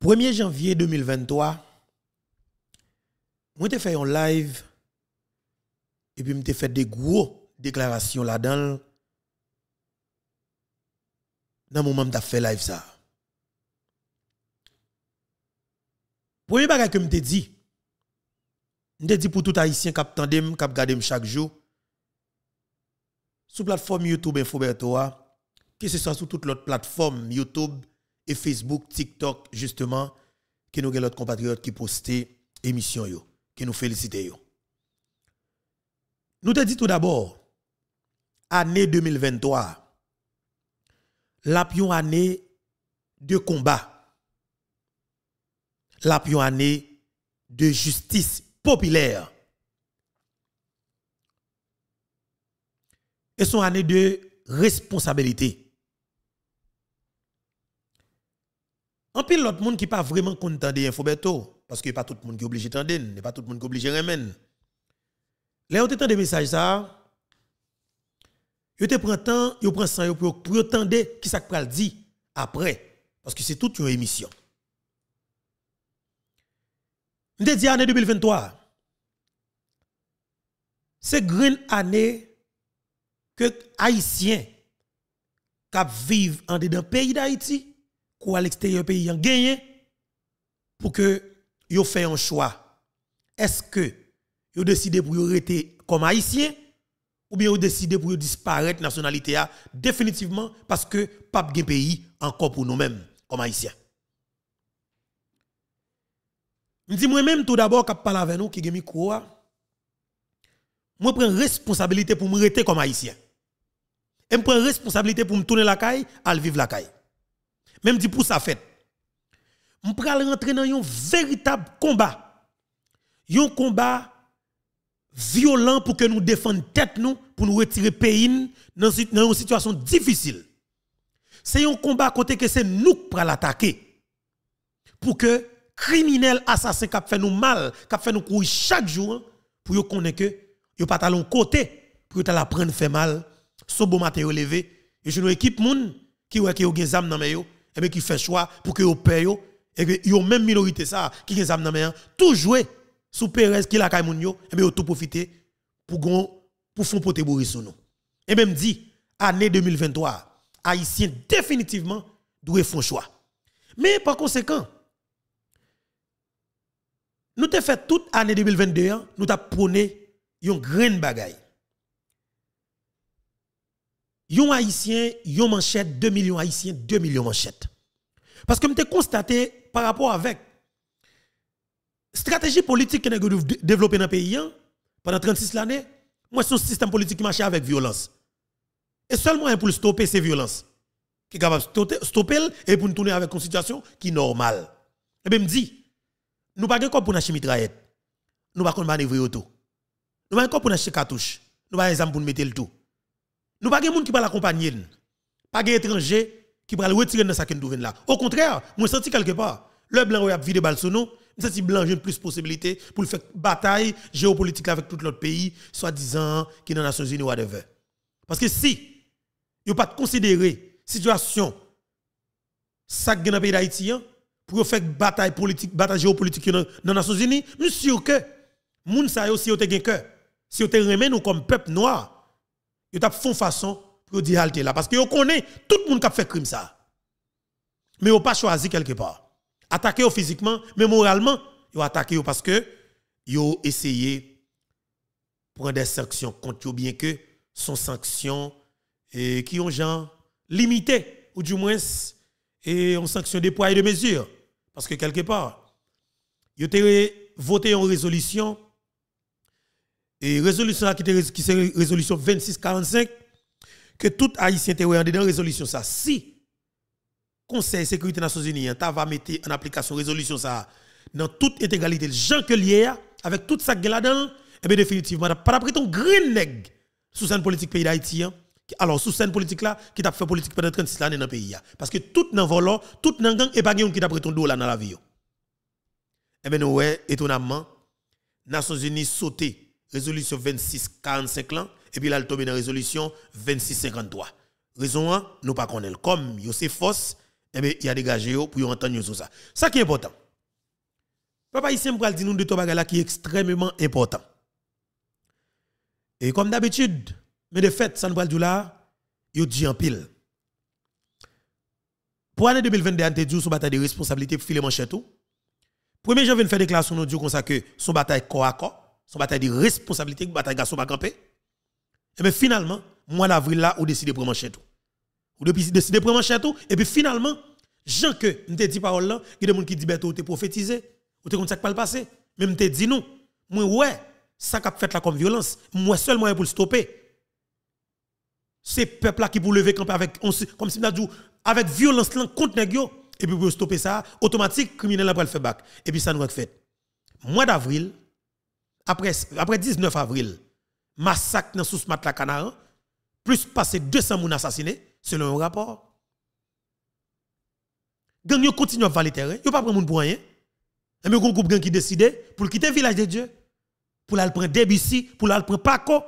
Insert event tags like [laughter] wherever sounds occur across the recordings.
1er janvier 2023, moi j'ai fait un live et puis j'ai fait des gros déclarations là-dedans dans le moment où fait live ça. Premier bagage que je t'ai dit, je dit pour tout haïtien qui tandem, qui regardé chaque jour, sur plateforme YouTube Infoberto, que ce soit sur toute l'autre plateforme YouTube et Facebook, TikTok, justement, que nous avons d'autres compatriotes qui postent émission yo, que nous félicitons yo. Nous te dit tout d'abord, année 2023, la année de combat la année de justice populaire. Et son année de responsabilité. En pile l'autre monde qui pas vraiment content des infobeto parce que pas tout le monde qui est obligé d'entendre, pas tout le monde qui est obligé de remettre. Là, on des messages ça. Yo te prend temps, yo prend sang pour pour entendre qui ça dit après parce que c'est toute une émission. Je dit année 2023. C'est une année que Haïtiens qui vivent en dedans pays d'Haïti, à l'extérieur pays en gagné pour que yo fait un choix. Est-ce que yo décidé pour rester comme haïtien ou bien yo décidé pour disparaître nationalité définitivement parce que pas de pays encore pour nous-mêmes comme haïtiens. Je dis moi-même tout d'abord quand parle avec nous qui a micro moi prends responsabilité pour me rester comme haïtien. Et je prends responsabilité pour me tourner la caille, à vivre la caille. Même dit pour ça fait. Je prends rentrer dans un véritable combat. Un combat violent pour que nous défendions tête nous pour nous retirer pays dans une situation difficile. C'est un combat côté que c'est nous qui allons l'attaquer pour que criminels assassins qui fait nous mal, qui fait nous courir chaque jour pour yo connaître que yo pas talon côté pour yo la prendre fait mal, so bon matin yo levé je nous équipe qui ouais qui yo gen zam nan yo et bien qui fait choix pour que yo paye yo et que yo même minorité ça qui zam nan yo tout jouer sous Perez qui la yo et bien tout pour gon pour fond poter Boris. Et même dit année 2023 haïtien définitivement doit faire choix. Mais par conséquent nous avons fait toute année 2022, hein, nous avons prôné un grand bagaille. Yon haïtien, yon manchette, 2 millions haïtiens, 2 millions manchettes. Parce que avons constaté par rapport avec stratégie politique que nous avons développée dans le pays hein, pendant 36 années, moi, c'est un système politique qui marche avec violence. Et seulement pour stopper ces violences, qui est capable de stopper et pour nous tourner avec une situation qui est normale. Et bien, me dit, nous pas quoi pour acheter mitraillette. Nous pas manœuvrer auto. Nous pas quoi pour acheter cartouche. Nous pas exemple pour mettre le tout. Nous pas monde qui va l'accompagner. Pas étranger qui va le retirer dans sa nous là. Au contraire, moi senti quelque part le blanc a vidé balle sur nous. Je senti blanc j'ai plus possibilité pour faire bataille géopolitique avec tout l'autre pays, soi-disant qui dans les Nations Unies ou whatever. Parce que si vous pas considérer situation ça dans le pays d'Haïti hein, pour faire bataille politique, bataille géopolitique dans les Nations Unies, je suis sûr que moun sa yo si yo te gen cœur, si yo te remet nous comme peuple noir, yo t'a font façon pour dire halte là parce que yo connaît tout le monde qui a fait crime ça. Mais yo pas choisi quelque part. Attaquer physiquement, mais moralement, yo attaqué parce que yo essayé prendre des sanctions contre yo bien que sont sanctions et qui ont genre limité ou du moins et on sanction des poids et de mesures. Parce que quelque part, vous avez voté en résolution, et résolution qui est qui résolution 2645, que tout haïtien était en dedans résolution ça. Si Conseil de sécurité des Nations Unies va mettre en application résolution ça dans toute intégralité, les gens que lié avec tout ça là-dedans, et eh bien définitivement, pas après ton green neg sous scène politique pays d'Haïti. Hein. Alors, sous scène politique là, qui t'a fait politique pendant 36 années dans le pays. Parce que tout dans volant, tout dans gang, et pas qui t'a pris ton dos là dans la vie. Eh bien, ouais, étonnamment, Nations Unies sauté résolution 2645 là, et puis là, elle tombe dans résolution 2653. Raison 1, nous pas connaître. Comme yo c'est force eh bien, il a dégagé pour entendre sur ça. Ça qui est important. Papa ici, me dire nous de toi là qui est extrêmement important. Et comme d'habitude, mais de fait, ça nous dire là, il dit en pile. Pour l'année 2022, on dit son bataille de responsabilité pour filer manchette tout. Premier janvier, faire déclaration nous dit comme que son bataille corps à son bataille de responsabilité, bataille garçon pas camper. Et bien finalement, mois d'avril là, on décide de prendre manchette tout. On décide de prendre manchette tout et puis finalement, Jean que m'te dit parole là, il y a des gens qui disent beto te prophétisé, ou te comme ça pas le passé. Mais m'te dit non. Moi ouais, ça qu'a fait là comme violence, moi seul moyen pour le stopper. C'est peuple là qui pour lever camper avec comme si dit avec violence contre nèg et puis pour stopper ça, automatique criminel après le fait bac. Et puis ça nous a fait. Mois d'avril après après 19 avril, massacre dans sous la canard, plus passé 200 moun assassinés selon un rapport. Gang continue à valer terrain, yo pas prendre moun pour rien. Et mais groupe qui décide pour quitter le village de Dieu, pour aller prendre Debussy, pour aller prendre Paco,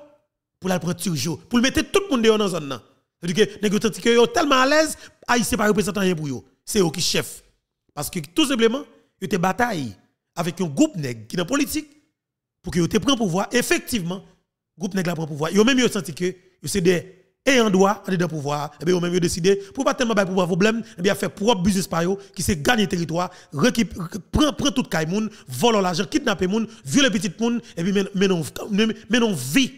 pour aller prendre Turjo, pour mettre tout le monde dans la zone. C'est-à-dire que nèg yo tellement à l'aise, haïtien pas représentant pour yo. C'est eux qui chef. Parce que tout simplement, yo te bataille avec un groupe qui dans politique pour yo te prend pouvoir. Effectivement, groupe nèg la prend pouvoir. Yo même yo senti que c'est des en droit en pouvoir et bien même décidé pour pas tellement pouvoir problème et bien faire propre business par qui c'est gagner territoire prend prend tout caille moun voler l'argent kidnapper moun violer petit moun et puis mais non vie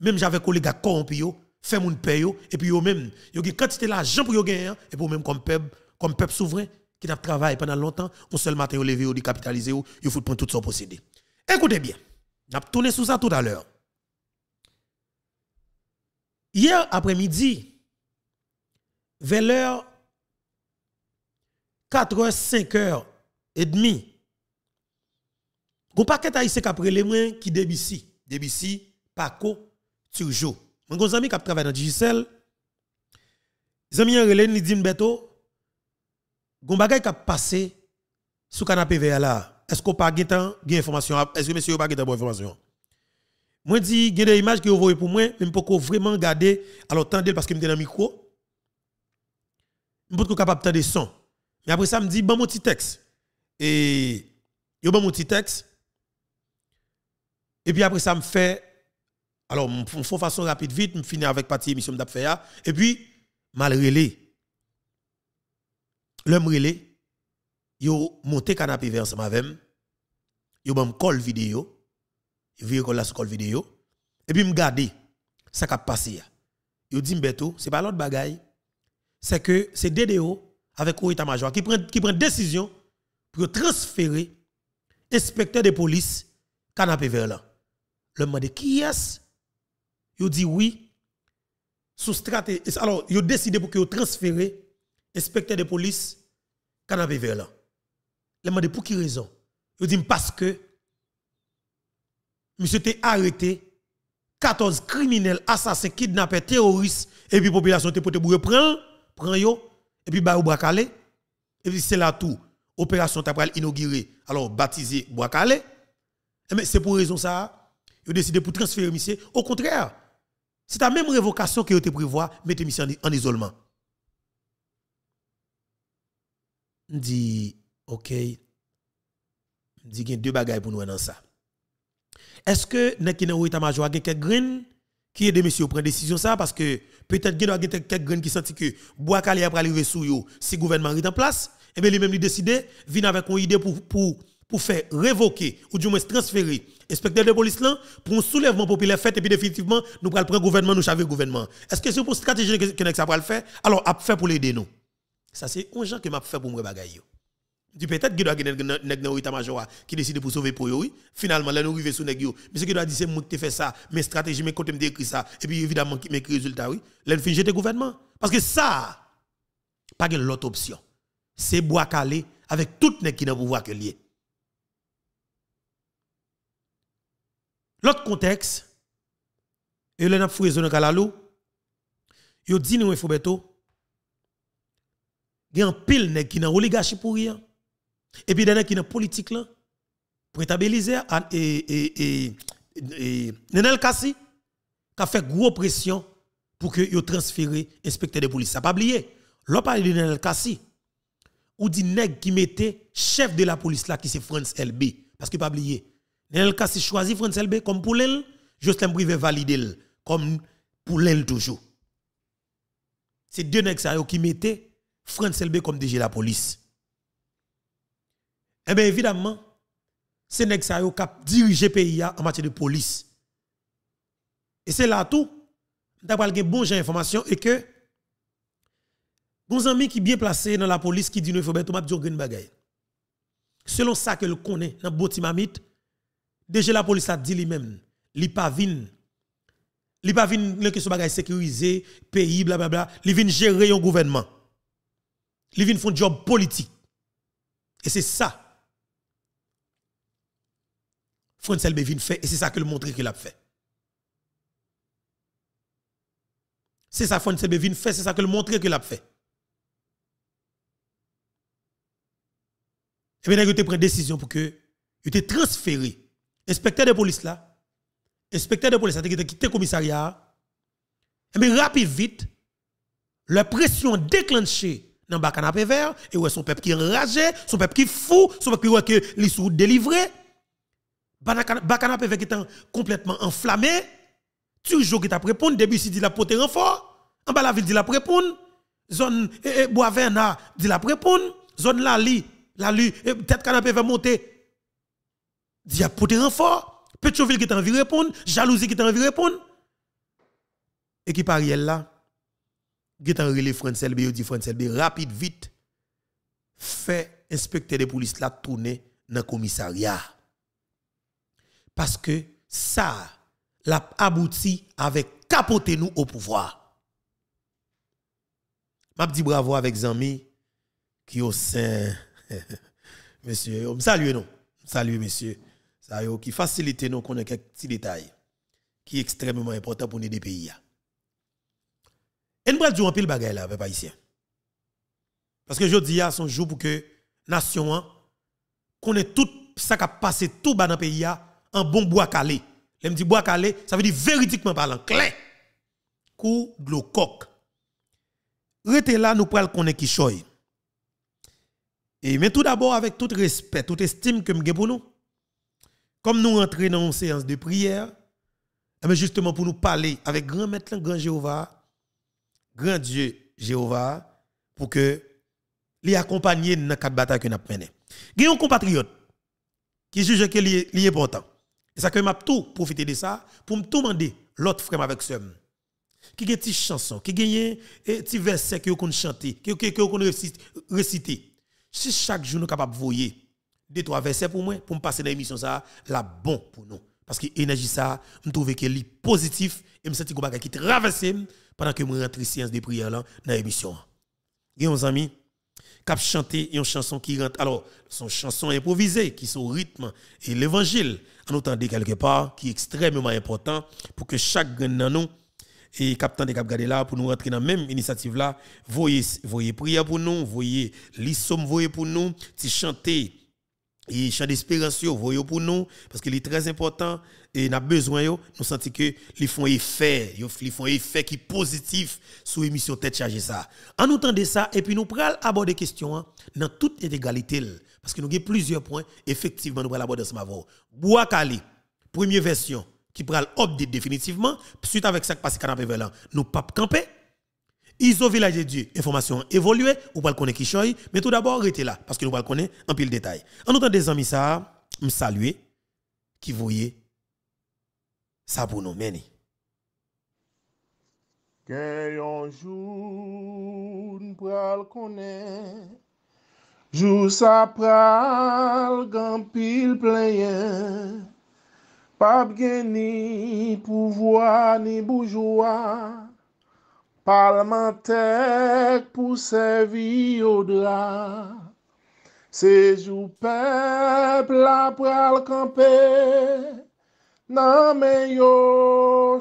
même j'avais collègue corrompu yo fait moun paye et puis yo même yo une quantité d'argent pour yo gagner hein, et pour même comme peuple comme peuple souverain qui n'a travaillé pendant longtemps on seul matin yo levé yo décapitaliser yo faut prendre tout son possédé écoutez bien n'a tourné sur ça tout à l'heure Hier après-midi, vers l'heure 4h, 5h et demi, un paquet haïtien qui après les mains qui débissi, débissi, Paco, Turjo. Mon ami qui travaille dans Digicel, zami en relève ni dit beto, gon bagay qui a passé sous canapé vers là. Est-ce qu'on pas gain information? Est-ce que monsieur pas gain information? Moi dis a des images que vous voyez pour moi, je peux vraiment regarder alors tendez parce que je suis dans micro. Je peux capable de des son. Mais après ça me dit bon mon petit texte. Et yo bon mon petit texte. Et puis après ça me fait alors je fais façon rapide vite, je finis avec partie émission de faire et puis mal relé. L'homme relé yo monté canapé vers ensemble avec yo bon call vidéo. Vu qu'on la scroll vidéo. Et puis me garder. Ça qui passé yo dit mbeto c'est pas l'autre bagaille. C'est que c'est DDO avec l'état major qui prend qui décision pour transférer inspecteur de police canapé vers là. Le demande qui est yo dit oui. Sous stratégie. Alors yo décidé pour que transférer inspecteur de police canapé vers là le demande pour qui raison? Yo dit parce que monsieur était arrêté 14 criminels, assassins, kidnappeurs, terroristes, et puis la population était pour prendre, prend yo, et puis bah Boakale, et puis c'est là tout. Opération t'appelle inaugurée, alors baptisé Boakale. Mais c'est pour raison ça, ils ont décidé pour transférer monsieur. Au contraire, c'est la même révocation que vous prévoir, mettre monsieur en, isolement. Je dis, ok, dis qu'il y a deux bagailles pour nous dans ça. Est-ce que n'est qui état major a quelques graines qui aide monsieur prendre décision ça? Parce que peut-être qu'il y a quelques qui senti que bois calé après arriver sous yo si gouvernement est en place et eh bien lui même lui décider venir avec une idée pour pour pour faire révoquer ou du moins transférer inspecteur de police là pour un soulèvement populaire fait et puis définitivement nous prenons le gouvernement nous chaver gouvernement. Est-ce que c'est pour stratégie que ça va le faire? Alors à faire pour l'aider nous ça c'est un gens que m'a fait pour me bagaille dit peut-être qu'il doit nèg dans état qui décide pour sauver pour oui. Finalement là nous arriver sous nèg mais ce qui doit dire c'est moi qui fait ça. Mes stratégies mes côté me écrit ça. Et puis évidemment qui m'écrit résultat oui. Là fin gouvernement. Parce que ça pas de l'autre option. C'est bois calé avec tout nèg qui dans pouvoir que lié. L'autre contexte et le n'a foué zone kalalou yo dit nous Fobeto il y a un pile nèg qui dans oligarchie pour rien et puis, il qui dans politique là, pour établir et, et, Nenel Kassi, qui a fait gros pression pour que yo transféré inspecteur de police. Ça pas oublié. L'on parle de Nenel Kassi, ou dit nèg qui mettait chef de la police là, qui c'est France LB. Parce que pas oublier, Nenel Kassi choisit France LB comme pour l'elle, Jocelyn Privé valide comme pour l'elle toujours. C'est deux nèg qui mettaient France LB comme DG la police. Eh bien évidemment, c'est nèg ça qui dirigé pays en matière de police. Et c'est là tout, d'après le bon information et que bon ami qui bien placé dans la police qui dit nous faut bien m'a une bagaille. Selon ça que le connaît dans Botimamite, déjà la police a dit lui-même, li pas vin li pas le question bagaille sécurisé, pays bla bla bla, li vin gérer un gouvernement. Li vin font job politique. Et c'est ça François vient fait et c'est ça que le montrer qu'il a fait. C'est ça François vient fait, c'est ça que le montrer qu'il a fait. Et bien, il a pris décision pour que il ait transféré inspecteur de police là, inspecteur de police a quitté le commissariat. Et bien, rapide, vite, la pression déclenchée dans le canapé vert, et ouais, son peuple qui est enragé, son peuple qui fou, son peuple qui voit que délivrés. Bakana peut être complètement enflammé. Toujours qui t'a répondu, début si dit la pote renfort. En bas la ville dit la répondre. Zone eh, dit la répondre. Zone la li, la li, eh, tête canapé va monter. Dit la pote renfort. Petroville qui t'a envie répondre. Jalousie qui t'a envie répondre. Et qui pariel là? Qui t'a relé France LB, dit France LB, rapide, vite. Fait inspecteur de police la tourner dans le commissariat. Parce que ça l'a abouti avec capoter nous au pouvoir. M'a dit bravo avec Zami qui au sein [laughs] monsieur, me salue non? Salut monsieur. Ça qui facilite nous connaître quelques petits détails qui est extrêmement important pour nous des pays. Et nous allons un pile bagaille là peuple haïtien. Parce que je dis à son jour pour que nation connaît tout ça qui a passé tout dans le pays un bon bois calé. Je me dis bois calé, ça veut dire véridiquement parlant, clair. Coup de coq. Rete là, nous prenons connaître qui choy. Et mais tout d'abord, avec tout respect, toute estime que nous pour nous, comme nous entrons dans une séance de prière, eh justement pour nous parler avec grand maître, grand Jéhovah, grand Dieu Jéhovah, pour que les accompagner dans quatre batailles que nous avons menées. Un compatriote qui juge que c'est important. Et ça que m'a tout profiter de ça pour me demander l'autre frère avec ce qui a des chansons, qui a des petits versets que vous chanter, qui vous réciter. Si chaque jour nous capable de voyer deux trois versets pour moi pour me passer dans l'émission ça là bon pour nous parce que l'énergie ça me trouve que est positif et me senti que qui traverse pendant que je rentre séance de prière dans l'émission. Et mes amis cap chanter une chanson qui rentre. Alors son chanson improvisée qui sont rythme et l'évangile. En entendant quelque part qui est extrêmement important pour que chaque grain dans nous et capitaine de cap garder là pour nous rentrer dans la même initiative là voyez voyez prière pour nous voyez l'issom voyez pour nous si chanter et chant d'espérance voyez pour nous parce qu'il est très important et n'a besoin nous senti que ils font effet ils font effet qui positif sur émission tête chargée ça. En entendant ça et puis nous prenons aborder question hein, dans toute égalité parce que nous avons plusieurs points effectivement nous prenons aborder ce matin. Bois Kali première version qui prend update définitivement suite avec ça qui passe canapé nous pas camper ISO Village de Dieu, information évoluée, ou pas le connaître qui choy, mais tout d'abord, restez là, parce que nous pas le connaître en pile détail. En autant des amis, ça, me saluer, qui voyez, ça pour nous, mener. Que un jour, pral connaître, jour ça pral, gan pile plein, pas ni pouvoir ni bourgeois, Palman tèt pou sevi yo dra, Sejou pep la pral kampe, Nan men yo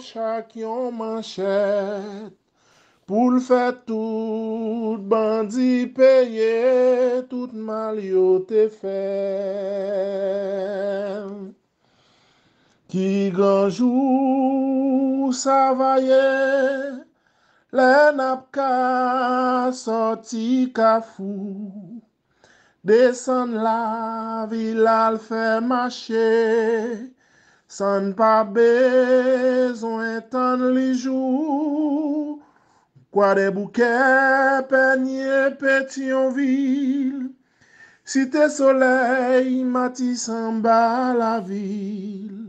chak yon manchet, Pou l fè tout bandi peye, Tout mal yo te fè. Ki ganjou sa vaye, Lè nap ka soti ka fou, Desan la vilal fè mache, San pa bezon tan li jou, Kwa de bouke penye Petionville, Site soley mati san ba la vil,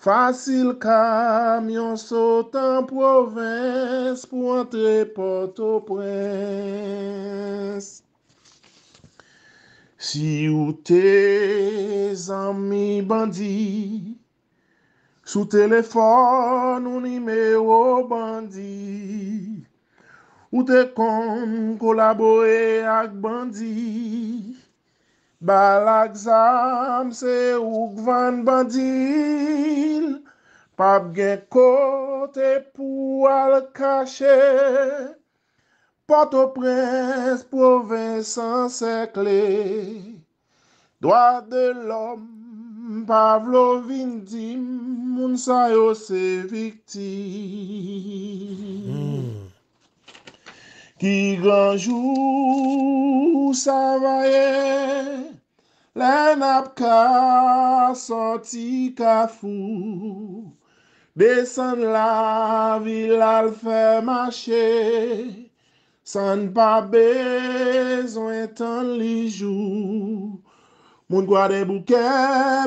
Fasil kamyon sotan provins pou antre Port-au-Prince. Si ou te zami bandi, sou telefon ou nimeyo bandi, ou te kon kolabore ak bandi, Balak zam se ouk van bandil, pap gen kote pou al kache, poto prens provinsan se kle, doa de lom, pavlo vindim, moun sayo se viktim. Mm. Ki granjou sa vaye, lè nap ka soti ka fou. Desan la vil al fè mache, san pa bezon tan li jou. Moun gwa de bouke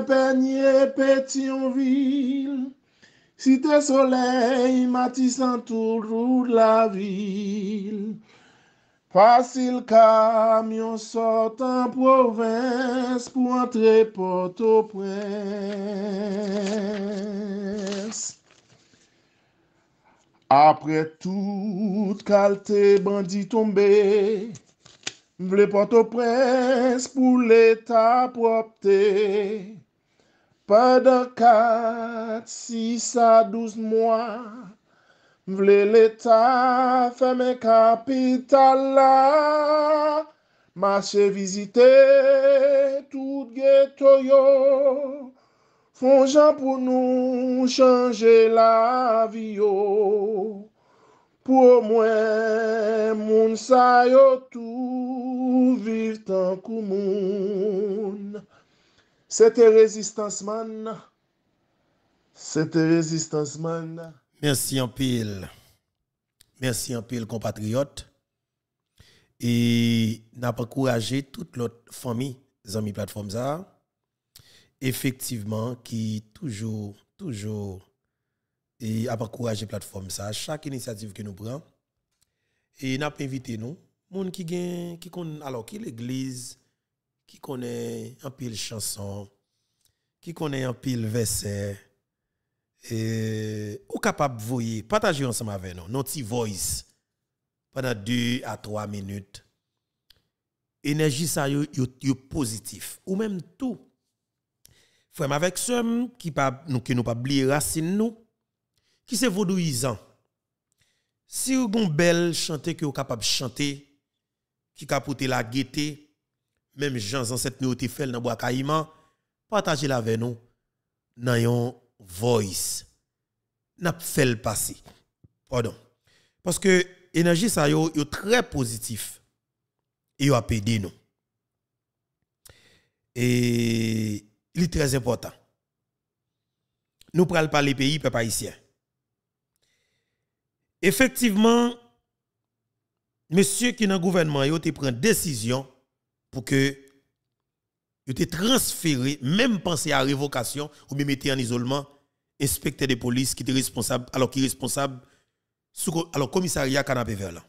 penye peti yon vil, Cité soleil matissant toujours la ville. Facile camion sort en province pour entrer Port-au-Prince. Après toute calte bandit tombé, vle Port-au-Prince pour l'état propre. Padan kat, sis a douz mwa, mvle l'Etat fèmè kapital la, mache vizite tout geto yo, fon jan pou nou chanje la vi yo, pou mwen moun sa yo tou viv tan kou moun. Sete rezistansman, sete rezistansman. Merci en pile. Merci en pile, compatriotes. Et n'a pas encouragé toute l'autre famille, amis plateformes ça. Effectivement, qui toujours, toujours, et a encouragé plateforme ça. Chaque initiative que nous prenons, et n'a pas invité nous, monde qui qui connaît, alors qui l'église, qui connaît un pile chanson, qui connaît un pile verset, et ou capable de voyer, partager ensemble avec nous, notre voice pendant 2 à 3 minutes. Énergie ça yo positif ou même tout. Frère avec ceux qui pas nous pas oublier racine nous qui c'est vaudouisant. Si vous avez belle chanter que vous capable de chanter qui capote la gaieté même gens en cette nuit fait dans bois caïman partagez la avec nous dans yon voice n'a fait le passer. Pardon. Parce que énergie ça yo, yo très positif et yo a pédé nous. Et il est très important. Nous prenons pas les pays peuple haïtien. Effectivement, monsieur qui dans gouvernement yo te prend décision pour que yo te transféré même penser à révocation ou même mettre en isolement inspecteur de police qui était responsable alors qui est responsable alors commissariat canapé vert là.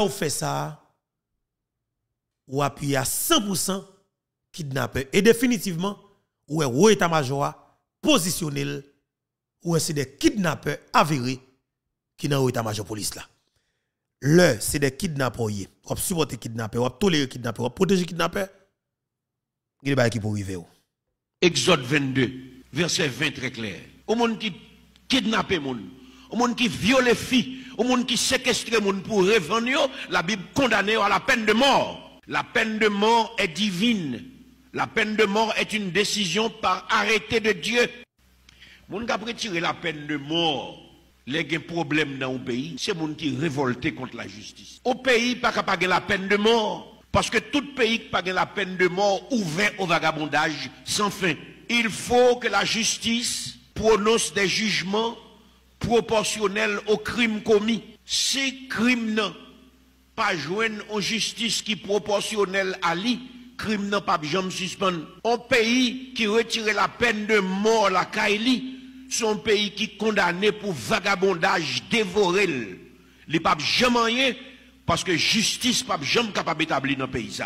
On fait ça ou appuie à 100% kidnappeur et définitivement ou est état-major positionnel ou c'est des kidnappeurs avérés qui dans état-major police là. Là, c'est des kidnappeurs. On supporter kidnappeurs, on tolérer kidnappeurs, on protéger kidnappeurs. Il y a qui pour arriver. Exode 22, verset 20 très clair. Au monde qui kidnappe moun, au monde qui viole filles, au monde qui séquestre moun pour revendre, la Bible condamne à la peine de mort. La peine de mort est divine. La peine de mort est une décision par arrêté de Dieu. Moun qui la peine de mort, les problèmes dans le pays, c'est gens qui révolté contre la justice. Au pays, pas capable la peine de mort. Parce que tout pays qui pas la peine de mort ouvert au vagabondage sans fin. Il faut que la justice prononce des jugements proportionnels aux crimes commis. Si crime n'a pas joindre en justice qui proportionnelle à lui, crime n'a pas jamais suspendre. Un pays qui retire la peine de mort la Kaili, son pays qui condamné pour vagabondage dévoré. Les papes jamais rien parce que justice pas jamais capable d'établir dans le pays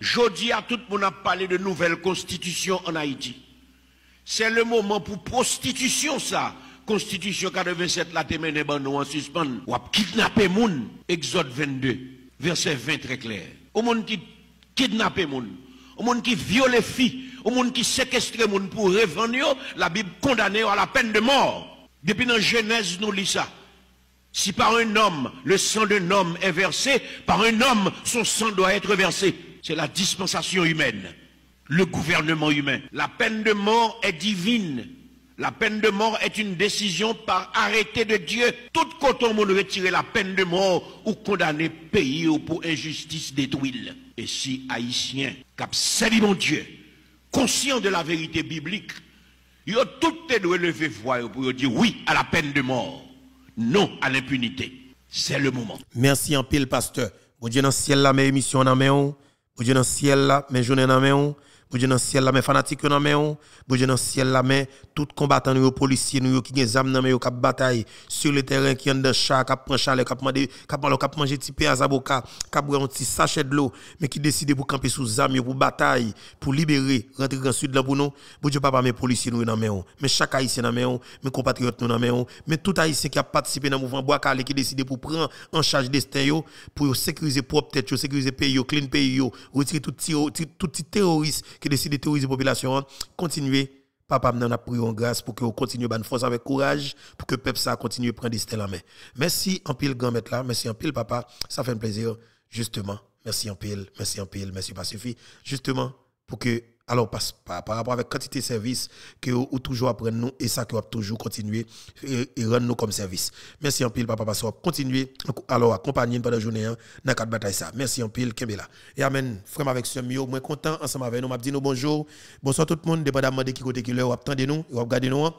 Jodi à tout le monde a parlé de nouvelle constitution en Haïti. C'est le moment pour prostitution ça. Constitution 87 la témène ban nous en suspend. Ou kidnapper moun. Exode 22 verset 20 très clair. Au monde qui kidnapper moun, au monde qui viole filles, au monde qui séquestre moun pour revendre, la Bible condamne à la peine de mort. Depuis dans Genèse, nous lisons ça. Si par un homme, le sang d'un homme est versé, par un homme, son sang doit être versé. C'est la dispensation humaine, le gouvernement humain. La peine de mort est divine. La peine de mort est une décision par arrêté de Dieu. Tout quand on retirer la peine de mort ou condamner pays ou pour injustice détruire. Et si haïtien, cap mon Dieu, conscient de la vérité biblique, ils ont tout levé voix pour dire oui à la peine de mort, non à l'impunité. C'est le moment. Merci en pile, pasteur. Bon Dieu dans le ciel, la mes émissions en main. Bon Dieu dans le ciel, la mes journées en main. Bon Dieu dans le ciel, la mes fanatiques en main. Bon Dieu dans le ciel, la mais tout combattant nous policiers nous qui ont zam dans main cap bataille. Sur le terrain qui en de chat cap prend chalet cap manger cap cap manger petit péaz avocat cap boire un petit sachet de l'eau mais qui décide pour camper sous zam pour bataille pour libérer rentrer dans sud là pour nous. Bon Dieu papa mes policiers nous dans main mais chaque haïtien dans main mes compatriotes nous dans main mais tout haïtien qui a participé dans le mouvement bois qui décide pour prendre en charge destin yo pour sécuriser propre tête sécuriser pays yo clean pays yo retirer tout tout petit terroriste qui décide de terroriser la population continuer Papa, nous a prié en grâce pour que vous continuez à force avec courage, pour que le peuple continue à prendre des en main. Merci en pile, grand maître là. Merci en pile, papa. Ça fait un plaisir, justement. Merci en pile, merci en pile, merci pas suffit. Justement, pour que alors, par, rapport avec quantité de services que vous toujours apprendre nous et ça que vous toujours continuer et, rendre nous comme service. Merci en pile, papa, parce que continuer alors accompagner pendant la journée hein, dans quatre bataille. Merci en pile, Kembela. Et amen, frère avec ce mieux, moi content ensemble avec nous, m'a dit nous bonjour. Bonsoir tout le monde, dépendamment de qui côté qui l'heure, attendez nous, vous regardez nous. Hein.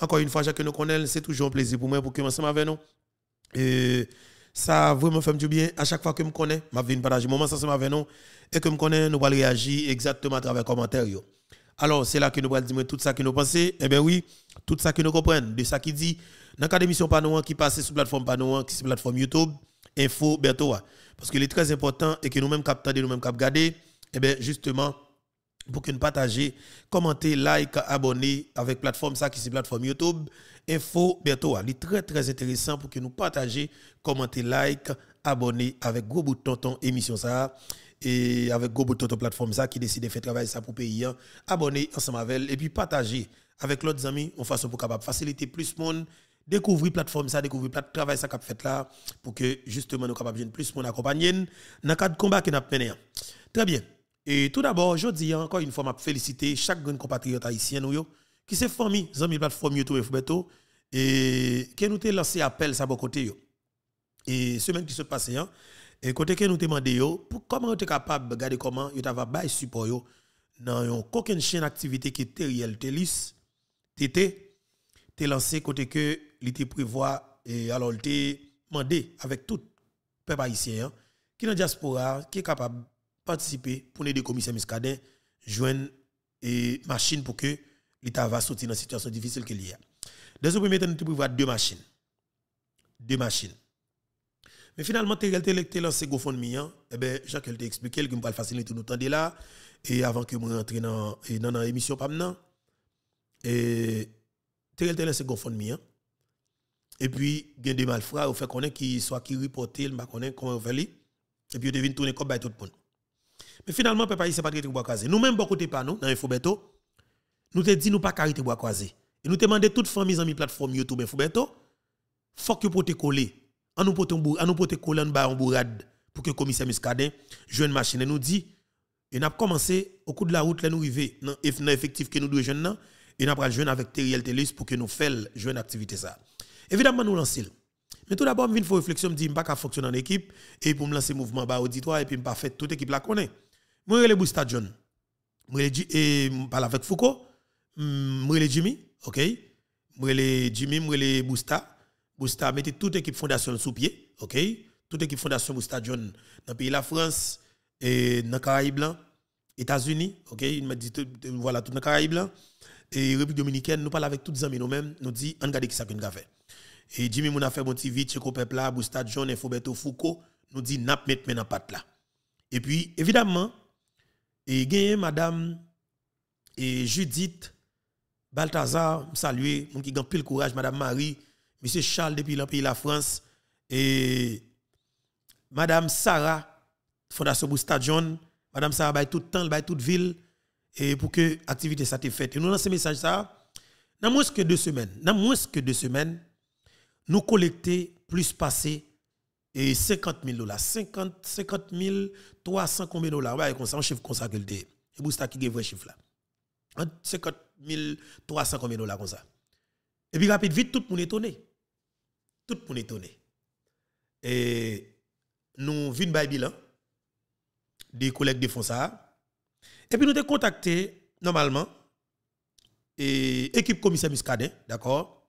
Encore une fois, chacun nous connaît, c'est toujours un plaisir pour moi pour que ensemble avec nous. Et ça vraiment fait du bien à chaque fois que je me connais, je viens partager moment ensemble avec nous et que me connais, nous allons réagir exactement à travers les commentaires. Alors, c'est là que nous allons dire tout ça que nous pensons. Eh bien oui, tout ça que nous comprenons, de ça qui dit, dans le cas d'émission Panouan qui passe sur la plateforme Panouan, qui est sur la plateforme YouTube, Info Bertoa. Parce qu'il est très important et que nous-mêmes captons, nous-mêmes cap garder, eh bien justement, pour que nous partagions, commentez, like, abonnez avec plateforme ça qui est plateforme YouTube, Info Bertoa. Il est très très intéressant pour que nous partagions, commentez, like, abonnez avec gros bout de émission ça et avec Gobo Toto plateforme ça qui décide de faire travailler ça pour payer hein. abonner ensemble avec et puis partager avec l'autre amis en façon pour capable faciliter plus monde découvrir plateforme ça découvrir le travail ça qu'a fait là pour que justement nous capable plus monde accompagner dans cadre combat que n'a mené hein. très bien et tout d'abord je dis encore une fois m'a féliciter chaque grand compatriote haïtien nous qui s'est formé amis plateforme YouTube et et qui nous a lancé appel ça bon côté et semaine qui se passait hein, et côté que nous demandons, pour comment tu es capable de regarder comment tu as bail support dans aucune chaîne d'activité qui est réel TELIS, TT, tu lancé côté que te prévoit et alors il demandé avec tout peuple haïtien hein, qui dans diaspora qui est capable participer pour aider commissaire Muscadet joindre et machine pour que l'État va sortir dans une situation difficile qu'il y a. Dans ce premier temps, nous prévoit deux machines. Deux machines. Mais finalement, tu as lancé GoFundMe, eh bien, Jacques t'a expliqué qu'il va faciliter nous temps là. Et avant que je rentre dans, dans l'émission, pas maintenant. Et tu as lancé GoFundMe. Et puis, il y a des malfrats, au fait est qui soit qui reporte, il connaît comment on fait. Et puis, il devine tourner comme tout le monde. Mais finalement, il s'est pas traité bois croisé. Nous-mêmes, beaucoup de pas nous, dans Infobeto, nous te dit nous pas carité bois croisé. Et nous te demandé toute famille la plateforme YouTube Infobeto, faut que vous coller on nous pote on nous pote coller en bourrade pour que le commissaire Muscadet joue machine nous dit et n'a commencé au coup de la route là nous arriver dans effectif que nous deux jeunes et n'a pas jouer avec Teriel Telis pour que nous fassions jouer une activité ça Évidemment, nous lancer. Mais tout d'abord, je viens réflexion, je me dis, je ne pas fonctionner en équipe, et pour me lancer mouvement bas auditoire, et puis je pas fait toute équipe la connaît. Moi, je Bousta John. Moi, je parle avec Foucault. Moi, je Jimmy, ok? Moi, je Jimmy, moi, je Bousta. Bousta, mettez toute équipe fondation sous pied, ok? Toute équipe fondation Bousta John dans le pays de la France, et dans les Caraïbes, États-Unis, ok? Il m'a dit, voilà, tout dans les Caraïbes, et République Dominicaine, nous parlons avec tous les amis nous-mêmes, nous dit, on regarde qui ça qu'on a fait. Et Jimmy Mouna fait mon petit vite, Checo Pepla, Boustad John, Infoberto Foucault, nous dit n'a mettre maintenant patte là. Et puis, évidemment, et madame et Judith Balthazar, saluer, mon qui gagne pile courage, madame Marie, monsieur Charles depuis le pays la France, et madame Sarah, Fondation Boustad John, madame Sarah, tout le temps, bail toute ville, et pour que l'activité ça te faite. Et nous lançons ce message ça, dans moins que deux semaines, dans moins que deux semaines, nous collecter plus passé et 50 000 dollars. 50, 50 000, 300 combien de dollars? Ouais, comme ça, chiffre comme ça que le Et vous, c'est qui est vrai chiffre là. 50 000, 300 combien de dollars comme ça? Et puis rapide, vite, tout le monde est étonné. Tout le monde est étonné. Et nous venons par bilan des collègues de ça. Et puis nous avons contacté normalement et équipe commissaire Muscadet, d'accord?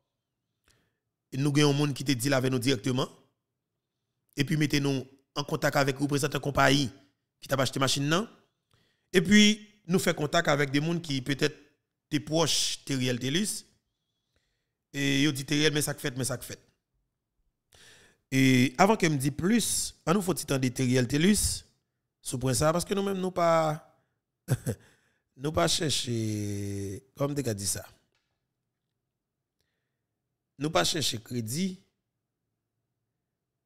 nous avons un monde qui te dit avec nous directement. Et puis mettez-nous en contact avec le représentant compagnie qui t'a acheté machine Et puis nous faisons contact avec des gens qui peut-être des proches Teriel Telus. Et ils dit Teriel mais ça fait mais ça fait. Et avant qu'elle me dise plus, à nous faut-il de Teriel Telus ce point ça parce que nous-mêmes nous pas [laughs] nous pas chercher comme tu as dit ça nous pas chercher crédit,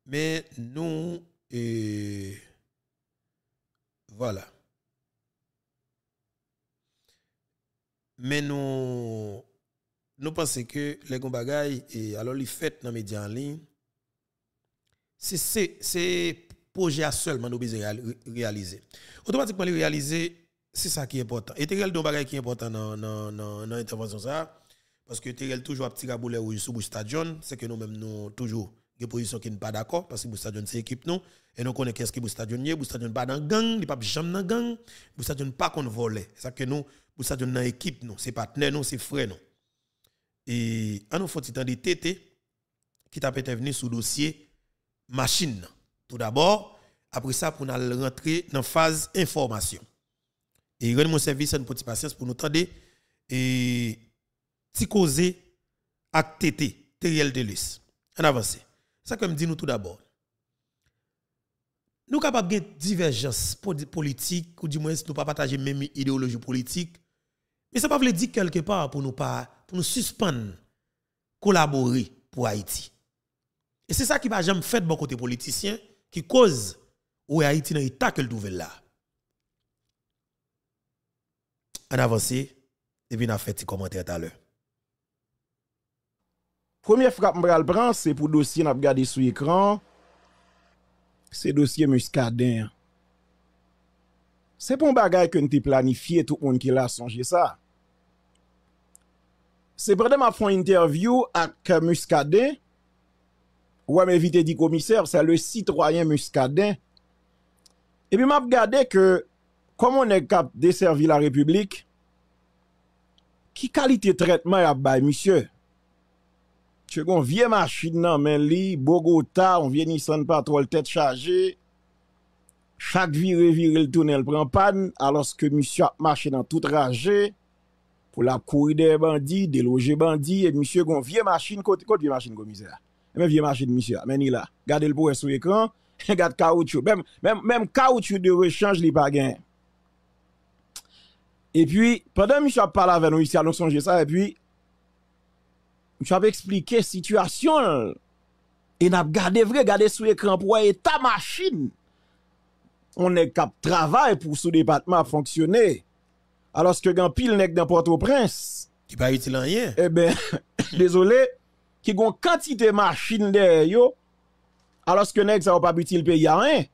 mais nous, euh, voilà. Mais nous, nous pensons que les bagailles, et alors les fêtes dans les médias en ligne, c'est projet seulement nous besoin réaliser. Automatiquement, les réaliser, c'est ça qui est important. Et c'est le qui est important dans l'intervention. parce que tu toujours un petit raboulet ou sous stadion, c'est que nous-mêmes, nous toujours des positions qui ne pas d'accord, parce que stadion c'est équipe nous, et nous connaissons qu'est-ce que stadion est, stadion pas dans gang, il pas jamais dans gang, stadion pas qu'on vole. C'est ça que nous, stadion dans équipe nous, c'est partenaire nous, c'est frère nous. Et à nous faut temps de TT qui t'a venu sous dossier machine. Tout d'abord, après ça, pour nous rentrer dans phase information. Et rendre mon service une petite patience pour nous tendre et ti causé ak TT, Teriel Delis. En avance. Ça que me dit nous tout d'abord. Nous capables de divergence politique ou du moins nous pas partager même idéologie politique. Mais ça pas veut dire quelque part pour nous pas pour nous suspendre collaborer pour Haïti. Et c'est ça qui va jamais fait de bon côté politicien qui cause où Haïti dans l'état qu'elle trouve là. En avance et puis on a fait des commentaires tout à l'heure. premier frappe mbral pran, se pou dosye nap gade sou ekran, se dosye muskaden. Se pon bagay ke nte planifiye tout moun ki la sonje sa. Se prete ma fon interview ak muskaden, wè m evite di komiser, se le sitroyen muskaden, epi map gade ke komon e kap deservi la republik, ki kalite tretman ap bay misye? Che kon vie machin nan men li, Bogota, on vie Nissan Patrol tèt chaje, chak vire vire l tonel pran pan, alos ke misyo ap machin nan tout raje, pou la kouri de bandi, deloje bandi, et misyo kon vie machin, kote kote vie machin komise la. Men vie machin misyo, men ni la, gade l pou esou ekran, [laughs] gade kaoutchou, menm kaoutchou de rechange li pa gen. Et puis, pendant misyo ap pala ven nou isi alon sonje sa, et puis, J'avais expliqué la situation. Et n'a regardé vrai, regardé sur l'écran pour ta machine. On est cap travail pour ce département fonctionner. Alors que grand pile n'est dans Port-au-Prince. Qui pas utile rien. Eh ben, [coughs] désolé, qui une quantité de machines derrière yo. Alors que nèg ça pas utile rien.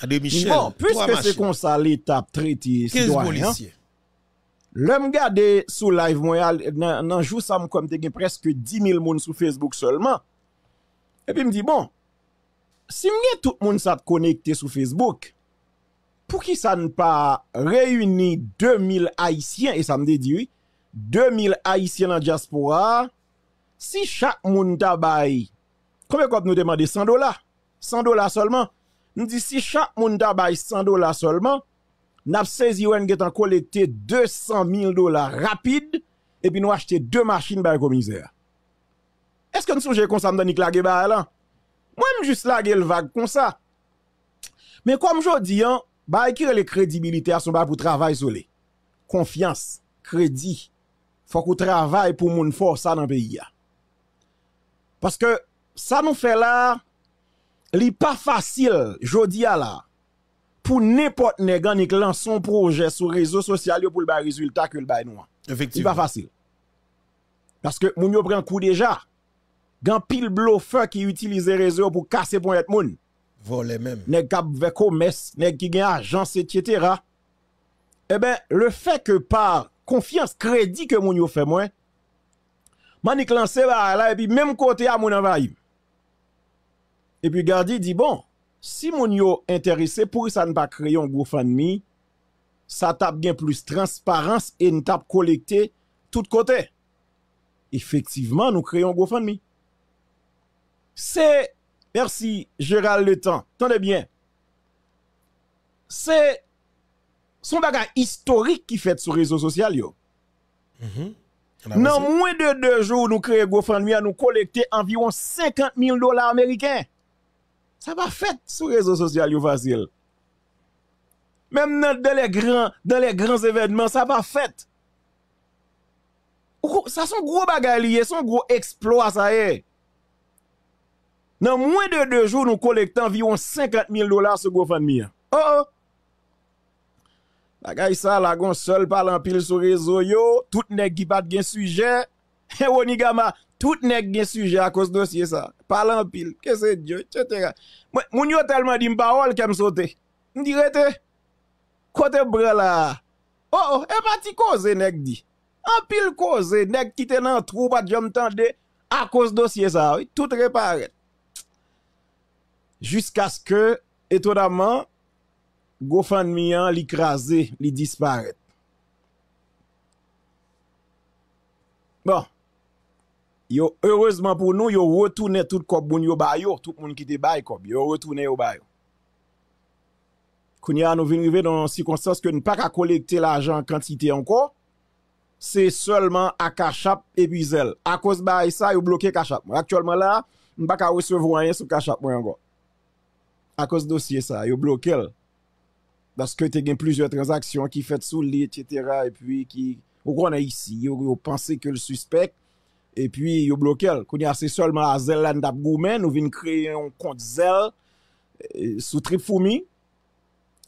À de Michel. Bon, puisque c'est comme ça l'étape traité 15 policiers. Le m gade sou live mwen al, nan nan jou sa m kom te gen preske 10.000 moun sou Facebook seulement. E pi m di, bon, si m gen tout moun sa te konekte sou Facebook, pou ki sa n pa reyuni 2.000 Haitien, e sa m de di, 2.000 Haitien nan diaspora, si chak moun tabay, kome kop nou demande 100 dola? 100 dola solman? Nou di, si chak moun tabay 100 dola solman, nap sezi wen get an kolekte 200.000 dolar rapide, epi nou achete 2 machin baye komizer. Eske nou souje konsam danik lage baye lan? Mwen m jist lage l vag konsa. Men kom jodi an, baye kire le kredibilite a son baye pou travay sou le. Konfians, kredi, fok ou travay pou moun fò sa nan peyi ya. Paske sa nou fe la, li pa fasil jodi a la, pou nepot negan nik lan son proje sou rezo sosyal yo pou l bay rezultat ke l bay nou an. Efektivman. Li pa fasil. Paske moun yo pren kou deja. Gan pil blo fe ki utilize rezo pou kase pon et moun. Vole men. Neg kap veko mes, neg ki gen ajans, etc. E ben, le fe ke par konfians kredi ke moun yo fe mwen, man nik lan se ba la, e pi menm kote a moun avayim. E pi gadi di bon, Si moun yo interese pou sa n pa kreyon GoFundMe, sa tap gen plus transparans e n tap kolekte tout kote. Efektiveman nou kreyon GoFundMe. Se, mersi Gérald Le Temps, tande bien, se son bagay historik ki fet sou rezo sosyal yo. Nan mwen de de jou nou kreye GoFundMe a nou kolekte environ 50 mil dolar Ameriken. Sa pa fèt sou rezo sosyal yo fasil. Mèm nan de le gran, de le gran evèdman, sa pa fèt. Sa son gro bagay liye, son gro eksploat sa e. Nan mwen de de jou nou kolektan viyon 50 mil dolar se GoFundMe. Oh oh! Bagay sa lagon sol palan pil sou rezo yo, tout nek ki pat gen suje, [laughs] he woni gama, Tout nek gen suje a kos dosye sa. Palan pil. Kese diyo. Moun yo telman di mba wol kem sote. Ndirete. Kote bre la. Oh, oh, e pati koze nek di. An pil koze. Nek kite nan trou pat jom tende. A kos dosye sa. Tout repare. Jusk aske, etonaman, gofan miyan li kraze, li dispare. Bon. Yo, heurezman pou nou, yo retoune tout kop moun yo bayo, tout moun ki te bay kop, yo retoune yo bayo. Koun ya nou vinive don sikonsans ke nou pa ka kolekte la ajan kantite anko, se solman a kachap epizel. A kos bay sa, yo bloke kachap. Aktualman la, nou pa ka wesevoyen sou kachap mwen anko. A kos dosye sa, yo bloke el. Baske te gen plizye transaksyon ki fet sou li, etc. E pi ki, ou konen isi, yo pense ke l suspect, E pi yo blokel, kouni ase solman a zel lan tap goumen, nou vin kreye yon kont zel e, sou trip foumi,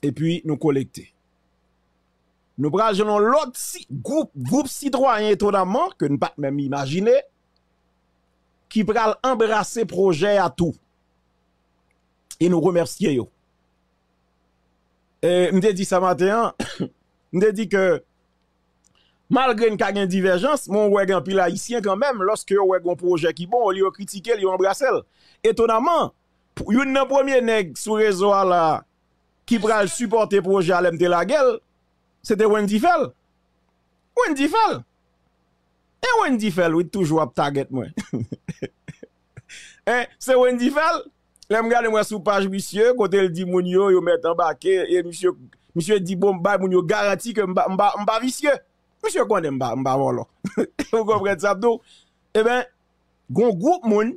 e pi nou kolekte. Nou pral jenon lot si, goup sitroyen etonamman, ke nou pat menm imagine, ki pral embrase proje a tou. E nou remersye yo. E mde di sa maten, [coughs] mde di ke, Malgre n ka gen diverjans, moun wè gen pil haisyen kanmèm, loske yo wè gen proje ki bon, li yo kritike, li yo embrasel. Etonaman, yon nan pwemye neg sou rezo ala ki pral supporte proje alem de la se te Wendy Fell. Wendy Fell. E Wendy Fell, wè toujou ap target mwen. E, se Wendy Fell, lem gade mwen sou page misye, kote l di moun yo, yo met an bake, e misye di bon, bay moun yo garanti ke mba visye. Monsye konde mba, mba wolo. [laughs] Ou kompren sa pdo. E ben, gon goup moun,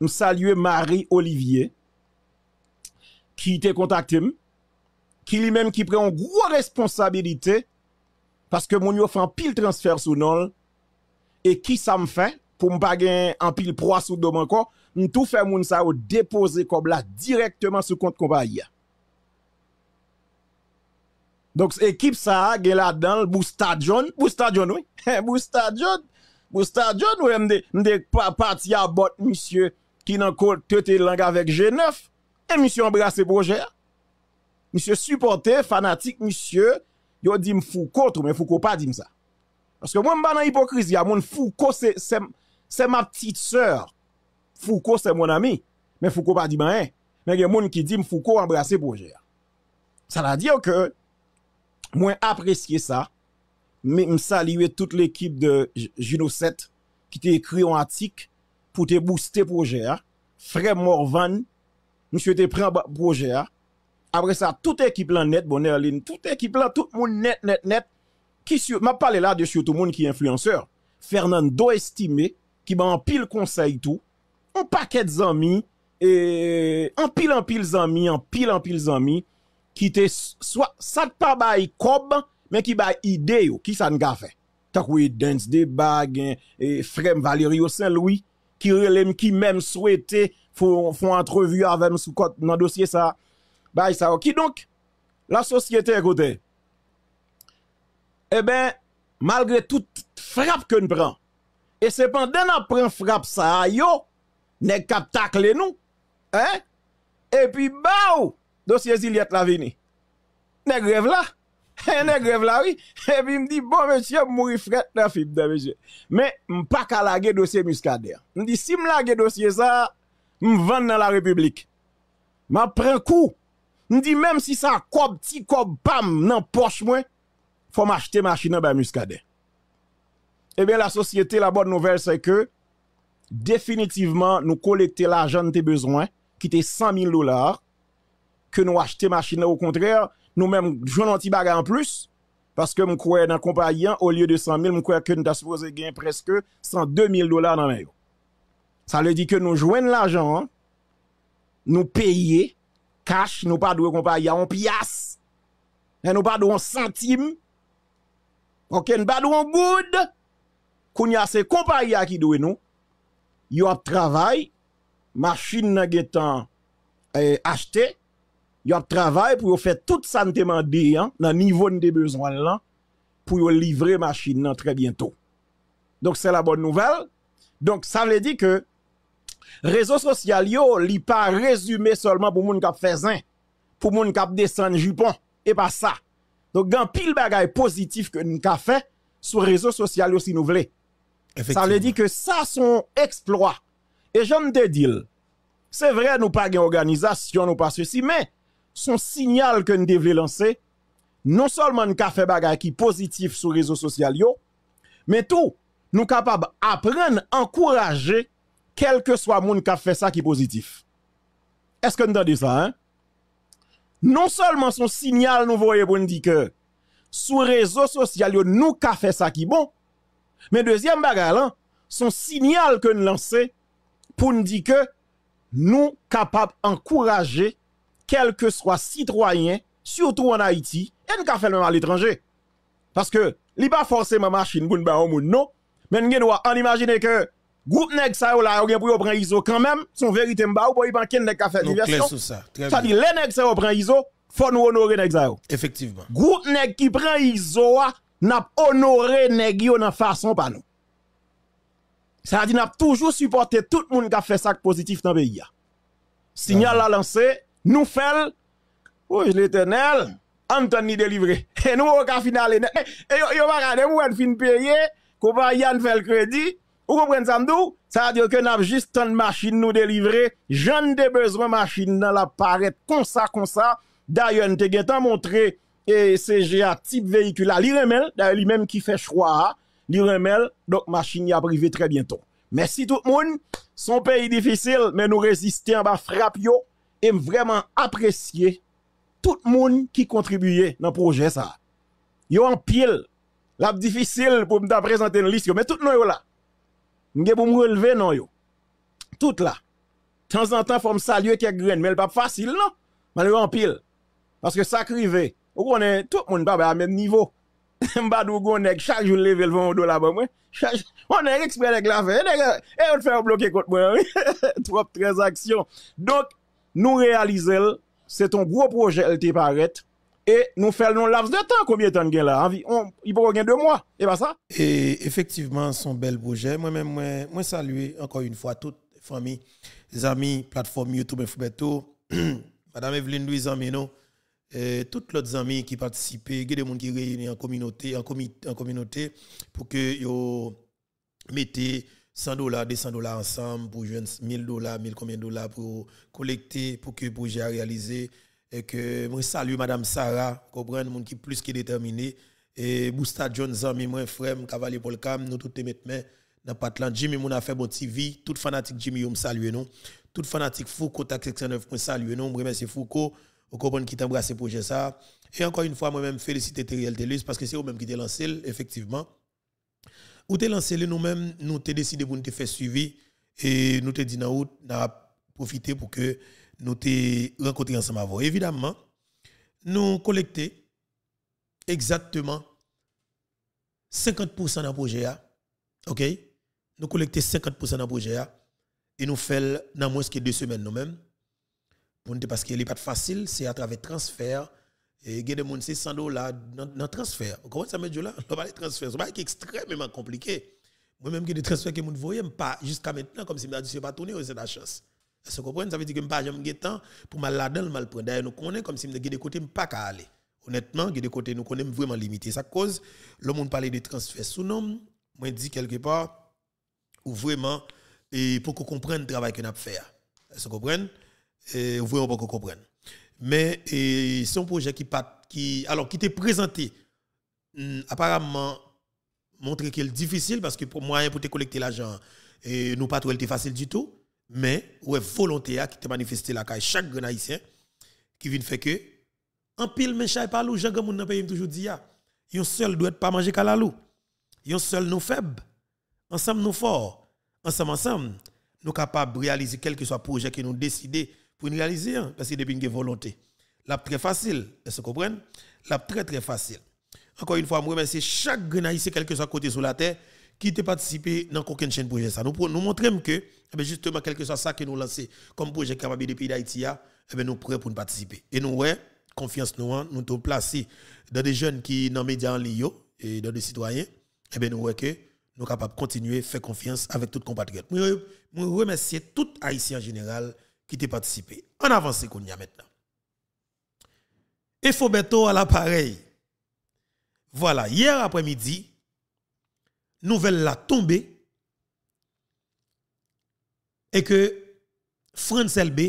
m Marie Olivier, ki te kontakte m, ki li menm ki pre an gwo responsabilite, paske moun yo fan pil transfer sou nol, e ki sa m fe, pou m bagen an pil proa sou do man kon, m tou fe moun sa ou depose kob la direktman sou kont kompa ya. Donk ekip sa gen la dan Boustadjon, Boustadjon wè, [laughs] Boustadjon, Boustadjon wè mde pati a bot misye ki nan kote te langa vek G9, e misye embrase proje, misye supporte fanatik misye yo dit Foucault, mais Foucault pas dit ça. Parce que moi, je dans hypocrisie, mon Foucault, c'est ma petite sœur. Foucault, c'est mon ami. Mais Foucault pas dit rien. Mais il y a des gens qui disent Foucault embrasser projet. Ça veut dire que, moi, apprécié ça, mais je salue toute l'équipe de Juno 7 qui t'a écrit un article pour te booster projet. Frère Morvan, monsieur te prend projet. Après ça, toute équipe là net, bon, toute équipe là, tout le monde net, net, net, qui sur, m'a parlé là de surtout monde qui est influenceur. Fernando Estimé, qui m'a en pile conseil tout, un paquet d'amis, et en pile en pile d'amis, en pile en pile d'amis, qui te, soit, ça pas bail cob, mais qui bail idée qui ça n'a fait? T'as quoi, dance des bagues, et frère Valérie Saint-Louis, qui relève, qui même souhaitait, font, font entrevue avec sous dans dossier ça. Bail ça, qui donc, la société, écoutez, eh ben, malgré toute frappe que nous prenons, et c'est pendant qu'on prend frappe ça, yo, n'est cap tacle nous, hein? Et puis, bao, dossier Ziliet la vini. N'est grève là? [laughs] N'est grève là, oui. [laughs] Et puis, me dit, bon, monsieur, mourir fret dans fib de monsieur. Mais, m'pas qu'à laguer dossier muscadet. Me dit, si m'laguer dossier ça, m'vend dans la République. M'a prend coup. Me dit, même si ça cob, petit cob, bam, dans poche moi, faut m'acheter machine dans muscadet. Eh bien, la société, la bonne nouvelle, c'est que, définitivement, nous collecter l'argent de tes besoins, qui était 100 000 dollars, que nous acheter machine au contraire, nous-mêmes, jouons un petit bagage en plus, parce que nous croyons dans compagnie, au lieu de 100 000, nous croyons que nous avons supposé gagner presque 102 000 dollars dans les Ça veut dire que nous jouons l'argent, hein. nous payons, cash, nous pas de compagnie en pièce, et nous pas de centime, ok, nous pas de good, qu'on y a ces compagnies qui nous, yo a travail, machine n'a eh, acheté, yo a travail pour faire tout ça demandé hein, dans niveau de besoins là pour livrer machine nan très bientôt. Donc c'est la bonne nouvelle. Donc ça veut dire que réseaux sociaux yo li pas résumé seulement pour moun k'ap fait zin, pour moun k'ap descend jupon et pas ça. Donc gan pile bagay positif que nous ka fait sur réseaux sociaux si nous voulons. Ça veut dire que ça son exploit. Et j'aime te dire, c'est vrai, nous pas une organisation, nous pas ceci, mais son signal que nous devons lancer, non seulement nous fait bagay qui positif sur les réseaux sociaux, mais tout, nous capables apprendre, encourager, quel que soit monde qui fait ça qui positif. Est-ce que nous avons dit ça, hein? Non seulement son signal nous voyons pour nous dire que sur les réseaux sociaux, nous avons fait ça qui bon, mais deuxième bagage là, son signal que nous lançons pour nous dire que nous capables d'encourager quel que soit citoyen, surtout en Haïti, et nous fait même à l'étranger. Parce que, li pas forcément machine pour non, mais nous doit en imaginer que groupe nèg ça là ou pour prendre ISO quand même, son vérité mba ou pour y pas ken nèg ka diversion. ça. Ça dit les nèg ça prend ISO, faut nous honorer nèg ça. Effectivement. Groupe nèg qui prend ISO n'a honoré nèg yo dans façon pas nous. Ça dit n'a toujours supporté tout le monde qui a fait ça positif dans le pays. Signal à lancer, nous faisons, oui, l'éternel, Anthony délivré. Et nous, au cas final, et yo va regarder, vous fin payer, qu'on va y fait le crédit, vous comprenez ça, ça veut dire que nous avons juste une machine nous délivrer, j'en ai besoin de machine dans la paraître comme ça, comme ça. D'ailleurs, nous avons montré, et CGA type véhicule, l'IRML, d'ailleurs, lui-même qui fait choix, l'IRML, donc machine y a très bientôt. Merci tout le monde. Son pays difficile, mais nous résistons en bas frappe et vraiment apprécier tout le monde qui contribuait dans le projet ça. Yo en pile. La difficile pour me présenter une liste, mais tout le monde là. M'ge pour me relever non yo. Tout là. De temps en temps, faut me saluer quelques graines, mais pas facile non? Mais yo en pile. Parce que ça crivé. Vous connaissez, tout le monde pas à même niveau. [laughs] Mbadou gon nèg chaque jour lever le 20 dollars moi. On est expert avec la. Et on fait bloquer contre moi. [laughs] Trop transactions. Donc nous réalisons c'est un gros projet LT paraît et nous faisons un laps de temps combien de temps gain là? Environ il peut gagner deux mois et pas ça? Et effectivement son bel projet moi même moi moi saluer encore une fois toute famille les amis plateforme YouTube Infobeto [clears throat] Madame Evelyne Louise euh, toutes les amis qui participent, il gens qui réunis en communauté, en, en communauté pour que yo mettez 100 dollars, 200 dollars ensemble pour jouer 1000 dollars, 1000 combien de dollars pour collecter, pour que le projet réalisé. Et que moi salue Madame Sarah, comprendre monde qui plus que déterminé. Et Bousta John Zami, moi frère, Cavalier Paul Cam, nous tous les mains dans Patlan. Jimmy, mon a fait bon TV. Tout fanatique Jimmy, me salue nous. Tout fanatique Foucault, TAC 69, salue nous. Remercie Foucault, au comprendre qui embrassé projet ça? Et encore une fois, moi-même, féliciter Teriel Telus parce que c'est eux-mêmes qui t'ont lancé, effectivement. Ou t'es lancé nous-mêmes, nous t'es décidé pour nous faire suivi et nous t'es dit dans nous profiter pour que nous t'es rencontré ensemble avant. Évidemment, nous collecter exactement 50% dans le projet. OK? Nous collecter 50% dans le projet et nous faisons dans moins que deux semaines nous-mêmes. Parce que ce n'est pas facile, c'est à travers transfert et a des gens qui 100 dollars dans le transfert. Comment ça met là? On parle de transfert. C'est extrêmement compliqué. Moi-même, j'ai des transferts que je ne voyais pas jusqu'à maintenant, comme si je ne pas tourné, c'est la chance. Vous comprenez? Ça veut dire que je n'ai pas temps pour mal là-dedans, mal prendre. D'ailleurs, nous connaissons comme si je des pas qu'à aller. Honnêtement, des côtés, nous connaissons vraiment limité. Ça cause, le monde parle de transfert sous nom, moi, dit quelque part, ou vraiment, et pour qu'on comprenne le travail qu'on a fait. Vous comprenez? Et vraiment pour qu'on comprenne mais c'est un projet qui, qui alors qui était présenté hmm, apparemment montré qu'il est difficile parce que pour moi pour te collecter l'argent et nous pas trop facile du tout. Mais ouais volonté qui te manifesté là chaque grand haïtien qui vient faire que en pile mais chay pas lou Jean moun dans pays toujours dit ya yon seul doit pas manger kalalou yon seul nous faibles ensemble nous forts. Ensemble ensemble nous capables de réaliser quel que soit le projet que nous décidons pour réaliser, hein, parce que depuis une volonté. La très facile, est-ce que vous comprenez? La très très facile. Encore une fois, je remercie chaque Grenaïsé, quel que soit côté sur la terre, qui a participé dans aucune chaîne projet. Ça. Nous, nous montrons que, eh justement, quel que soit ça que nous lançons comme projet capable de pays d'Haïti, eh nous sommes prêts pour participer. Et nous, ouais, confiance nous, hein, nous sommes placés dans des jeunes qui dans les médias en ligne et dans des citoyens. Eh bien, nous, ouais, que nous sommes capables de continuer à faire confiance avec tous les compatriotes. Je remercie tout Haïtien en général qui t'a participé. En avance qu'on y a maintenant. Et Fobeto à l'appareil. Voilà, hier après-midi, nouvelle la tombée et que France LB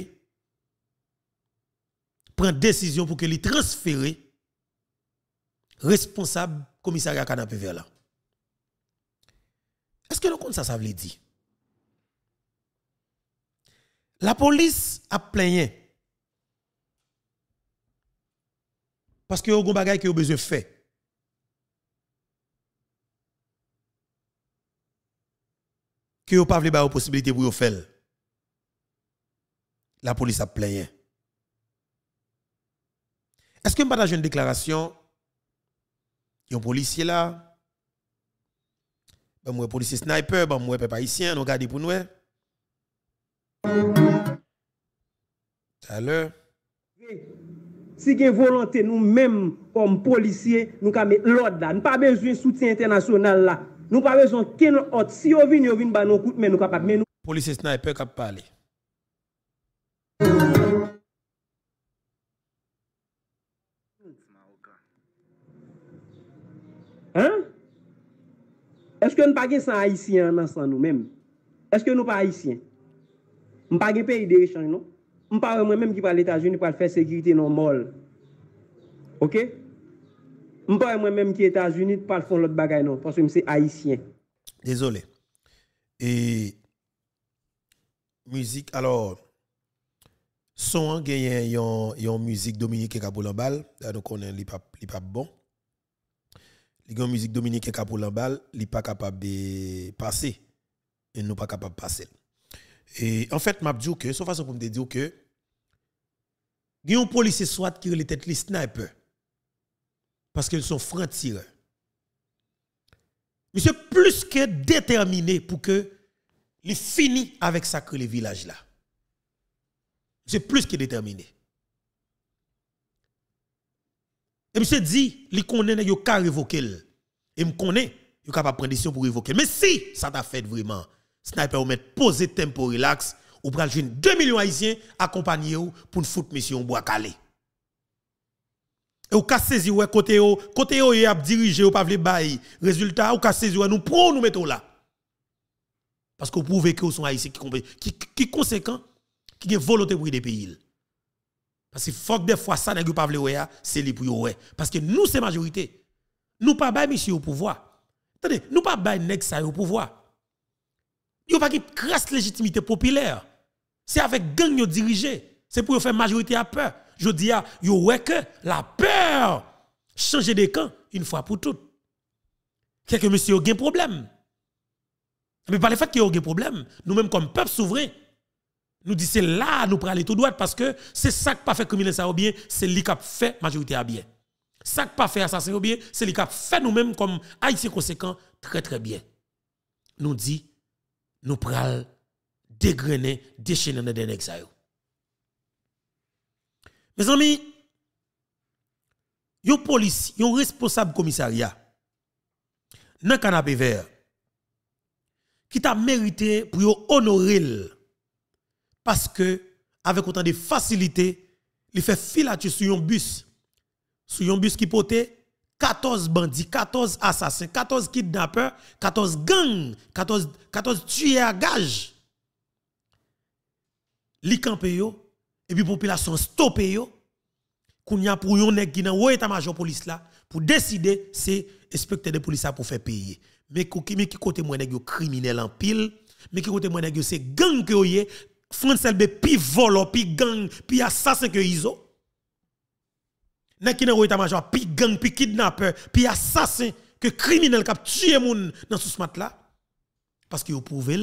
prend décision pour que les transférer responsable commissariat canapé vers là. Est-ce que le compte ça ça veut dire? La police a plaigné. Parce que y a des choses qui ont besoin de faire. Que vous pas de possibilité pour faire. La police a plaigné. Est-ce que vous avez une déclaration? Il y a un policier là. Ben, moi, policier sniper, ben, moi, papa haïtien, nous pour nous. Alè? Si gen volante nou menm kom polisye, nou ka met lod la. Nou pa bezwen soutien internasyonal la. Nou pa bezwen ken ot. Si yo vin, yo vin ba nou kout men nou kapap men nou. Polisye sniper kap pale. Hein? Eske nou pa gen san Haitien nan san nou menm? Eske nou pa Haitien? Nous pas un pays d'échange, non? Je parle moi-même qui parle les États-Unis pour faire sécurité non mol. OK? Je parle moi-même qui États-Unis pour faire l'autre bagaille non? Parce que c'est haïtien. Désolé. Et musique alors son gagne yon musique Dominique Capolambal donc on est pas pas bon. Les musique Dominique Capolambal, li pas capable de passer et nous pas capable de passer. Et en fait, m'a dit que, sauf façon pour me dire que, il y a un policier soit qui les têtes les sniper. Parce qu'ils sont francs-tireurs. Monsieur plus que déterminé pour que il finisse avec ça que les villages là. C'est plus que déterminé. Et monsieur dit, il connaît, il a révoquer. Et me connaît, il est capable de prendre pour révoquer. Mais si ça t'a fait vraiment, sniper ou mettre poser tempo relax ou pral jouer 2 millions haïtiens accompagnés pour une foot mission bois calé. Et ou ka saisi ouais côté yo, côté yo y a dirigé ou pas vle bail. Résultat ou ka saisi ouais nous prenons nous mettons là. Parce que vous prouvez que vous sont haïtiens qui qui conséquent qui ont volonté pour des pays. Parce que que des fois ça n'est pas vle ouais, c'est li pour ouais parce que nous c'est majorité. Nous pas bail monsieur au pouvoir. Attendez, nous pas bail nèg ça au pouvoir. Yo pas qui crasse légitimité populaire. C'est avec gang yo dirigé. C'est pour faire majorité à peur. Je dis à ouais que la peur changer de camp une fois pour toutes. Quelques monsieur a un problème. Mais par le fait qu'il y a un problème, nous-mêmes comme peuple souverain, nous disons c'est là nous prenons aller tout droit parce que c'est ça qui pas fait criminel ça ou bien, c'est lui qui fait majorité à bien. Ça qui pas fait assassin ou bien, c'est lui qui fait nous-mêmes comme haïtiens conséquents très très bien. Nous dit nous prenons dégrainer, déchaîner dans des Mes amis, yon police, yon responsable commissariat, nan canapé vert, qui t'a mérité pour honorer parce que, avec autant de facilité, il fait filature sur un bus, sur un bus qui portait 14 bandits, 14 assassins, 14 kidnappeurs, 14 gangs, 14, 14 tueurs à gage. Li campé yo, et puis population stoppé yo. Qu'on y a pour yon nèg qui nan état major police là pour décider c'est inspecteur de police pour faire payer. Mais qui qui côté moi nèg yo criminel en pile, mais qui côté moi nèg yo c'est gang que yo yé, France LB pi volo, pi gang, pi assassin que iso. Nèg qui nan état major pi gang, pi kidnappeur, pi assassin que criminel qui a tué moun dans ce mat là parce yo prouvé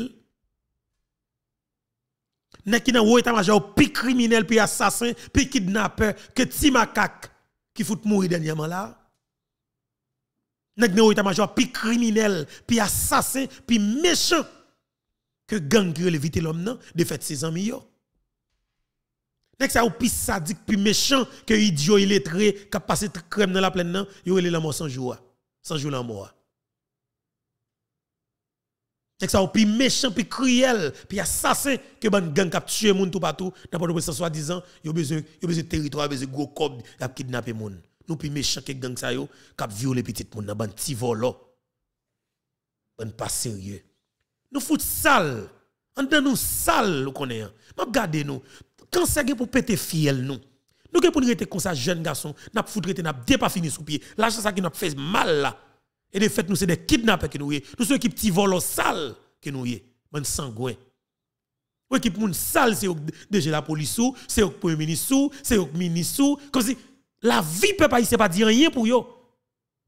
Nèg qui haut état major pi criminel pi assassin pi kidnappeur que ti macaque qui fout mourir dernièrement là. Nèg haut état major pi criminel pi assassin pi méchant que gang qui vite l'homme de fait ses amis yo. Nèg ça ou pi sadique pi méchant que idiot illettré qui a passé crème dans la plaine nan, yo relé la mort sans jour. Sans jour la mort. C'est ça, plus méchant, plus cruel, puis assassin que ban gang cap tuer moun tout partout, n'importe quoi soit disant, yo besoin yo besoin de territoire, besoin de gros cob, y a kidnapper moun. Nous plus méchant que gang ça yo, cap violer petit moun dans ban ti volo. Ban pas sérieux. Nous fout sale. En nous sale, nous connaît. M'a regardez nous. Quand ça pour péter fiel nous. Nous que pour nous comme ça jeune garçon, n'a foutre n'a pas fini sous pied. Là ça qui nous fait mal là. Et de fait, nous, c'est des kidnappeurs que nous sommes. Nous sommes équipe petit volant sale que nous sommes. Bon sangouin. Ou équipe moun sale, c'est déjà la police c'est le premier ministre c'est le ministre Comme si la vie peut pas, pas dire rien pour eux.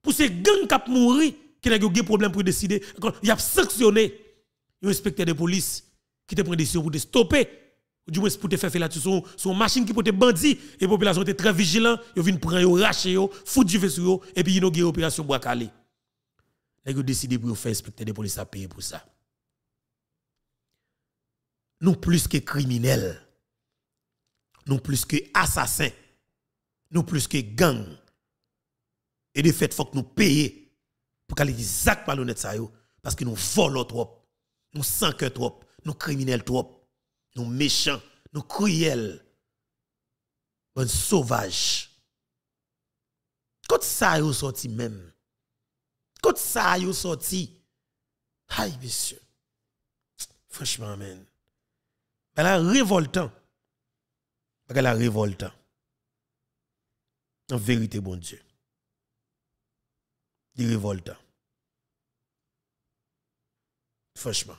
Pour ces gangs qui mourir, qui n'a pas de problème pour décider. Il a sanctionné. un inspecteur de police qui te prend des décision pour te stopper. Du moins pour te faire là-dessus son machine qui peut te bandit et la population était très vigilant, ils viennent prendre racher foutre du sur et puis ils ont une opération bois calé. Ils ont décidé pour faire inspecteur de police à payer pour ça. Nous plus que criminels. Nous plus que assassins. Nous plus que gang. Et de fait, il faut que nous payions pour qu'elle dise actes malhonnêtes ça parce que nous volons trop. Nous sans trop. Nous criminels trop. Nous méchants. Nous cruels. Nous sauvages. Quand ça est sorti même. Quand ça a sorti, aïe, monsieur. Franchement, amen. Elle a révoltant. Elle a révoltant. En vérité, bon Dieu. Il révoltant. Franchement.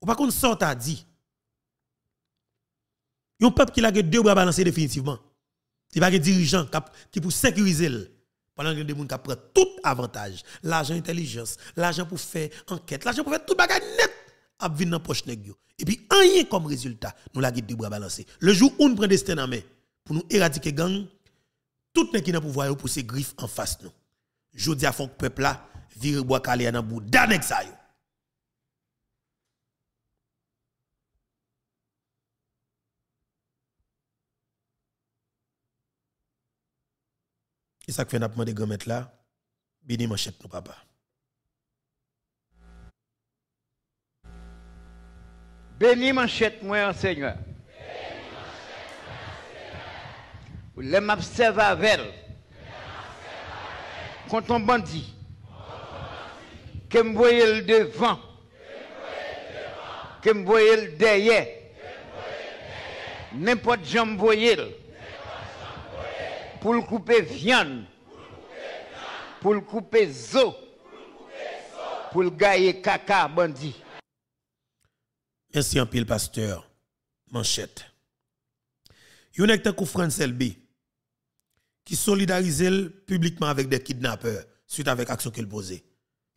Ou pas qu'on sort à dit. Un peuple qui a deux bras balancés définitivement. Il pas de dirigeant qui pour sécuriser pendant que des gens qui prennent tout avantage, l'argent intelligence, l'argent pour faire enquête, l'argent pour faire tout bagage net, à venir dans poche nèg Et puis rien comme résultat, nous la guide de bras balancés. Le jour où nous prenons destin en main pour nous éradiquer gang, tout nèg qui n'a pouvoir pour ses griffes en face nous. Jodi a fond peuple là vire bois calé dans bout d'annex ça. Et ça fait n'a demandé grand là, bini manchette nous papa. Béni manchette moi Seigneur. Les m'observe avec quand on bandit. Que me voyez le devant que me voyez le derrière n'importe jambe voyez pour le couper viande pour le couper zo pour le gailler caca bandit Merci un pile pasteur manchette Yon ek takou France LB qui solidarise publiquement avec des kidnappeurs suite avec action qu'il posait.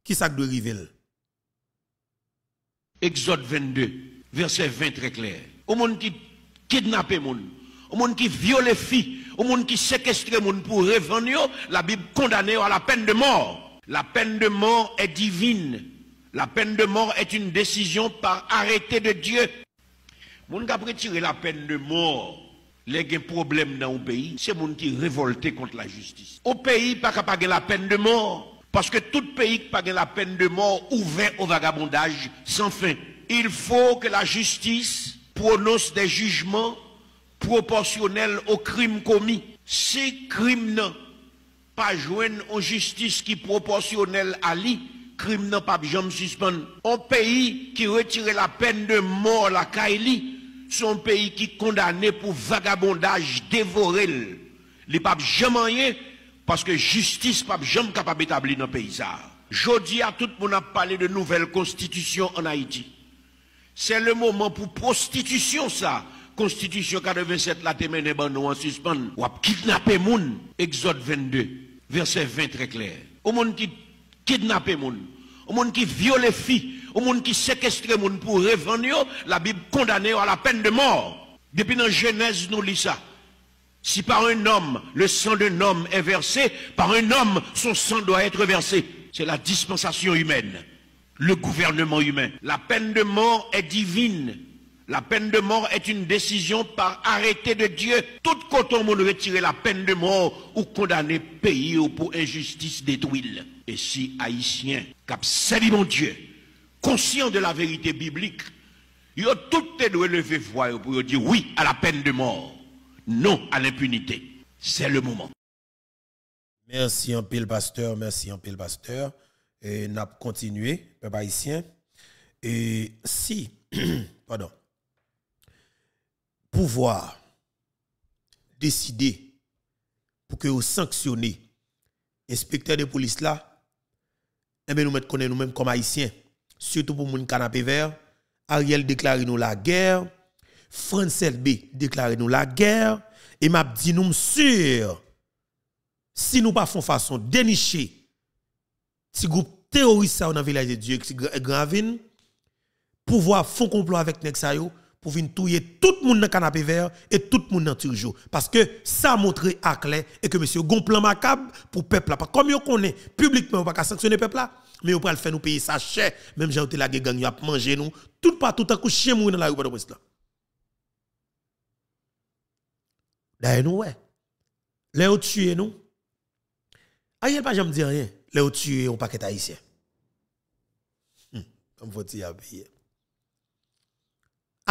Qui ça doit arriver? Exode 22, verset 20 très clair. Au monde qui kidnappe moun, au monde qui viole filles, au monde qui séquestre moun pour revendre, la Bible condamne à la peine de mort. La peine de mort est divine. La peine de mort est une décision par arrêté de Dieu. Moun qui a retiré la peine de mort, les problèmes dans le pays, c'est moun qui révolté contre la justice. Au pays, pas capable la peine de mort. Parce que tout pays qui pas la peine de mort ouvert au vagabondage sans fin. Il faut que la justice prononce des jugements proportionnels aux crimes commis. Si crime n'a pas joindre en justice qui proportionnelle à lui, crime n'a pas jamais suspendre. Un pays qui retire la peine de mort la Kaili, son pays qui condamné pour vagabondage dévoré. Il pas jamais rien parce que justice pas jamais capable d'établir dans pays à tout le monde a parlé de nouvelle constitution en Haïti. C'est le moment pour prostitution ça. Constitution 87 la temene ban nous en suspens. Ou a kidnapper moun. Exode 22, verset 20 très clair. Au monde qui kidnapper moun, au monde qui viole filles, au monde qui séquestre moun pour revendre, la Bible condamne à la peine de mort. Depuis dans Genèse nous lit ça. Si par un homme, le sang d'un homme est versé, par un homme, son sang doit être versé. C'est la dispensation humaine, le gouvernement humain. La peine de mort est divine. La peine de mort est une décision par arrêté de Dieu. Tout coton on retirer la peine de mort ou condamner pays ou pour injustice détruire. Et si haïtien, cap mon Dieu, conscient de la vérité biblique, il a tout doit lever voix pour dire oui à la peine de mort non à l'impunité. C'est le moment. Merci un pile pasteur, merci un pile pasteur. Et n'a continué, peuple haïtien. Et si, [clears throat] pardon, pouvoir décider pour que vous sanctionnez. Inspecteur de police là, eh bien nous mettons nous-mêmes comme haïtiens, surtout pour mon canapé vert, Ariel déclare nous la guerre. France LB déclare nous la guerre. Et m'a dit nous sûr si nous pas faisons façon dénicher si groupe terroriste dans le village de Dieu qui Gravine pouvoir font complot avec Nexayo pour venir tuer tout le monde dans canapé vert et tout le monde dans toujours parce que ça montre à clair et que monsieur gon plan macabre pour peuple là comme yo connaît publiquement on pas sanctionner peuple là mais on peut le faire nous payer ça cher même j'ai la gang y a manger nous tout pas tout un coup chien mourir dans la rue de là D'ailleurs, nous, ouais. Les ont tué nous. Ariel pas jamais dit rien. Les ont tué un paquet haïtien. Hum, comme faut-il.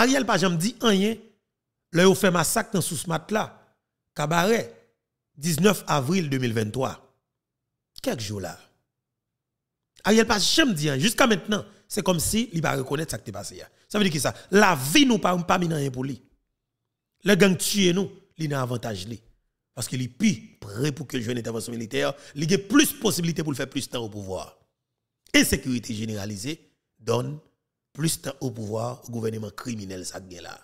Ariel pas jamais dit rien. Les ont fait massacre dans sous ce là. Cabaret. 19 avril 2023. Quelques jours là. Ariel pas jamais dit rien. Jusqu'à maintenant, c'est comme si il va reconnaître ça qui est passé. Ça veut dire que ça? La vie nous pas pas rien pour lui. Les gangs tuent nous il a avantage parce qu'il est plus prêt pour que le jeune intervention militaire, il a plus de possibilités pour le faire plus de temps au pouvoir. Insécurité généralisée donne plus temps au pouvoir gouvernement criminel ça là.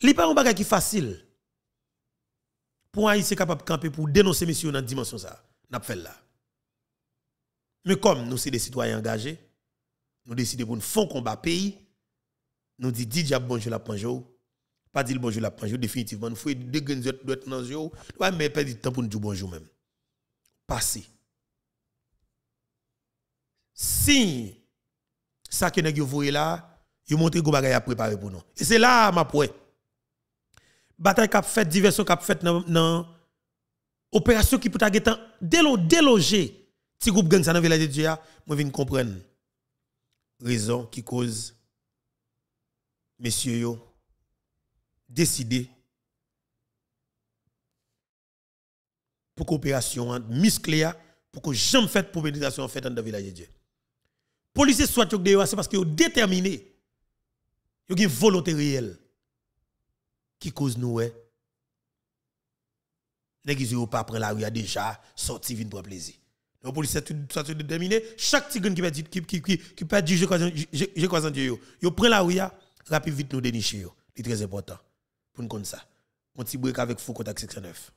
Ce pas un bagage qui facile. Pour un Haïtien capable de camper pour dénoncer messieurs dans dimension ça, n'a fait là. Mais comme nous sommes des citoyens engagés, nous décidons pour nous faire combat pays nous dit dit bonjour la bonjour pas dire bonjour la bonjour définitivement nous faut deux graines doit être dans jour mais pas du temps pour nous dire bonjour même passer si ça que nous voyez là vous montrez que bagay a préparé pour nous. Et c'est là ma point bataille qu'a fait diversion fait dans opération qui peut être déloger. Petit groupe gang ça dans village de Dieu moi viens comprendre raison qui cause messieurs yo décidé pour coopération musclée pour que jamais fait pour méditation faite dans le village de Dieu policiers soit dehors, c'est parce qu'ils sont déterminés. Ils ont une volonté réelle qui cause nous. Nèg yo pas prendre la rue déjà sorti vinn pour plaisir. Les policiers sont déterminés, chaque petit qui perd qui qui qui qui perd du je crois en Dieu yo. Yo prend la rue rapide vite nous dénicher yo. C'est très important pour nous comme ça. On petit break avec Foucault 609.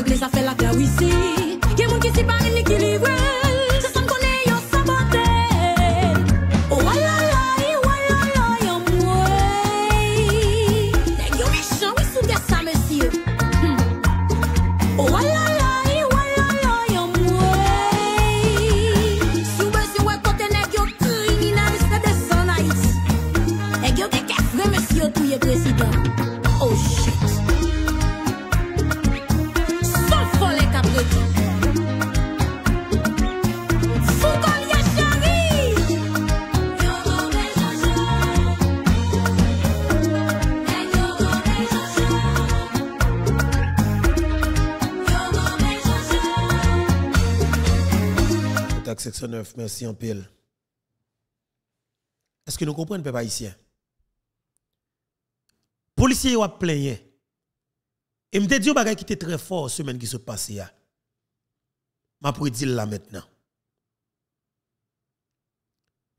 Li t'a réglé ça fait la Contact 609, merci en pile. Est-ce que nous comprenons, peuple haïtien? Policiers ont plaigné. Et me dit un bagage qui était très fort semaine qui se passait là. M'a dire là maintenant.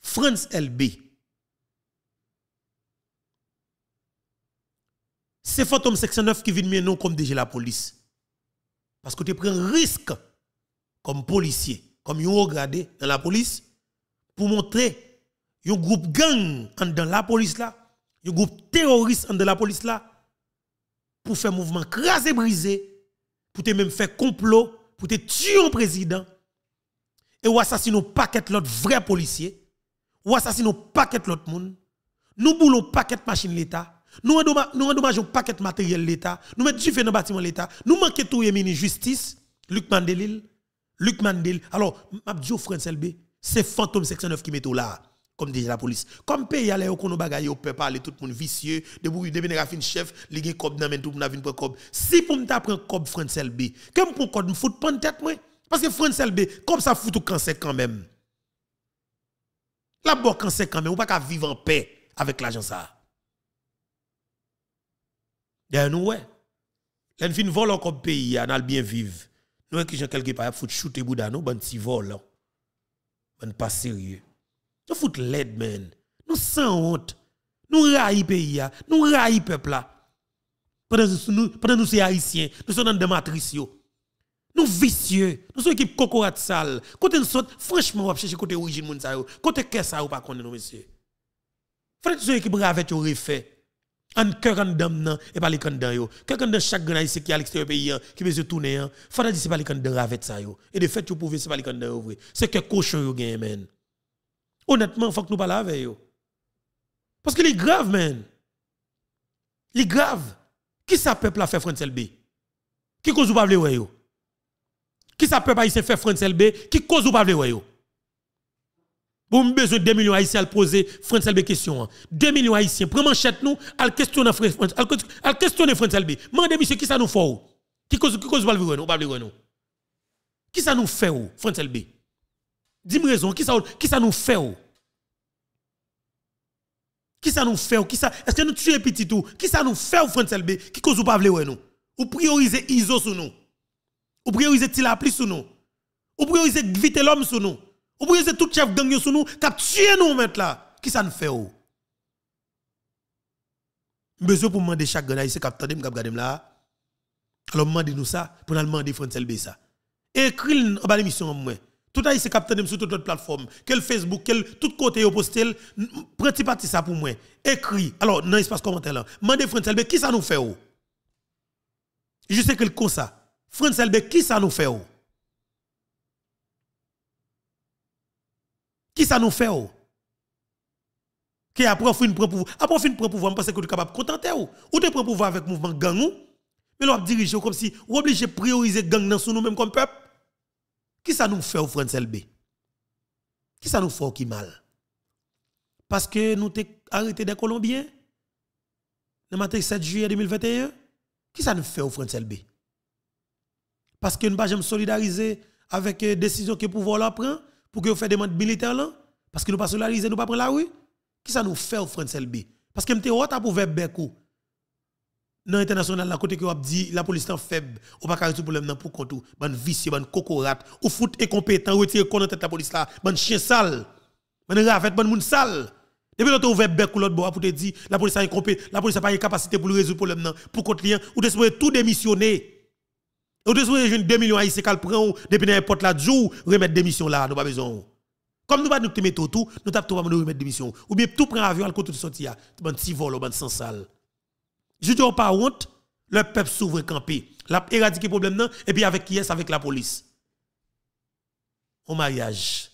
France LB. C'est Fantôme 609 qui vient de nous comme déjà la police. Parce que tu prends risque comme policier, comme haut gradé dans la police, pour montrer un groupe gang dans la police là, un groupe terroriste dans la police là, pour faire mouvement crasé brisé, pour te même faire complot, pour te tuer un président, et ou assassiner un paquet l'autre vrai policier, ou assassiner un paquet l'autre monde, nous boulons paquet machine l'État, nous endommageons paquet matériel l'État, nous mettons du feu dans le bâtiment l'État, nous manquons tout le ministre justice, Luc Mandelil, Luc Mandel. Alors, m'a dit au France LB, c'est fantôme 609 qui met tout là comme déjà la police. Comme pays aller au kono bagay au peut parler tout le monde vicieux, de bouille de fin chef, li gen kob nan men tout le monde vinn kob. Si pour m'ta prendre kob France LB, comme pour code me fout pas tête moi? Parce que France LB comme ça fout tout cancer quand même. La bon cancer quand même, ou pas qu'à vivre en paix avec l'agent ça. Derrière nous ouais. L'en fin vol comme pays, on a bien vivre. Nous qui quelque part fout shooter bouda nous bon petit vol. Bon pas sérieux. Nous fout l'aide man. Nous sans honte. Nous raï pays ya, nous raï peuple. Pendant nous pendant nous c'est haïtiens, nous sommes dans des matrices. Nous vicieux, nous sommes équipe cocorat sale. Côté nous saute, franchement, on va chercher côté origine. Côté qu'est ça ou pas connaître nous monsieur. Frère, nous sommes équipe yo refait. En cœur en dame et pas les candidat yo. Quelqu'un de chaque grand ici qui à l'extérieur pays qui veut tourner hein. Fada dit c'est pas les candidats avec ça yo. Et de fait vous pouvez c'est pas les candidats vrai. C'est que cochon yo gagne man. Honnêtement, faut que nous parler avec yo. Parce que est grave man. est grave. Qui ça peuple a fait France LB? Qui cause ou pas vle yo? Qui ça peuple haïtien fait France LB? Qui cause ou pas vle yo? Bon, besoin de 2 millions haïtiens à poser France LB question. 2 millions haïtiens, prends manchette nous, à questionner France à questionner France LB. Mandez monsieur qui ça nous fait Qui cause qui cause pas le nous. Qui ça nous fait ou France LB? Dis-moi raison, qui ça qui ça nous fait ou? Qui ça nous fait? Qui ça est-ce que nous tuer petit tout? Qui ça nous fait France LB? Qui cause pas le nous? Ou prioriser ISO sur nous? Ou prioriser Tilapli sur nous? Ou prioriser vite l'homme sur nous? Ou pour c'est tout chef gang sur nous, cap tuer nous maintenant là. Qui ça nous fait ou? Besoin pour demander chaque gang ici cap tande cap garder là. Alors demandez nous ça pour nous demander France LB ça. Écrit en bas l'émission moi. Tout ici cap tande sur toute autre plateforme, quel Facebook, quel tout côté au postel, prends parti ça pour moi. Écrit. Alors dans espace commentaire là, demandez France LB qui ça nous fait ou? Je sais que comme ça. France LB qui ça nous fait ou? Qui ça nous fait ou? Qui après fin prend pouvoir, après fin prend pouvoir, parce que tu capable de contenter ou ou tu prend pouvoir avec mouvement gang ou mais l'on dirige comme si ou obligé de prioriser gang dans sous nous même comme peuple? Qui ça nous fait au France LB Qui ça nous fait qui mal? Parce que nous t'es arrêté des Colombiens? Le matin 7 juillet 2021 Qui ça nous fait au France LB Parce que nous pas jamais solidariser avec les décisions que le pouvoir prend? Pour que vous fassiez des demandes militaires là? Parce que nous pas solidariser nous pas prendre la rue qui ça nous fait au France LB parce que m'te hot pour faire bekou dans l'international la côté que a dit la police est faible ou pas carré tout problème nan pour compte ban vicieux ban cocorat ou foot incompétent retirer connant tête la police là. Ban chien sale. Ban ravet ban moun sale. Depuis l'autre ouvert bec l'autre bois pour te dire la police a incompétent la police a pas capacité pour résoudre problème nan pour compte lien ou de tout démissionner ou de souhaiter 2 millions haïtiens qu'elle prend depuis n'importe la jour remettre démission là nous pas besoin. Comme nous pas nous mettre tout nous t'a tout pas remettre démission ou bien tout prend avion à côté de sortir ban petit vol ban sans sale je dis pas honte, le peuple souverain campé. La éradiquer problème et puis avec qui est avec la police. Au mariage,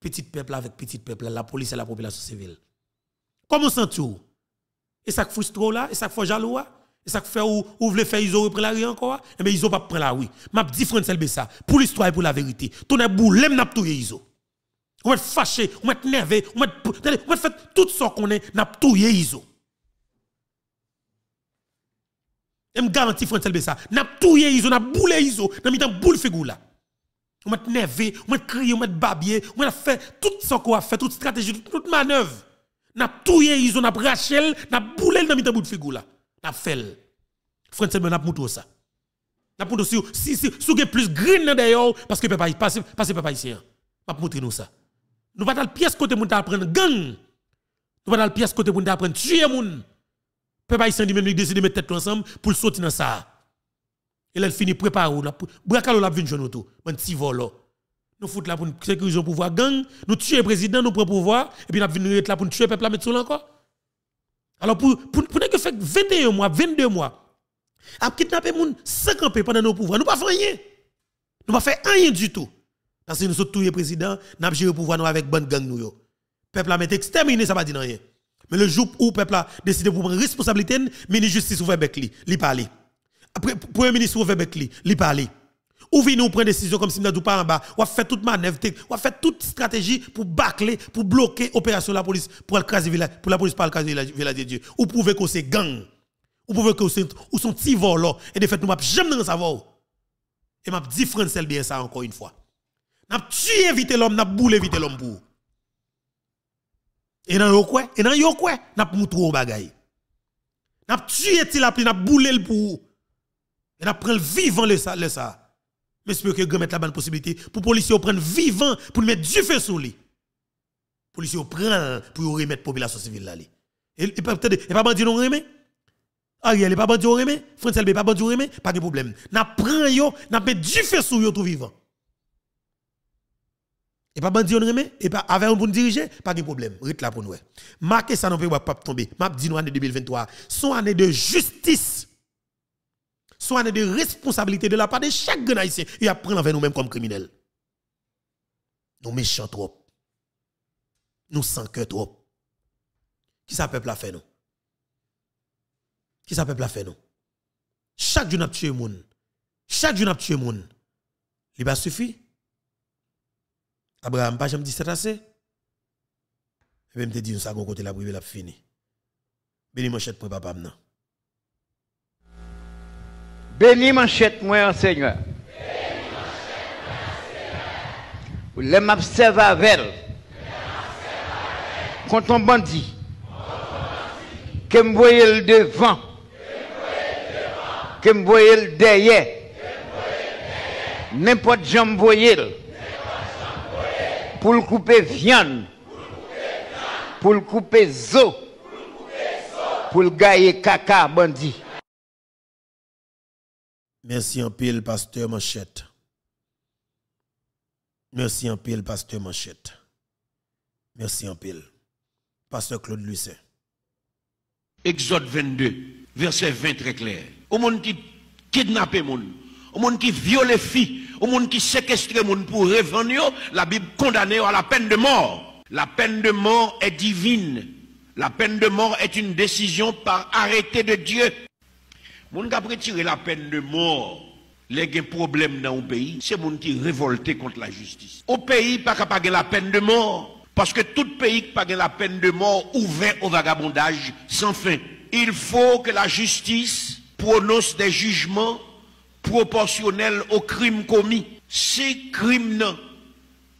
petit peuple avec petit peuple, la police et la population civile. Comment sent-vous Et ça frustre là, et ça fait jaloux et ça fait ou ou voulez faire ils ont repris la rue encore et mais ils ont pas prendre la rue. M'a dit François ça pour l'histoire et pour la vérité. Ton boule, l'aime n'a touyer iso. On va fâché, on va nerveux, on va faire tout ce qu'on est n'a touyer iso. Je me garantis, François ça. N'a touye iso, n'a boule iso, n'a mis dans boule figou là. On m'a nervé, on m'a crié, on m'a babier, on m'a fait tout ce qu'on a fait, toute stratégie, toute manœuvre. N'a touye iso, n'a rachel, n'a boule dans mis dans boule figou là. N'a fait. François n'a montré ça. N'a montré si si si si plus green d'ailleurs parce que papa passe passe papa ici. M'a montré nous ça. Nous pas dans pièce côté moun apprendre gang. Nous pas dans pièce côté moun apprendre tuer moun. Peuple haïtien lui-même décide de mettre tête ensemble pour sortir dans ça. Et là, il finit préparer. Bracalo la vinn jeune tout. Un petit vol Nous fout là pour sécuriser le pouvoir gang, nous tuer président, nous prenons pouvoir, et puis nous venons là pour tuer le peuple là mettre encore. Alors pour pour pour que fait 21 mois, 22 mois, à kidnapper moun 50 pendant nos pouvoirs, nous pas fait rien. Nous pas fait rien du tout. Parce que nous sommes tous les présidents, nous avons géré le pouvoir avec bonne gang nous yo. Peuple a mettre exterminé ça pas dit rien. Mais le jour où le peuple a décidé de prendre responsabilité, le ministre de justice ouvert bec li, li parler. Après premier ministre ouvert bec li, li parler. Ou vient nous prendre décision comme si nous pas en bas, ou fait toute manœuvre, ou fait toute stratégie pour bâcler, pour bloquer l'opération de la police pour village, pour la police pas le la village de Dieu. Ou prouver que c'est gang. Ou prouver que c'est ou son petit vol et de fait nous m'a jamais dans savoir. Et m'a dit Francel bien ça encore une fois. N'a tué éviter l'homme, n'a boule éviter l'homme pour. Et dans yo quoi? Et dans yo quoi? N'a pas montré bagay. N'a tué ti la pli, n'a boulé le pour. Et n'a prend le vivant le ça, le ça. Mais j'espère que grand mettre la bonne possibilité pour policiers prendre vivant pour mettre du feu sur lui. Policiers prend pour remettre la population civile là. Et pas bandit non remet. Ariel est pas bandit remet, François pas bandit remet, pas de problème. N'a prend yo, n'a met du feu sur yo tout vivant. Et pas bandit on remet, et pas avec un bon diriger, pas de problème. Rite là pour nous. Marquez ça non peut pas tomber. M'a dit nous année 2023, son année de justice. Année de responsabilité de la part de chaque grand haïtien et à prendre avec nous-mêmes comme criminels. Nous méchants trop. Nous sans cœur trop. Qui ça peuple a fait nous? Qui ça peuple a fait nous? Chaque jour n'a tué monde. Chaque jour n'a tué monde. Il va suffire. Abraham, pas jamais dit c'est assez. Et même te dit, ça, côté la privé, la fini. Béni manchette pour papa maintenant. Béni manchette moi, Seigneur. Le m'observe avec Quand on bandit. Que me voyez le devant. Que me voyez le derrière. N'importe jambe voyez pour le couper viande, pour le couper zo, pour le gailler caca bandit. Merci en pile, pasteur Manchette. Merci en pile, pasteur Manchette. Merci en pile. Pasteur Claude Lucin. Exode 22, verset 20 très clair. Au monde qui kidnappe monde, au monde qui viole filles, au monde qui séquestre monde pour revendre, la Bible condamne à la peine de mort. La peine de mort est divine. La peine de mort est une décision par arrêté de Dieu. Moun qui a retiré la peine de mort, les gens problème dans le pays, c'est moun qui révolté contre la justice. Au pays, pas capable la peine de mort. Parce que tout pays qui pas la peine de mort ouvert au vagabondage sans fin. Il faut que la justice prononce des jugements proportionnels aux crimes commis. Si crime non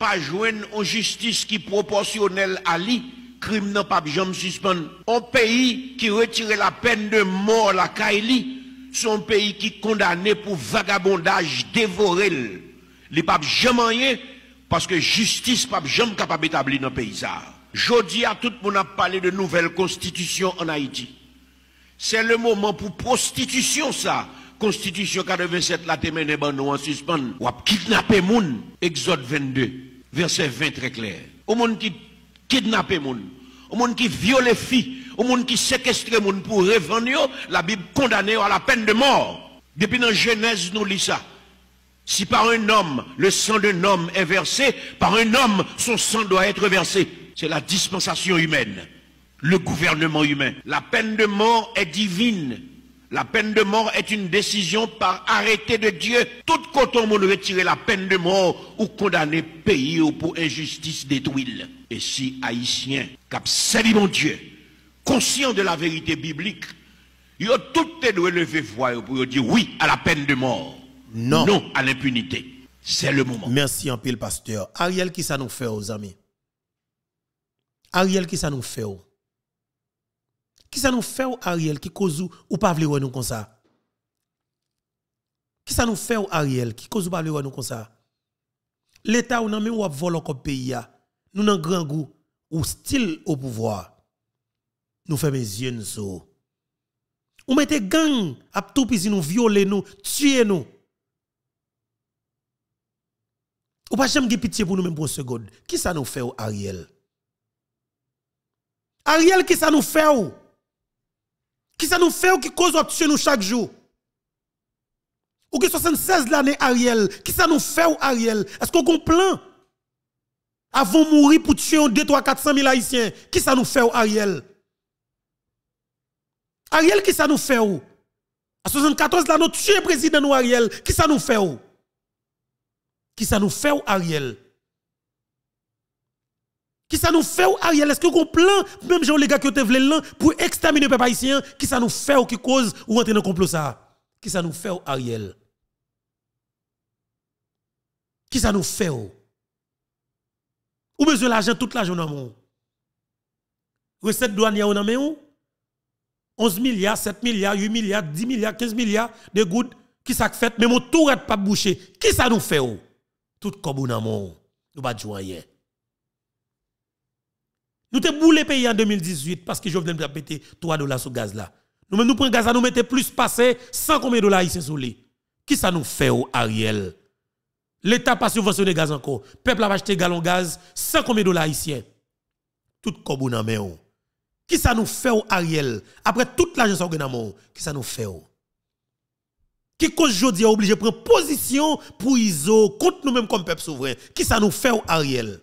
pas joindre en justice qui proportionnelle à lui, crime n'a pas jamais suspendre. Un pays qui retire la peine de mort la Kaili, son pays qui condamné pour vagabondage dévoré. Il pas jamais rien parce que justice pas jamais capable d'établir dans le pays. Jodi à tout le monde a parlé de nouvelle constitution en Haïti. C'est le moment pour prostitution ça. Constitution 87 la témène ban nous en suspend. Ou kidnapper moun. Exode 22, verset 20 très clair. Au monde qui kidnapper moun, au monde qui viole filles, au monde qui séquestre moun pour revendre, la Bible condamne à la peine de mort. Depuis dans Genèse nous lit ça. Si par un homme, le sang d'un homme est versé, par un homme, son sang doit être versé. C'est la dispensation humaine, le gouvernement humain. La peine de mort est divine. La peine de mort est une décision par arrêté de Dieu. Tout coton on retirer la peine de mort ou condamner pays ou pour injustice détruire. Et si haïtien, cap mon Dieu, conscient de la vérité biblique, il a tout doit lever voix pour dire oui à la peine de mort. Non. Non à l'impunité. C'est le moment. Merci en pile, pasteur. Ariel, qui ça nous fait, aux amis? Ariel, qui ça nous fait? oh? Qui ça nous fait, oh, Ariel, qui cause ou, ou pas nous comme ça? Qui ça nous fait, oh, Ariel, qui cause ou pas vle nous comme ça? L'État ou nan men ou ap vole comme pays nous nan grand goût ou style au pouvoir. Nous faisons mes yeux nous. Ou mettez gang ap tout pisi nous violer nous, tuer nous. Ou pas jamais pitié pour nous même pour seconde. Qui ça nous fait Ariel? Ariel, qui ça nous fait? Qui ça nous fait qui cause tuer nous chaque jour? Ou qui 76 l'année Ariel, qui ça nous fait Ariel? Est-ce qu'on plan? Avant de mourir pour tuer 2, 3, 400 000 Haïtiens, qui ça nous fait Ariel? Ariel, qui ça nous fait ou? À 74 là, nous tué président nous Ariel, qui ça nous fait ou? Qui ça nous fait ou Ariel? Qui ça nous fait ou Ariel? Est-ce que vous plan, même gens les gars qui ont là, pour exterminer le peuple haïtien, qui ça nous fait ou qui cause ou entrer dans le complot ça? Qui ça nous fait ou Ariel? Qui ça nous fait ou? Ou besoin l'argent toute la journée mon? Recette douanière ou nan men ou? 11 milliards, 7 milliards, 8 milliards, 10 milliards, 15 milliards de gouttes qui ça fait? Mais mon tour est pas bouché. Qui ça nous fait ou? Tout comme ou nan mon. Nous pas jouer. Nous te boulé pays en 2018 parce que Jovenel a pété 3 dollars sur gaz là. Nous nous prenons gaz, nous mettons plus passé 100 combien de dollars ici sur lui. Qui ça nous fait ou Ariel? L'État pas subventionné gaz encore. Peuple a acheté gallon gaz 100 combien de dollars haïtiens. Tout comme ou. Qui ça nous fait Ariel? Après toute l'argent dans mon, qui ça nous fait? Qui cause jodi a obligé de prendre position pour ISO contre nous-mêmes comme peuple souverain? Qui ça nous fait Ariel?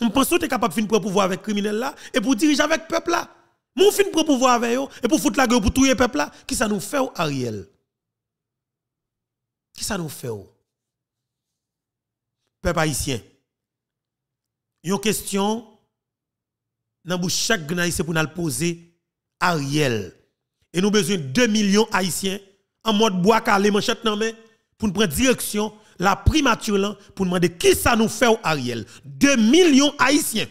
On pense que tu es capable de prendre pouvoir avec criminel là et pour diriger avec peuple là. Mon fin prendre pouvoir avec eux et pour foutre la gueule pour tuer peuple là. Qui ça nous fait Ariel? Qui ça nous fait? Peuple haïtien. Une question dans bouche chaque haïtien pour nous poser Ariel. Et nous besoin de 2 millions haïtiens en mode bois calé manchette nan main pour nous prendre direction la primature là pour demander qui ça nous fait Ariel. 2 millions haïtiens.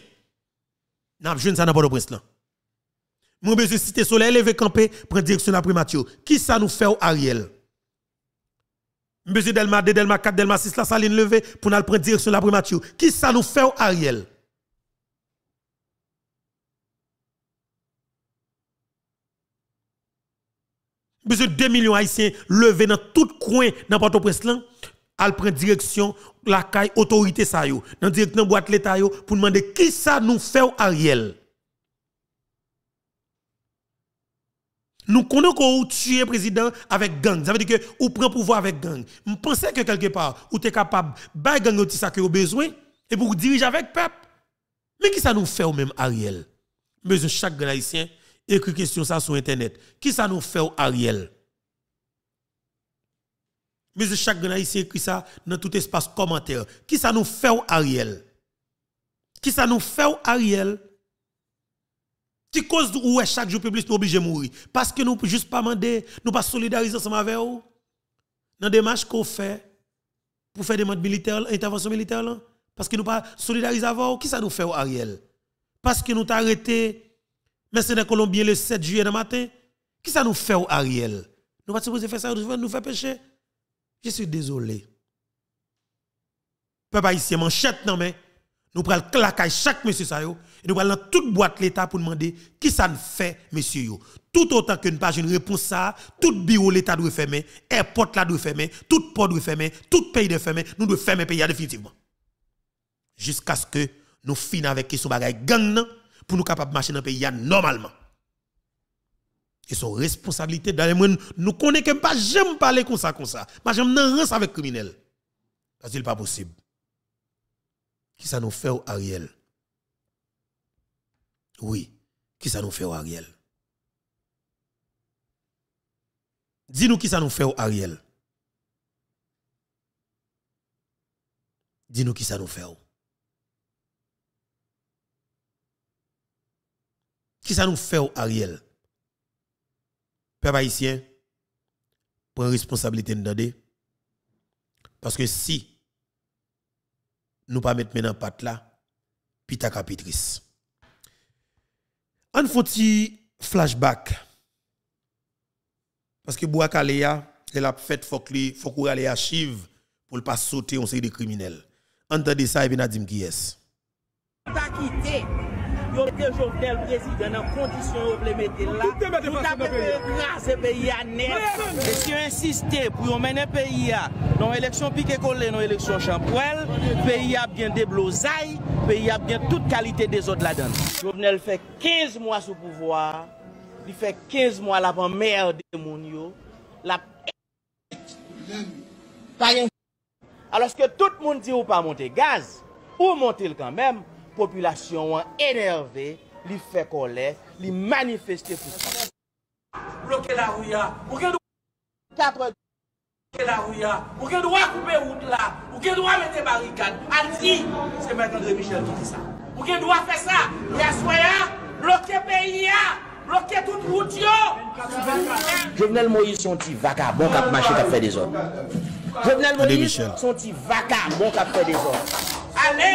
N'a jeune ça n'a pas de prince là. Nous besoin cité soleil lever camper prendre direction la primature. Qui ça nous fait Ariel? Monsieur Delma 2, Delma 4, Delma 6, la saline levée pour nous prendre direction la primature. Qui ça nous fait Ariel? Besoin de 2 millions haïtiens levés dans tout coin dans Port-au-Prince al prend direction la caille autorité ça yo, dans direction boîte l'état yo pour demander qui ça nous fait Ariel. Nous connaissons qu'on tuer président avec gang. Ça veut dire que ou prend pouvoir avec gang. Je pensais que quelque part, ou tu es capable de gang ça que besoin et pour diriger avec peuple. Mais qui ça nous fait au même Ariel? besoin chaque grand haïtien écrit question ça sur internet. Qui ça nous fait Ariel? Besoin chaque grand haïtien écrit ça dans tout espace commentaire. Qui ça nous fait Ariel? Qui ça nous fait Ariel? Qui cause où est chaque jour public nous obligé mourir? Parce que nous juste pas demander, nous pas solidariser ensemble avec vous. Dans des marches qu'on fait pour faire des modes militaires, intervention militaire parce que nous pas solidariser avec vous, qui ça nous fait Ariel? Parce que nous t'arrêté arrêté mercenaires colombiens le 7 juillet dans matin, qui ça nous fait Ariel? Nous pas supposé faire ça, nous faire pécher. Je suis désolé. Peuple haïtien manchette non mais nous prenons claquer chaque monsieur ça et nous prenons toute boîte l'état pour demander qui ça ne fait monsieur yo. Tout autant que nous pas une réponse ça, tout bureau l'état doit fermer, airport là doit fermer, tout port doit fermer, tout pays doit fermer, nous devons fermer pays définitivement. Jusqu'à ce que nous finissons avec question bagay gang pour nous capables de marcher dans le pays normalement. Et son responsabilité dans monde nous connaissons pas jamais parler comme ça comme ça. Moi j'aime nan avec criminel. Parce que n'est pas possible. Qui ça nous fait Ariel? Oui, qui ça nous fait Ariel? Dis-nous qui ça nous fait Ariel. Dis-nous qui ça nous fait. Qui ça nous fait Ariel? Peuple haïtien, prend responsabilité de Parce que si nous pas mettre maintenant patte là, pita capitrice. On faut flashback. Parce que Bouakalea, elle a fait faut que faut qu'on les archives pour ne pas sauter on série de criminels. Entendez ça et bien dire qui est. yo mette Jovenel prezident nan kondisyon yo ple mette la, nou ta pe pe krasi peyi a net. E si yo insistè pou yo mene peyi a, nan eleksyon pike kole, nan eleksyon champouel, peyi a bien deblozay, peyi a bien tout kalite de zot la dan. Jovenel fè 15 mwa sou pouvoar, li fè 15 mwa la pan mer de moun yo, la Payen. Aloske tout moun di ou pa monte gaz, ou monte l kan menm, populasyon an enerve, li fe kolè, li manifeste pou sa. Bloke la ouya, ou gen do... 4... Bloke la ouya, ou gen do a koupe wout la, ou gen do a mette barikad, anti, se mèk André Michel ki di sa. Ou gen do a fe sa, ya soya, bloke peyi ya, bloke tout wout yo. Jovenel Moïse son ti vaka, bon kap mache kap fe de zon. Jovenel Moïse, son ti vaka moun kap fè de zon. Ale,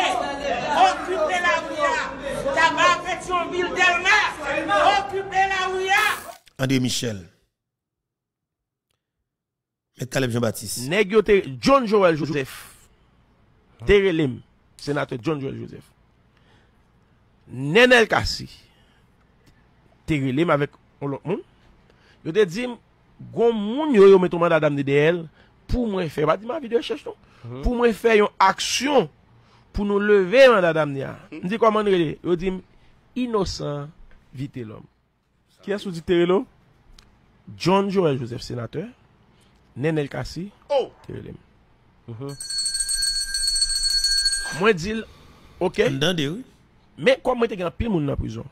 okupe la ouya, taba petyon vil delma, okupe la ouya. André Michel. Met Caleb Jean-Baptiste. Nèg yo te John Joel Joseph. Terelem, sénateur John Joel Joseph. Nenel Kassi. Terelem avec l'autre monde. Yo te dit gon moun yo yo mettons mandat d'amne DL pou mwen fè, ba di ma videyo chèch ton, mm -hmm. pou mwen fè yon aksyon pou nou leve yon dadam ni a. Mm -hmm. Ndi kwa man rele, yo di m, inosan vite l'om. Ki asou di tere lo? John Joel Joseph Senateur, Nenel Kassi, oh. tere lem. Mhm. Mm -hmm. Mwen dil, ok, men kwa mwen te gen pil moun nan prizon,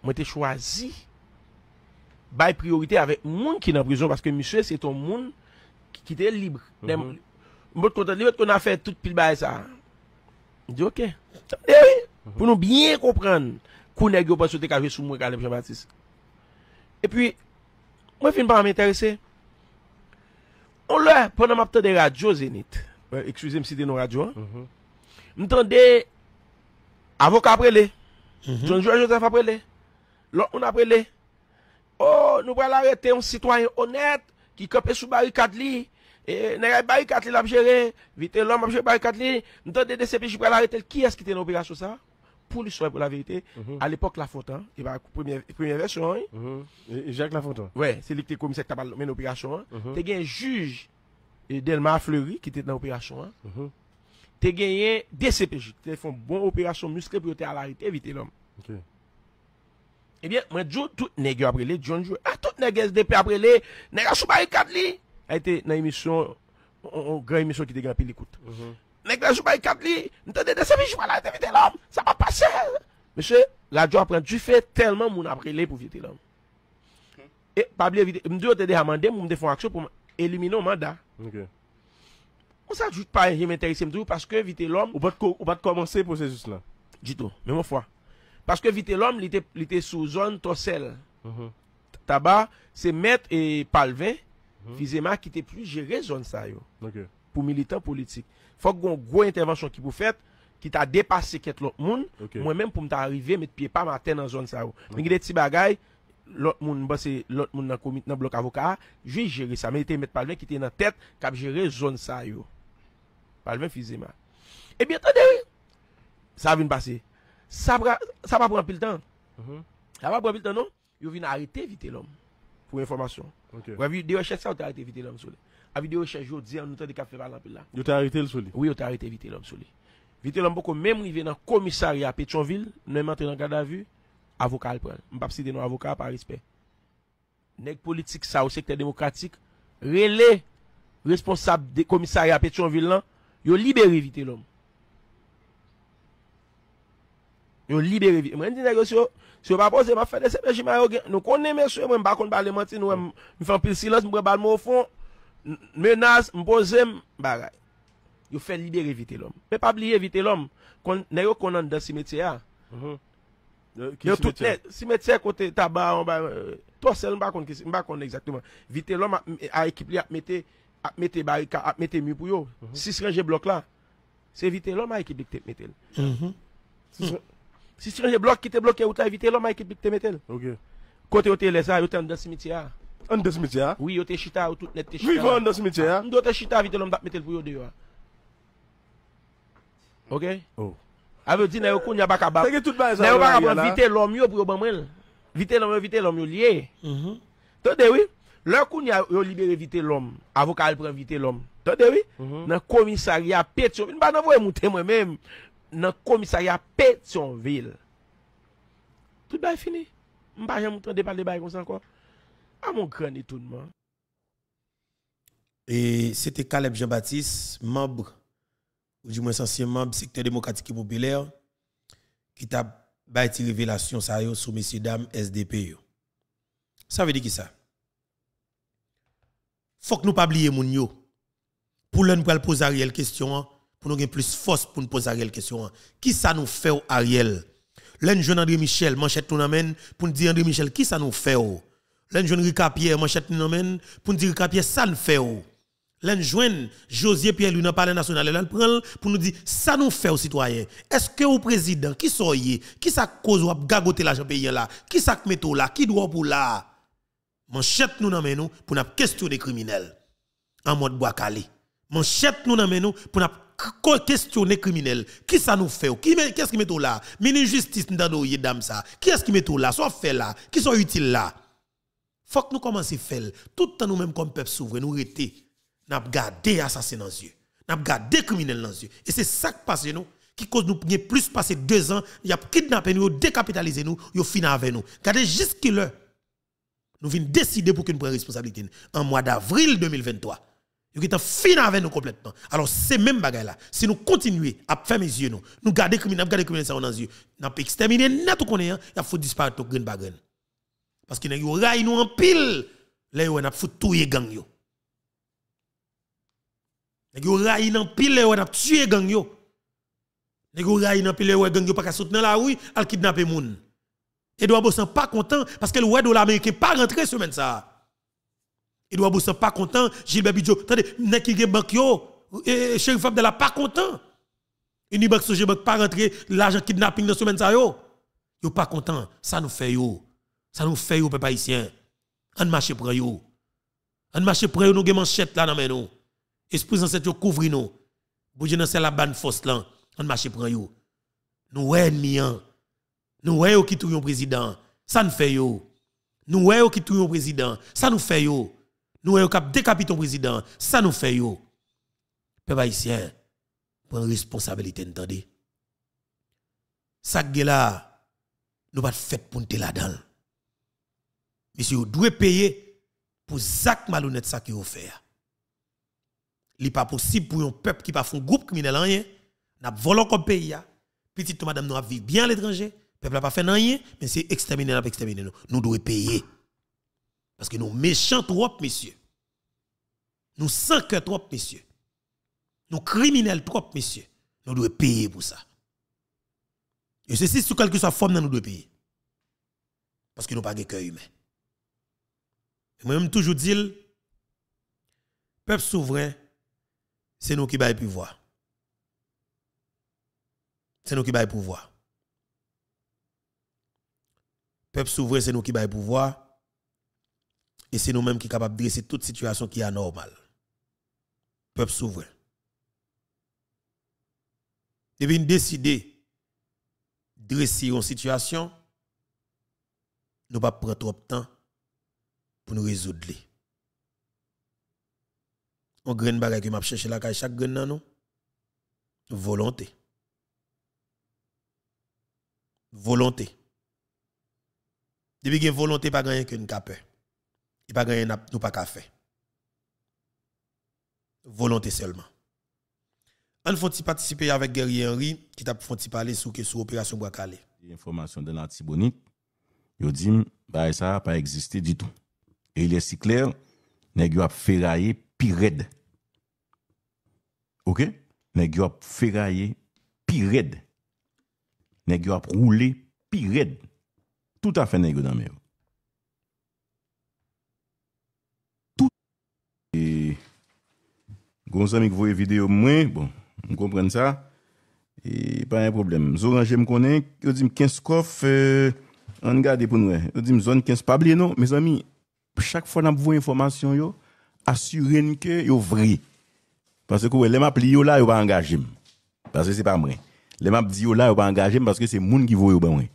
mwen te chwazi bay priorite avek moun ki nan prizon, paske misye se ton moun qui, était libre. Mm M'autre côté libre qu'on a fait tout pile bay ça. Je dis OK. Eh oui, pour nous bien comprendre qu'on nèg yo pas sauter ka sous moi Caleb Jean-Baptiste. Et puis moi fin pas m'intéresser. On l'a pendant m'a de radio Zénith. Euh, Excusez-moi si c'était nos radio. Hein? M'tendais avocat après John Joel Joseph après les. L'autre on après les. Oh, nous allons arrêter un citoyen honnête qui campe sous barricade li. Et n'a barricade li l'a géré, vite l'homme a géré barricade li. Nous tendez de CPJ pour arrêter qui est-ce qui était dans l'opération ça? Pour l'histoire pour la vérité, à l'époque la faute hein, il va première première version hein. Et Jacques Lafontaine. Ouais, c'est lui qui était commissaire qui a mené l'opération. T'as gagné un juge et Delma Fleury qui était dans l'opération. Hein. T'as gagné des CPJ qui font une bonne opération musclée pour te à l'arrêter, éviter l'homme. Ebyen, eh mwen djou tout negyo aprele, John Jou, a tout negyo SDP aprele, negyo sou barikat li. A ite nan emisyon, on gran emisyon ki te gran pil ikout. Mm -hmm. Negyo sou barikat li, mwen te de se mi jwa la, te vite l'om, sa pa pase. Mese, la djou apren, tu fe telman moun aprele pou vite l'om. Mm. E, pabli evite, mdou te de amande, mwen te fon aksyon pou elimine ou manda. Ok. On sa jout pa, jem enterise mdou, paske vite l'om. Ou bat komanse pou se jous la? Dito, mwen mwen fwa. Paske vite lom li te, li te sou zon tosel. Mm -hmm. Taba, se met e palvin, mm -hmm. fizema ki te pli jere zon sa yo. Okay. Pou militant politik. Fok gon gwo intervensyon ki pou fet, ki ta depase ket lot moun, okay. mwen men pou mta arrive met piye pa maten nan zon sa yo. Okay. Men gide ti bagay, lot moun basi, lot moun nan komit nan blok avoka, jwe jere sa. Men ite met palvin ki te nan tet, kap jere zon sa yo. Palvin fizema. Ebyen, eh tade, sa vin pase. sa pa pran pil tan. Sa pa pran pil tan non, yo vin arete evite l'om. Pou informasyon. Ou avi de rechèche sa ou te arete evite l'om sou li. Avi de rechèche yo di an nou te de ka fè valan pil la. Yo te arete l sou li? Oui, yo te arete evite l'om sou li. Evite l'om pou kon mèm rive nan komisari a Petionville, nou mèm antre nan gada vu, avokal pran. Mbap si de nou avokal par respect. Nèk politik sa ou sekte demokratik, rele responsable de komisari a Petionville lan, yo libere evite l'om. Yo libere vi. Mwen di negosyo, se yo pa pose, ma fè de sepe jima yo gen. Nou konen mè sou, mwen bakon bale manti, nou mwen fè pil silans, mwen bale mou fon, menas, mwen pose, bagay. Yo fè libere evite l'om. Mè pa bli evite l'om, negyo konan dan simetye ya. Yo tout net, simetye kote taba, euh, to sel mba konen exactement. Vite l'om a ekip li ap mette, ap mette barika, ap mette mi pou yo. Sis renje blok la, se vite l'om a ekip li te mette. Mhm. Si tu range bloc qui te bloqué ou t'as évité l'homme équipe li te mette. Ok. Côté où t'es là, ça, yo t'es dans cimetière. En deux cimetière. Oui, yo t'es chita, ou tout net t'es chita. Vivant en deux cimetière. M'do te chita, vite l'homme t'a mette pour yo dehors. Ok? Oh. A veut dire, n'a yo koun ya baka ba. C'est tout le monde N'a yo baka ba vite l'homme yo pour yo mwen. Vite l'homme yo, vite l'homme yo lié. Tande oui? Lè koun yo libéré vite l'homme. Avocat prend vite l'homme. Tande oui? Dans commissariat Pétionville. Pas nan voye monter moi-même. Dans commissariat Pétionville. Tout ba fini. M'pa jamais entendre parler de bail comme ça encore. À mon grand étonnement. Et c'était Caleb Jean-Baptiste, membre, ou du moins ancien membre du secteur démocratique et populaire, qui t'a bâti révélation sur messieurs dames SDP. Ça veut dire qui ça? Faut que nous pas oublier moun yo. Pour l'un pour poser Ariel question, pour nous gagner plus force pour nous poser Ariel question. hein. Qui ça nous fait au Ariel? L'un jeune André Michel, manchette nous amène pour nous dire André Michel, qui ça nous fait au? L'un jeune Rika Pierre, manchette nous amène pour nous dire Rika ça nous fait au? L'un jeune Josier Pierre lui dans le palais national, prend pour nous dire ça nous fait aux citoyens. Est-ce que au président qui soyez, qui ça cause ou gagoter l'argent paysan là, qui ça met là, qui doit pour là? Manchette nous amène nous pour nous questionner criminels en mode bois calé. Manchette nous amène pour nous questionner criminels. Qui ça nous fait? Qui qu'est-ce qui met là? Ministre justice dans dame ça. Qui est-ce qui met là? Soit fait là, qui sont utiles là? faut que nous commencions à faire. Tout le temps, nous-mêmes, comme peuple souverain, nous. Nous avons gardé assassin dans les yeux. Avons gardé criminel dans les yeux. Et c'est ça qui passe nous, qui cause nous plus passé deux ans, il a kidnappé nous, décapitalisé nous, il fini avec nous. Regardez jusqu'à l'heure. Nous venons décider pour que nous responsabilité. En mois d'avril 2023. Nous sommes fini avec nous complètement. Alors, c'est même bagaille là. Si nous continuons à faire mes yeux, nous, nous garder criminel, garder criminel ça dans les yeux, nous avons exterminé net qu'on est, il faut disparaître green bagan. Parce que nous raille nous en pile. Là, nous avons foutu tout gang yo. Nous raille en pile, là, nous avons tué gang yo. Nous raille en pile, là, gang yo pas dans la rue, al kidnapper moun. Edouard Bossan pas content parce que le ouais de l'Américain pas rentré semaine ça. Edouard Bossan pas content, Gilbert Bidjo, attendez, nek qui bank yo, et Chérif Abdallah pas content. Unibank Soje Bank pas rentré l'argent kidnapping dans semaine ça yo? Yo pas content, ça nous fait yo. Ça nous fait yo peuple haïtien. On marche pour yo. On marche pour yo nous gen manchette là dans men nous. Esprit ancêtre yo couvri nous. Boudje nan c'est la ban force là. On marche pour yo. Nous ouais ennemi hein. Nous yo qui un président. Ça nous fait yo. Nous yo qui un président. Ça nous fait yo. Nous yo cap décapiter un président. Ça nous fait yo. Peuple haïtien, prend responsabilité entendez. Ça là, nous pas fait pour nous là-dedans. Monsieur, vous devez payer pour Zach malhonnête ça que vous fait. Il n'est pas possible pour un peuple qui pas font groupe criminel rien, n'a volé comme pays. Petite madame nous a vivre bien à l'étranger, peuple n'a pas fait rien, mais c'est exterminer, n'a pas. Nous devons payer. Parce que nous méchants trop, messieurs. Nous sans cœur trop, messieurs. Nous criminels trop, messieurs. Nous devons payer pour ça. Et ceci, sous quelque soit forme, nous devons payer. Parce que nous n'avons pas de cœur humain. Moi-même, toujours dire, peuple souverain, c'est nous qui baillons le pouvoir. C'est nous qui baillons le pouvoir. Peuple souverain, c'est nous qui baillons le pouvoir. Et c'est nous-mêmes qui sommes capables de dresser toute situation qui est anormale. Peuple souverain. Depuis décider de dresser une situation, nous ne pas prendre trop de temps pour nous résoudre. On graine bagay que m'a cherché la caille chaque graine nan nous. Volonté. Volonté. Depuis que volonté pas gagner que nous peur. Il pas gagner nous pas faire. Volonté seulement. On faut participer avec Guerrier Henry qui t'a fait parler sur sur opération. Information de l'antibonite. Yo dit bah ça n'a pas existé du tout. Et il est si clair, nèg yo a ferrailler pire OK? Nèg yo a ferrailler pire Nèg yo a rouler pire Tout à fait nèg dans mer. Gonsan mi kvoye video mwen, bon, m kompren sa, e pa yon problem. Zoranje m konen, yo di m 15 kof, euh, an gade pou nou e, yo di m zon 15, pa blie nou, mes ami, chak fwa nan pou vwe informasyon yo, asyren ke yo vri. Pase kou, lè map li yo la, yo pa angaje m. Pase se pa mwen. Lè map di yo la, yo pa angaje m, paske se moun ki vwe yo pa mwen.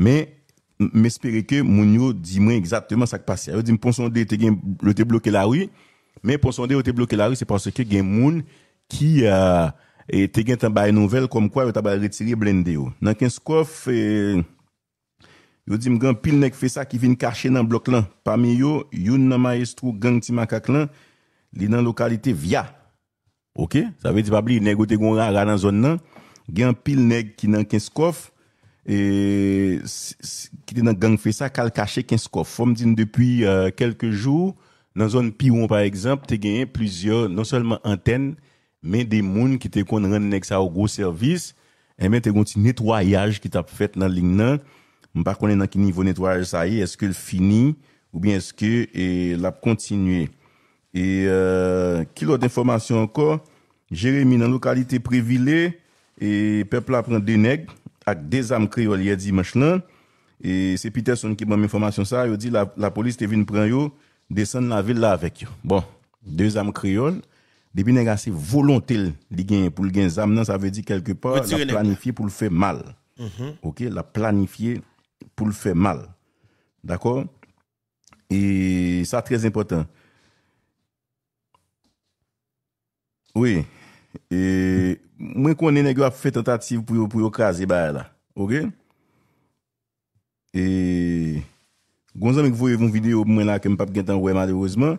Men, m espere ke moun yo di mwen exactement sa k pase. Yo di m ponson de te, gen, te bloke la wii, Men pou sonde yo te bloke la ri, se panse ke gen moun ki uh, e, te gen tabay nouvel kom kwa yo tabay retiri blende yo. Nan ken skof, e, euh, yo di mgan pil nek fe sa ki vin kache nan blok lan. Pami yo, yon nan maestro gang ti makak lan, li nan lokalite via. Ok? Sa ve di pabli, nek yo te gon ran ran nan zon nan, gen pil nek ki nan ken skof, e, si, si, ki te nan gang fe sa kal kache ken skof. Fom din depi uh, kelke jou, Nan zon Piwon, par exemple, te genyen plizye, non selman anten, men de moun ki te kon ren nek sa ou gwo servis, e men te gonti netwayaj ki tap fet nan ling nan, mpa konen nan ki nivou netwayaj sa ye, eske l fini, ou bien eske e, l ap kontinue. E euh, kilo d'informasyon anko, Jeremie nan lokalite previle, e pepla pren de neg, ak de zam kreol ye di mach lan, e se Peterson ki ban m'informasyon sa, yo di la, la polis te vin pren yo, descendre la ville là avec eux. Bon, deux âmes créoles, depuis nèg assez volonté li gagne pour le gagne âme non, ça veut dire quelque part la planifier pour le faire mal. Mm -hmm. OK, la planifier pour le faire mal. D'accord Et ça très important. Oui. Et moi connais nèg a fait tentative pour pour écraser là. OK Et Gonzan mèk voye yon video mwen la kem pap gen tan wè malheurezman,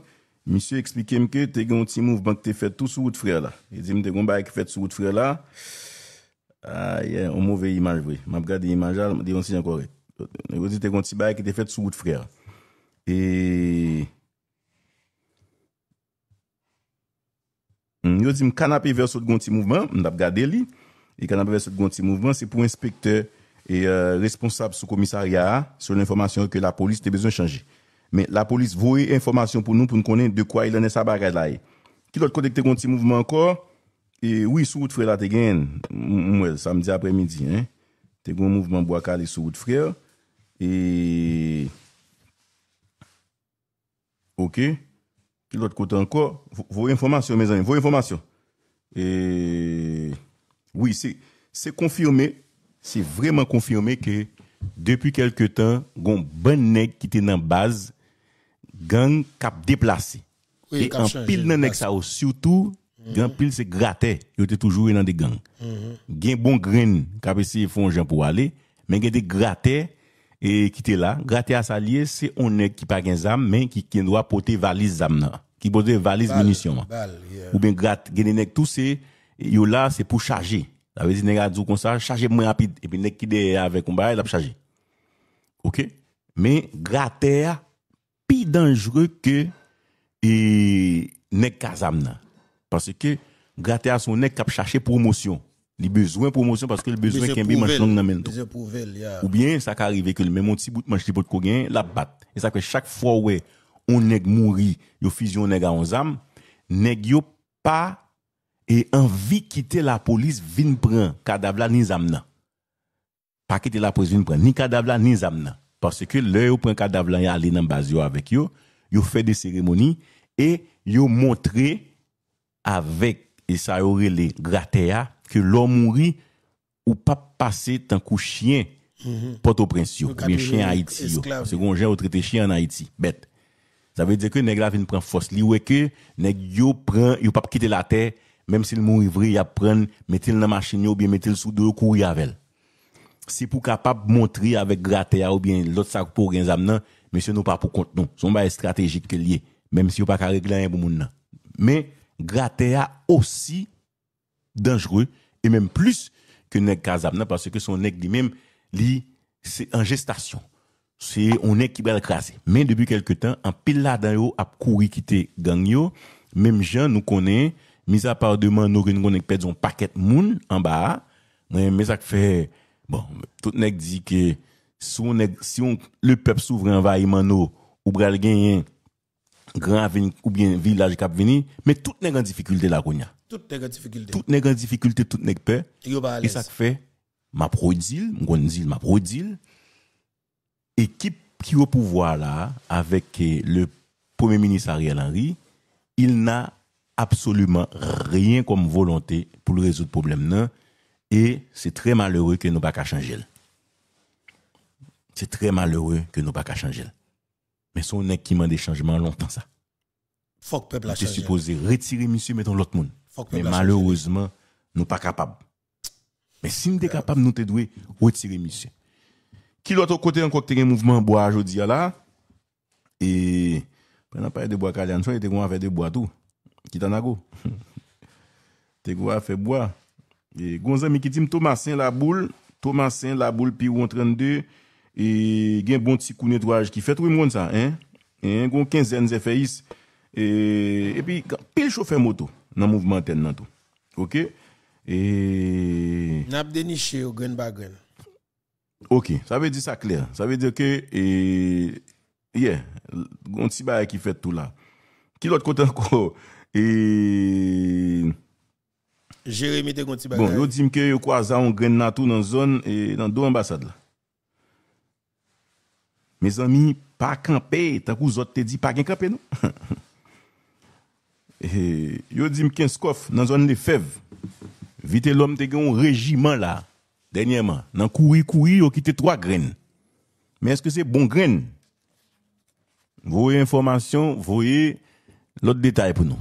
misye eksplike mke te gen yon ti mouvman ki te fet tout sou wout frè la. E di mte kon ba ek fet sou wout frè la, a ye, yon mouvè e imaj vwe. Map gade imaj al, di yon si jan korek. E di te kon ti ba ek te fet sou wout frè la. E... Mm, Yo di m kanapè versot gonti mouvman, m dap gade li, e kanapè versot gonti mouvman, se pou inspektè et euh, responsable sous commissariat sur l'information que la police a besoin de changer. Mais la police voit information pour nous pour nous connaître de quoi il en est sa bagage là. Qui l'autre côté un petit mouvement encore? Et oui sous route frère là te gagne samedi après-midi hein. Te un mouvement bois calé sous route frère et OK. Puis l'autre côté encore, vos informations mes amis, vos informations. Et oui, c'est confirmé, c'est vraiment confirmé que depuis quelque temps, gon bon nèg qui était dans base gang cap déplacé. Oui, et en pile dans nèg ça surtout mm -hmm. gang pile c'est gratté, il était toujours dans des gangs. Gen bon grain cap essayer font gens pour aller, mais gen des gratté et qui était là, gratté à s'allier, c'est on nèg qui pas gen zam mais qui qui doit porter valise zam là, qui porter valise munitions. Yeah. Ou bien grat gen nèg tout c'est yo là c'est pour charger. Ça veut dire nèg a comme ça, charger moins rapide et puis nèg qui est avec un bail, il a chargé. OK e, Mais gratter plus dangereux que et nèg kazamna parce que gratter son nèg qui a cherché promotion. Il besoin promotion parce que le besoin qu'il y a manche longue dans même. Ou bien ça arrive que le même petit bout de manche pot qu'on gagne, la batte. Et ça que chaque fois ouais on nèg mouri, yo fusion nèg à 11 âme, nèg yo pas E anvi kite la polis vin pran kadabla ni zam nan. Pa kite la polis vin pran ni kadabla ni zam nan. Parce ke lè yo pran kadabla ya alè nan baz yo avèk yo, yo fè de seremoni, e yo montre avèk e sa yo rele grate ya, ke lò mouri ou pa pase tankou chien mm -hmm. Port-au-Prince yo, men chien Haiti yo. Se kon jen yo trete chien an Haiti, bet. Sa vè dè ke neg la vin pran fos li wè ke, neg yo pran, yo pa kite la tey, même s'il mourit vrai, il a prendre, mettre dans la machine ou bien mettre sous dos courir avec. Si pour capable montrer avec gratter ou bien l'autre sac pour gain zam monsieur nous pas pour compte nous. Son bail stratégique que lié, même si on pas régler rien pour moun Mais gratter aussi dangereux et même plus que nèg kazam parce que son nèg lui-même lui c'est en gestation. C'est on est qui va craser. Mais depuis quelque temps, en pile là dans yo a courir quitter gang yo, même gens nous connaît mis à part demain nous qu'on perd un paquet moun en bas mais mais ça fait bon tout nèg dit que si on si on le peuple souverain envahissement nous ou bral gagner grand ou bien village cap venir mais tout nèg en difficulté là qu'on a tout nèg en difficulté. Tout nèg en difficulté tout nèg peur. Et ça fait ma prodil mon dit ma prodil équipe qui au pouvoir là avec eh, le premier ministre Ariel Henry il n'a absolument rien comme volonté pour le résoudre le problème là, et c'est très malheureux que nous pas qu'à changer. C'est très malheureux que nous pas qu'à changer. Mais son nèg qui m'a des changements longtemps ça. Faut que peuple On a était changé. supposé retirer monsieur, mettons l'autre monde. Mais malheureusement, nous pas capables. Mais si nous sommes capables, nous te devons retirer monsieur. Qui l'autre côté encore un mouvement bois aujourd'hui là? Et pendant pas de bois caliançon, il était qu'on faire de bois tout. Kitanago. [laughs] Te gwa fe bwa. E gonza mi kitim Thomasin la boule, Thomasin la boule pi ou an 32, e gen bon ti kou netwaj ki fet wè e moun sa, hein? E gen kon 15 enze fe yis, e, e pi pil chofer moto nan mouvman ten nan tou. Ok? E... Nap deniche ou gren bagren. Ok, sa ve di sa kler. Sa ve di ke, e... Ye, yeah, gonti ba ki fet tou la. Ki lot kontan ko... E... Jeremie te konti bon, bagay. Bon, yo di mke yo kwa zan gren natou nan zon, e, nan do ambasade la. Me zami, pa kampe, takou zot te di pa gen kampe nou. [laughs] e, yo di mken skof nan zon le fev. Vite lom te gen yon rejiman la, denyeman. Nan kouri kouri yo kite 3 gren. Men eske se bon gren? Voye informasyon, voye lot detay pou nou.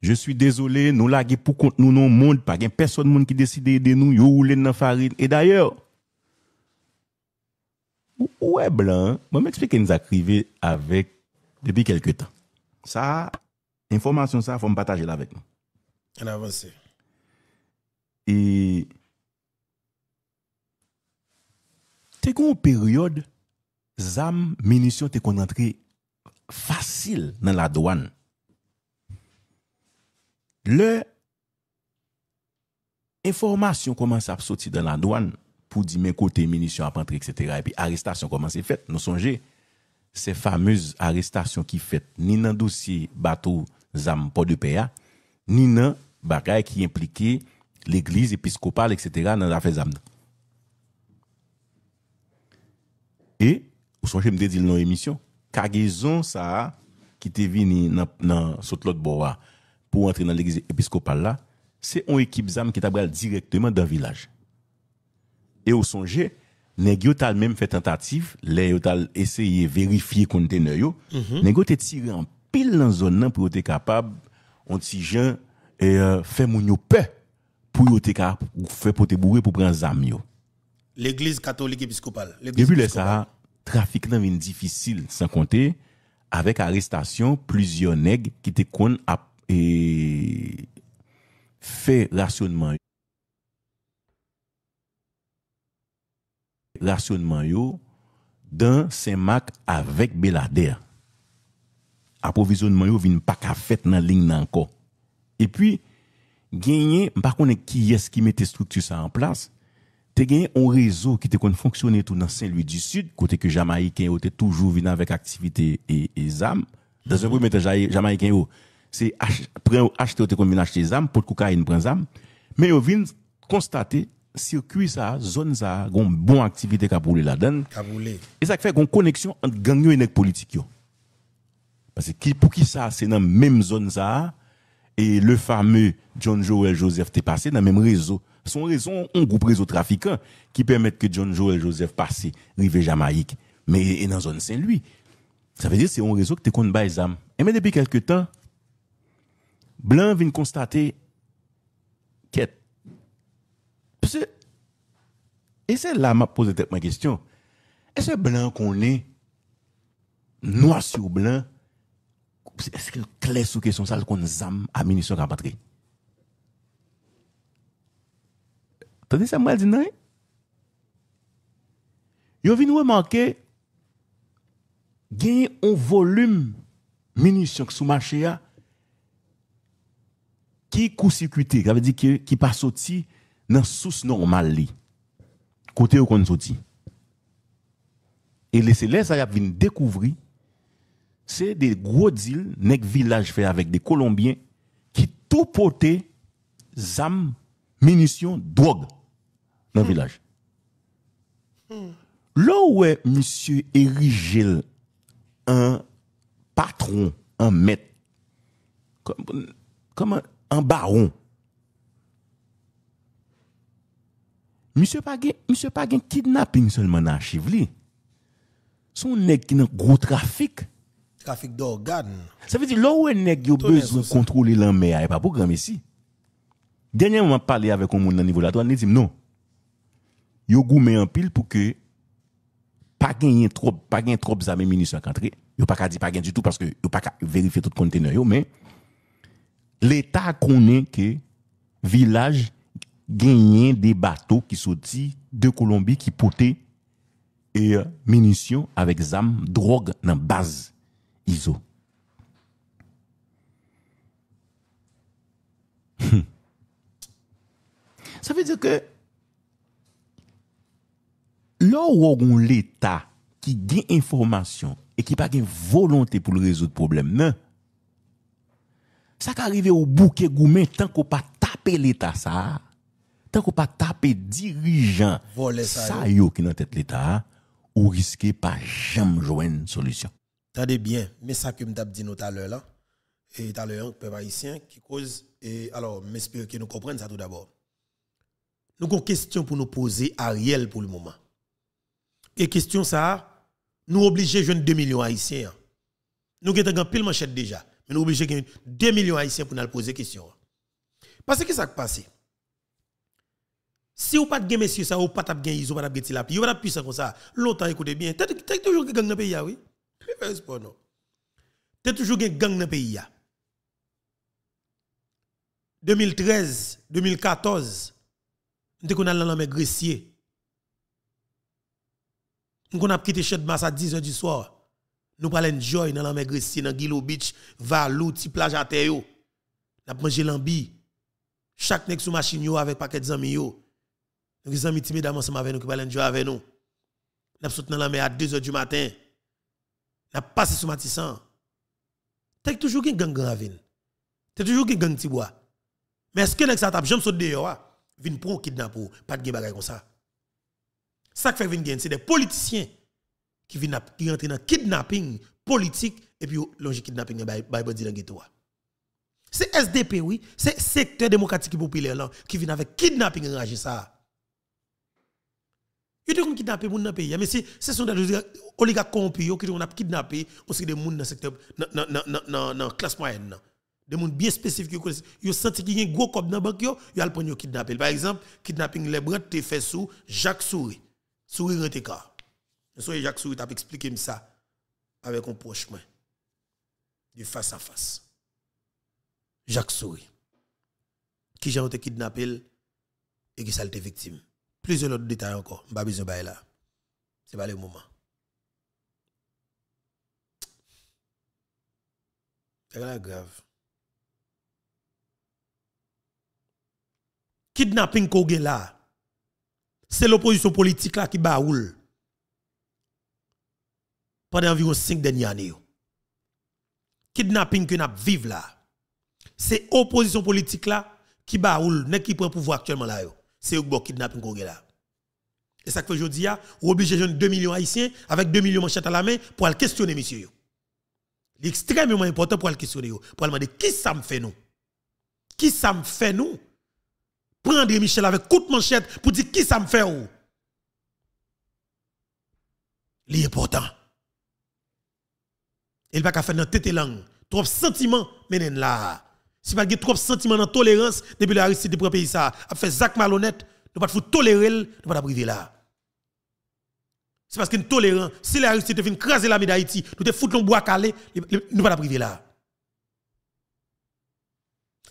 Je suis désolé, nous laguer pour compte nous non monde, pas gain personne monde qui décide de nous, yo roulé dans farine. Et d'ailleurs, ouais blanc, moi m'explique nous arrivé avec depuis quelque temps. Ça information ça faut me partager là avec nous. En avancé. Et t'es qu'on période zam munitions t'es qu'on entrer facile dans la douane. Le, informasyon koman sa ap soti dan la douan pou di men kote minisyon ap antre, etc. E pi arrestasyon koman se fet, nou sonje, se fameuse arrestasyon ki fet ni nan dosye batou zam po de peya, ni nan bagay ki implike l'eglise episkopal, etc. nan la fe zam nan. E, ou sonje mde di nan emisyon, kagezon sa ki te vi nan, nan sot lot bo wa, pour entrer dans l'église épiscopale là, c'est une équipe zam qui t'a bral directement dans le village. Et au songe, nèg yo tal même fait tentative, les yo tal essayer vérifier conteneur yo, nèg yo te tiré en pile dans zone nan pour te capable on ti gens et euh, fait moun yo peur pour yo te capable faire pour te bourrer pour prendre zam yo. L'église catholique épiscopale. Depuis le ça, trafic nan vin difficile sans compter avec arrestation plusieurs nègres qui te kon a e fe rasyonman rasyonman yo dan Saint-Marc avèk Belader. Aprovisionman yo vin pa ka fèt nan ling nan ko. E pi, genye, mpa konen ki yes ki mette struktu sa an plas, te genye on rezo ki te kon fonksyonè tou nan Saint-Louis du Sud, kote ke Jamaikèn yo te toujou vin avèk aktivite e, e zam. Dan se pou mette Jamaikèn yo, c'est acheter te kon vinn acheter zam pour cocaïne prend zam mais yo vinn constater circuit ça zone ça gon bon activité qu'a pour là-dedans Kaboulé. et ça fait une connexion entre gang et politique. Parce que pour qui ça, c'est dans la même zone ça, et le fameux John Joel Joseph t'est passé dans le même réseau. Son réseau, un groupe réseau trafiquant qui permet que John Joel Joseph passe, rive Jamaïque, mais et dans la zone Saint-Louis. Ça veut dire que c'est un réseau qui te compte bas âme. Et mais depuis quelque temps, blan vin konstate ket. Pse, e se la ma pose tek ma kestyon, e se blan konen noa sou blan, e se kles sou kesyon sal kon zam a minisyon ka patre. Tade sa mwal di nan e? Yo vin wè manke genye on volum minisyon k sou mache ya qui court-circuité, ça veut dire que qui pas sorti dans source normale li. Côté où qu'on sorti. Et les là ça vinn découvrir c'est des gros deals nek village fait avec des colombiens qui tout porté zam munitions drogue dans le village. Là où est monsieur érigé un patron, un maître comme, comme un, baron. Monsieur pas monsieur pas kidnapping seulement dans archive li. Son nèg qui nan gros trafic. Trafic d'organes. Ça veut dire là où un nèg yo besoin contrôler l'armée a pas programme ici. Dernièrement parlé avec un monde dans niveau là, toi dit non. Yo goumé en pile pour que pas gagner trop pas gagner trop et munitions qu'entrer. Yo pas ka di pas gagner du tout parce que yo pas ka vérifier tout conteneur yo mais l'Etat konen ke vilaj genyen de bato ki soti de Kolombi ki pote e menisyon avek zam drog nan baz izo. Hmm. Sa ve di ke lor wogon l'Etat ki gen informasyon e ki pa gen volonte pou l'rezout problem nan Ça qui arrive au bouquet gourmet tant qu'on pas taper l'État ça. Tant qu'on pas taper dirigeant ça, yo qui dans tête l'État ou risquer pas jamais joindre une solution. Tendez bien, mais ça que m'tap dit tout à l'heure là, et tout à l'heure, peuple haïtien qui cause, et alors, m'espère que nous comprenions ça tout d'abord. Nous avons une question pour nous poser à Ariel pour le moment. Et question ça, nous obligés de jeune 2 millions haïtiens. Nous avons pile manchette déjà, mais nous obligés de 2 millions haïtiens pour nous poser question. Parce que ça qui passe? Si vous pas de messieurs ça, ou pas de gain, ils ont pas de tilapi, vous pas de puissant comme ça. Longtemps écoutez bien, t'as toujours gang dans le pays ah oui? T'as toujours gang dans le pays ya. 2013, 2014, nous qu'on a dans. Nous qu'on a quitté Chet Mass à 10h du soir. Nous parlons enjoy dans la grecier dans Gilo Beach, Valou, ti plage à terre yo. N'a mangé lambi. Chaque nek sous machine yo avec paquet d'amis yo. Nous amis timides ensemble avec nous qui parlent enjoy avec nous. N'a sauté dans la mer à 2h du matin. N'a passé sous Matissan. T'as toujours gen gang ravine. T'as toujours gen gang tibois. Mais est-ce que nek ça tape? Jamais saute dehors vin pour un kidnap ou pas de bagay comme ça. Ça qui fait vin c'est des politiciens qui viennent qui rentrent dans kidnapping politique et puis longe kidnapping by by bandi dans ghetto. C'est SDP oui, c'est secteur démocratique populaire là qui vient avec kidnapping enragé ça. Yo te kon kidnapper moun dans pays mais c'est ce sont des oligarques corrompus qui on a kidnappé aussi des moun dans secteur dans dans classe moyenne. Des moun bien spécifiques connaissent yo senti qu'il y a un gros cop dans banque yo, yo al prendre kidnapper. Par exemple, kidnapping les brand te fait sous Jacques Souris. Souris rentre car. So Jacques Souris t'a expliqué ça avec un proche moi. Du face à face. Jacques Souris. Qui j'ai été kidnappé et qui été victime. Plusieurs autres détails encore, pas besoin de là. C'est pas le moment. C'est la grave. Kidnapping qu'on là, c'est l'opposition politique là qui baoule pendant environ 5 dernières années. Kidnapping que n'a vive là, c'est opposition politique là qui baoule, qui prend pouvoir actuellement là. C'est bon kidnapping qu'on là. Et ça que je dis, ou obligé de 2 millions haïtiens avec 2 millions manchettes à la main pour aller questionner monsieur. C'est extrêmement important pour aller questionner, pour aller demander qui ça me fait nous? Qui ça me fait nous? Prendre Michel avec coup de manchette pour dire qui ça me fait ou? C'est important. Il va pas faire dans tête langue. Trop sentiment menen là. Si pas trop sentiment dans tolérance depuis l'Aristide pour pays ça, a fait Zach malhonnête, nous pas faut tolérer, nous pas priver là. C'est parce que tolérant, si l'Aristide vient craser la d'Haïti, nous te foutre le bois calé, nous pas priver là.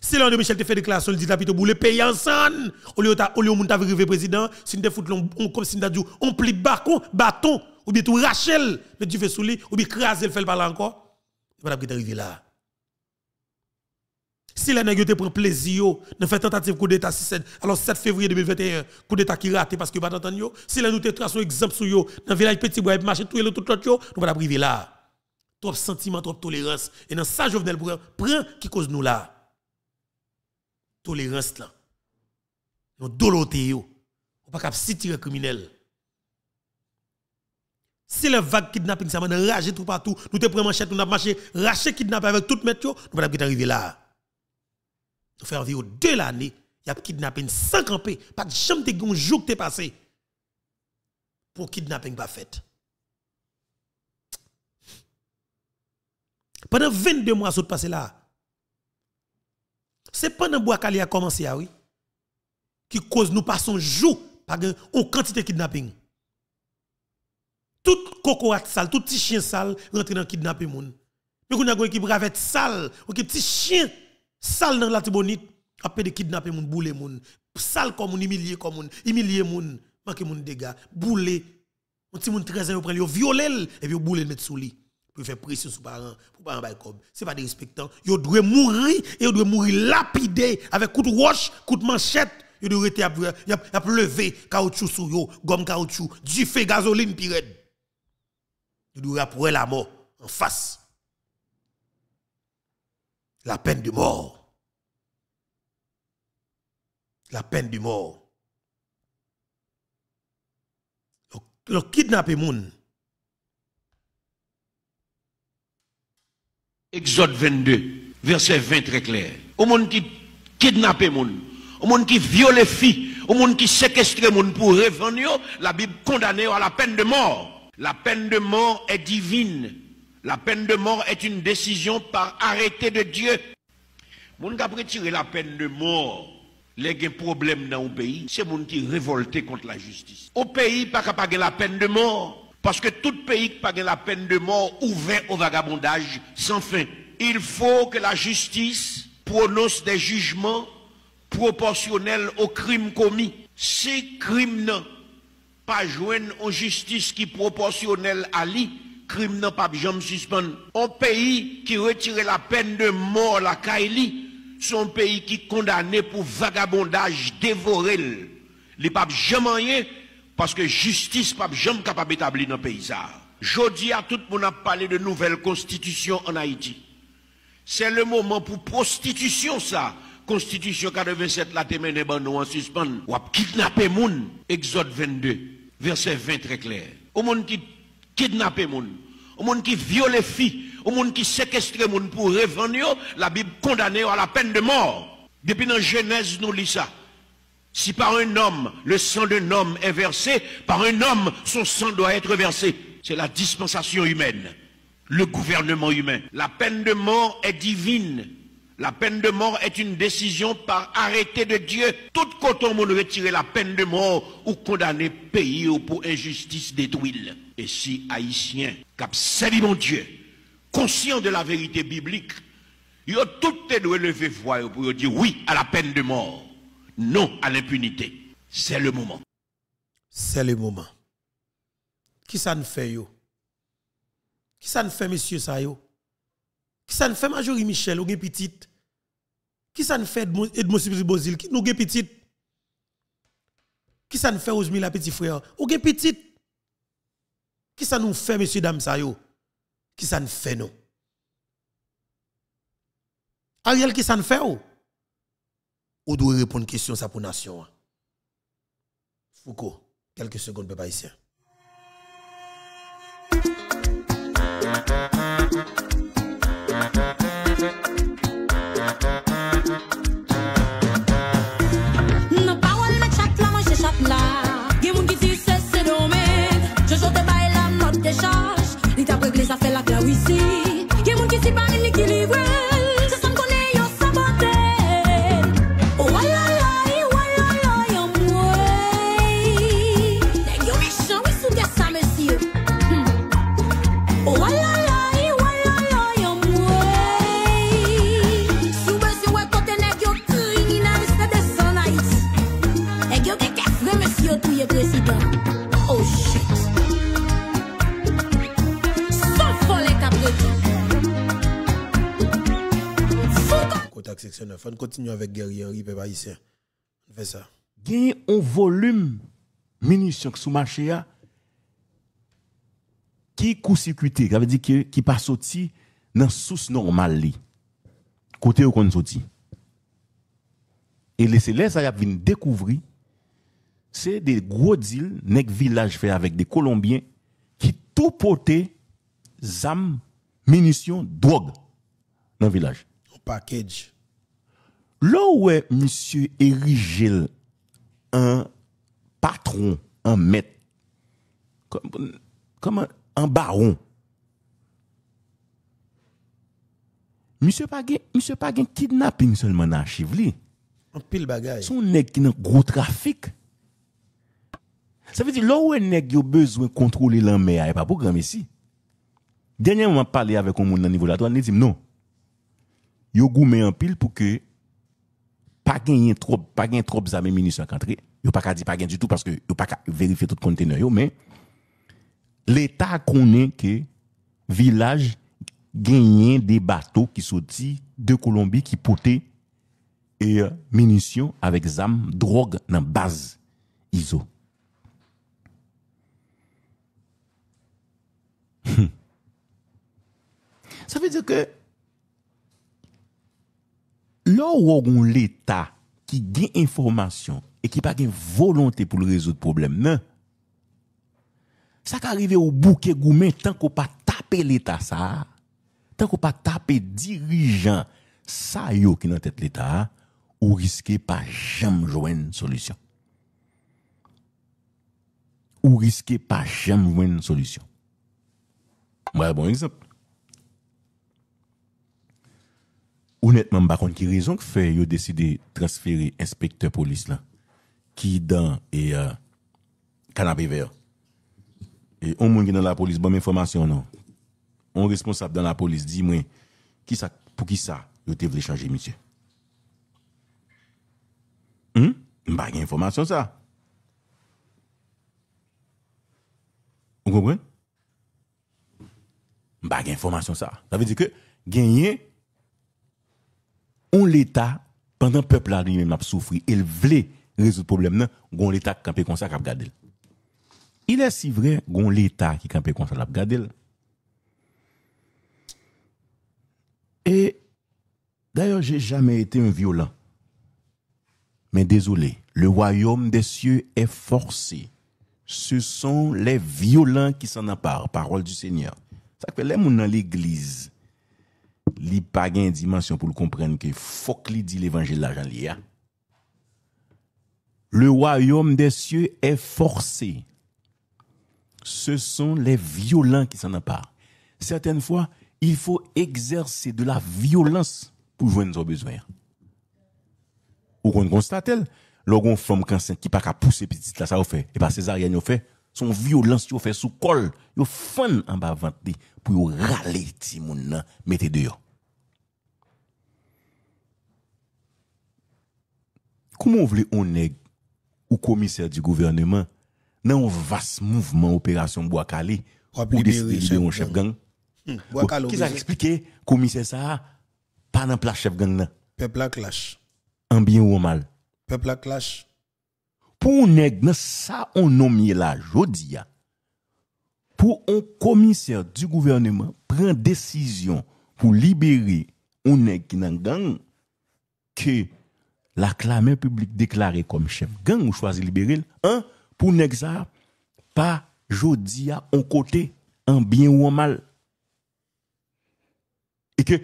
Si l'un de Michel te fait déclaration, il dit plutôt boule pays ensemble, au lieu de arriver président, si foutre on comme si dit on plie bâton, bâton ou bien tout Rachel, mais tu fais sous ou bien craser le fait parler encore. Il va pas arriver là. Si les nègres te prend plaisir, ne fait tentative coup d'état 7 alors 7 février 2021, coup d'état qui raté parce que pas d'entendre si les nous te trace un exemple sur yo dans village petit bois marché tout le tout l'autre nous pas priver là. Trop sentiment, trop tolérance et dans ça Jovenel prend qui cause nous là. Tolérance là. Nous doloté yo. On pas cap tirer criminel. Si le vague kidnapping ça m'a enragé tout partout, nous te prenons manchette, nous avons marché, raché kidnappé avec toute mettre yo, nous pas arriver là. Nous faisons environ deux l'année, il y a kidnapping sans camper, pas de jamais te gon jour que passé pour kidnapping pas fait. Pendant 22 mois ça passé là. C'est pendant bois a commencé ah oui qui cause nous passons jour par une quantité de kidnapping. Tout cocorat sale, tout petit chien sale rentre dans kidnapping moun. Mais qu'on a une équipe ravette sale, un petit chien sale dans la tibonite, après de kidnapper moun, boule moun, sale comme moun, humilier comme moun, humilier moun, manque moun dégâts, boule, un petit moun 13 ans, yo prend yo violer et puis yo boule mettre sous lit pour faire pression sur parents pour parents bail comme. C'est pas des respectants. Yo doit mourir et yo doit mourir lapidé avec coup de roche coup de manchette rester y a lever caoutchouc sur yo gomme caoutchouc. Du feu gasoline pirate yo doit pour la mort en face. La peine de mort. La peine de mort. Le kidnapper moun Exode 22, verset 20 très clair. Au monde qui kidnappe moun, au monde qui viole filles, au monde qui séquestre moun pour revendre, la Bible condamne à la peine de mort. La peine de mort est divine. La peine de mort est une décision par arrêté de Dieu. Moun qui a la peine de mort, les gen problème dans le pays, c'est moun qui révolté contre la justice. Au pays, pas capable la peine de mort. Parce que tout pays qui pas la peine de mort ouvert au vagabondage sans fin. Il faut que la justice prononce des jugements proportionnels aux crimes commis. Si crime n'a pas joindre en justice qui proportionnelle à lui, crime n'a pas jamais suspendre. Un pays qui retire la peine de mort la Kaili, son pays qui condamné pour vagabondage dévoré. Il pas jamais parce que justice pas jamais capable d'établir dans le pays. Jodi à tout le monde a parlé de nouvelle constitution en Haïti. C'est le moment pour prostitution ça. Constitution 87 la témène ban nous en suspend. Ou kidnapper moun. Exode 22 verset 20 très clair. Au monde qui kidnapper moun, au monde qui viole filles, au monde qui séquestre moun pour revendre, la Bible condamne à la peine de mort. Depuis dans Genèse nous lit ça. Si par un homme, le sang d'un homme est versé, par un homme, son sang doit être versé. C'est la dispensation humaine, le gouvernement humain. La peine de mort est divine. La peine de mort est une décision par arrêté de Dieu. Tout coton on retirer la peine de mort ou condamner pays ou pour injustice détruire. Et si haïtien, cap mon Dieu, conscient de la vérité biblique, ils ont tout lever voix pour dire oui à la peine de mort non à l'impunité. C'est le moment. C'est le moment. Qui ça ne fait yo? Qui ça ne fait monsieur ça yo? Qui ça ne fait Majorie Michel ou gen petite? Qui ça ne fait Edmond Bozil? Qui nous petite? Qui ça ne fait Osmi la petit frère? Ou gen petite? Qui ça nous fait monsieur dame ça yo? Qui ça ne fait non? Ariel qui ça ne fait ou? Ou doit répondre question ça pour nation? hein? Foucault, quelques secondes, peuple haïtien. Section 9. On continue avec Guerrier peuple haïtien. On fait ça. gen un volume munitions sous marché a qui court-circuité, ça veut dire que qui pas sorti dans source normale li. Côté où qu'on sorti. Et les là ça y a découvrir c'est des gros deals nèg village fait avec des colombiens qui tout porté zam munitions drogue dans le village. Un package. Là où est monsieur érigé un patron, un maître, comme, comme un, un baron. Monsieur pas gen, monsieur pas gen kidnapping seulement dans archive li. Un pile bagage. Son nèg qui nan gros trafic. Ça veut dire là où est nèg yo besoin de contrôler l'armée, a pas programme ici. Dernièrement, je parlé avec un monde dans niveau de la douane, il dit non. Yo goumé en pile pour que pas gagner trop pas gagner trop d'armes munitions rentré. Yo pas ka di pas gagner du tout parce que yo pas ka vérifier tout conteneur mais l'état connaît que village gagné des bateaux qui sorti de Colombie qui portaient et euh, munitions avec armes drogue dans base ISO. Ça veut dire que lò wò goun l'Etat ki gen informasyon e ki pa gen volonté pou l'rezout problem nan, sa ka rive ou bouke goumen tan ko pa tape l'Etat sa, tan ko pa tape dirijan sa yo ki nan tèt l'Etat, ou riske pa jam jwen solisyon. Ou riske pa jam jwen solisyon. Mwen bon eksemp. honnêtement, par contre, qui raison que fait, yo décidé transférer inspecteur police là, qui dans et euh, canapé vert. Et on monde qui dans la police, bonne information non. On responsable dans la police dit moi qui ça pour qui ça yo te voulu changer monsieur. Hum? Pas information ça. Vous comprenez? Pas information ça. Ça veut dire que gagner on l'État, pendant le peuple là lui-même a souffert, il voulait résoudre le problème, non, gon l'État qui campé comme ça, qui a gardé. Il est si vrai, gon l'État qui campé comme ça, qui a. Et, d'ailleurs, j'ai jamais été un violent. Mais désolé, le royaume des cieux est forcé. Ce sont les violents qui s'en emparent, parole du Seigneur. Ça fait les dans l'église li pas gain dimension pour comprendre que faut que li dit l'évangile l'argent. Le royaume des cieux est forcé. Ce sont les violents qui s'en emparent. Certaines fois, il faut exercer de la violence pour joindre nos besoins. Ou qu'on constate, lorsqu'on femme enceinte qui pas qu'à pousser petite là, ça fait. Et pas césarienne, yo fait. Son violence, yo fait sous col. Yo fan en bas ventre pour râler ti moun nan, mettez dehors. Comment voulez on nèg ou commissaire du gouvernement dans un vaste mouvement opération Bois-Calais Pour décider un chef gang. Hmm, Qui obligé. expliqué commissaire ça pas dans place chef gang nan, Peuple la clash. en bien ou en mal? Peuple la clash. pou neg nan sa on nomye la jodi ya, pou on komiser du gouvernement pren desisyon pou libere on neg ki nan gang, ke la klamen publik deklare kom chef gang ou chwazi libere, an, pou neg sa, pa jodi ya on kote, an bien ou an mal. E ke,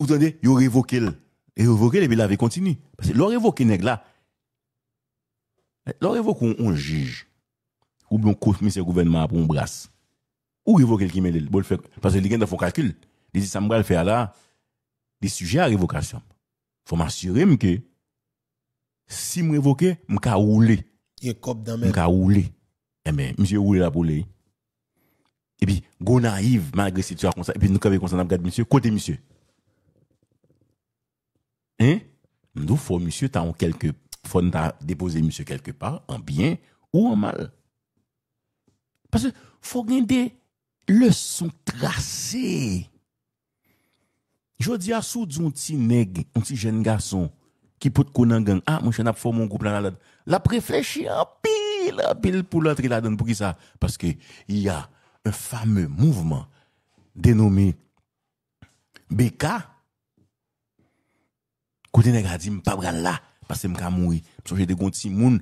ou tande, yo revoke l, e revoke l, e bi la ve kontinu. Pase lo revoke neg la, révoque on, on juge. Ou bien on commissaire gouvernement pour un brasse. Ou révoquer qui met le bon faire parce que les gens font calcul. Ils disent ça me faire là. Des sujets à révocation. Faut m'assurer que si me révoquer me ka rouler. Il y a cop dans me ka rouler. Eh ben monsieur rouler là pour lui et puis go naïve malgré situation comme ça. Et puis nous quand n'a regarde monsieur côté monsieur. Hein? Nous faut monsieur t'as en quelque faut déposer monsieur quelque part en bien ou en mal parce que faut gagner des leçons tracées je dis à sous un petit nègre, un petit jeune garçon qui peut connaître. Ah, mon chien a fait mon groupe là. La réfléchi en pile, en pile pour l'entrer là-dedans. Pour qui ça? Parce que il y a un fameux mouvement dénommé BK. Côté nègre a dit, Pase m ka moui. Pso jè de gon ti moun,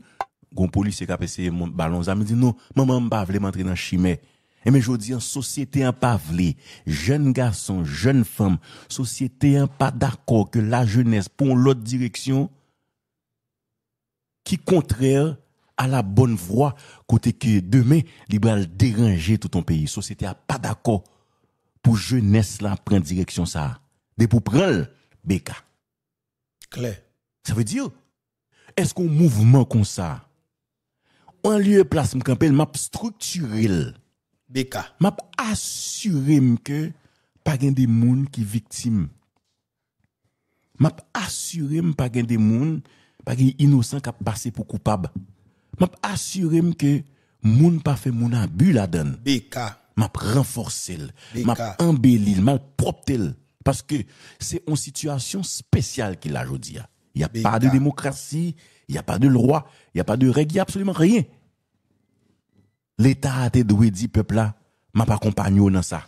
gon polis se kap ese balon zan. Mi di nou, maman m pa vle m entre nan chimè. E men jodi an, sosyete an pa vle, jen gason, jen fam, sosyete an pa dako ke la jenese pon lot direksyon ki kontrèr a la bonne vwa kote ke demen li bral deranje tout an peyi. Sosyete an pa dako pou jenese la pren direksyon sa. De pou pren l beka. Kler. Ça veut dire, est-ce qu'on mouvement comme ça, en lieu place m'campel, m'a structuré Beka. M'a assuré que pas gen des moun qui victimes. M'a assuré pas gen des moun, pas gen innocent qui passé pour coupable. M'a assuré que moun pas fait moun abus la donne. Beka. M'a renforcé, m'a embelli, m'a propre parce que c'est une situation spéciale qu'il a aujourd'hui. Il n'y a pas de démocratie, il n'y a pas de loi, il n'y a pas de règles, il n'y a absolument rien. L'État a été doué dit peuple là, m'a pas accompagné dans ça.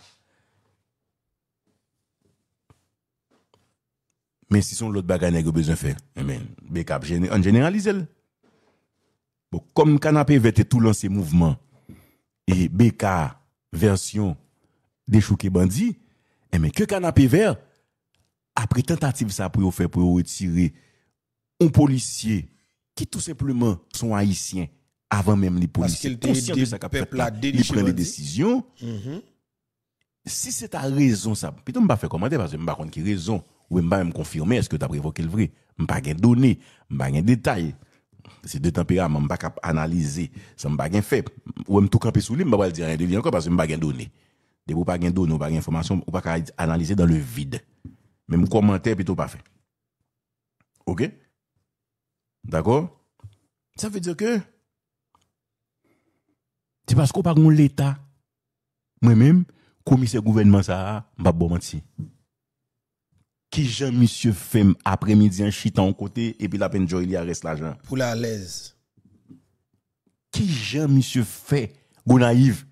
Mais si son l'autre bagage n'a besoin de faire, eh amen. Bécap, on généralise Bon, comme Canapé vêtait tout l'ancien mouvement et BK version des chouquets bandits, mais eh que Canapé vert, après tentative ça pour faire pour retirer un policier qui tout simplement sont haïtiens avant même les Parce policiers. qu'il était conscients de des là, décisions. Mhm. si c'est ta raison ça plutôt me pas faire commenter parce que me pas contre qui raison. Ou pas me confirmer est-ce que tu as évoqué le vrai? Me pas gain données me pas gain détail c'est deux tempéraments me pas analyser. Ça me pas gain fait. Ou me tout camper sous lui me pas dire rien de lui encore parce que me pas gain données. De vous pas gain données ou pas gain information ou pas analyser dans le vide. Même commentaire plutôt pas fait. OK? D'accord? Ça veut dire que c'est parce qu'on pas gon l'état moi-même, commissaire gouvernement ça, m'a bon menti. Qui Jean monsieur fait après-midi en chita en côté et puis la peine il y a reste l'argent. Pour la à l'aise. Qui Jean monsieur fait Gonaïve?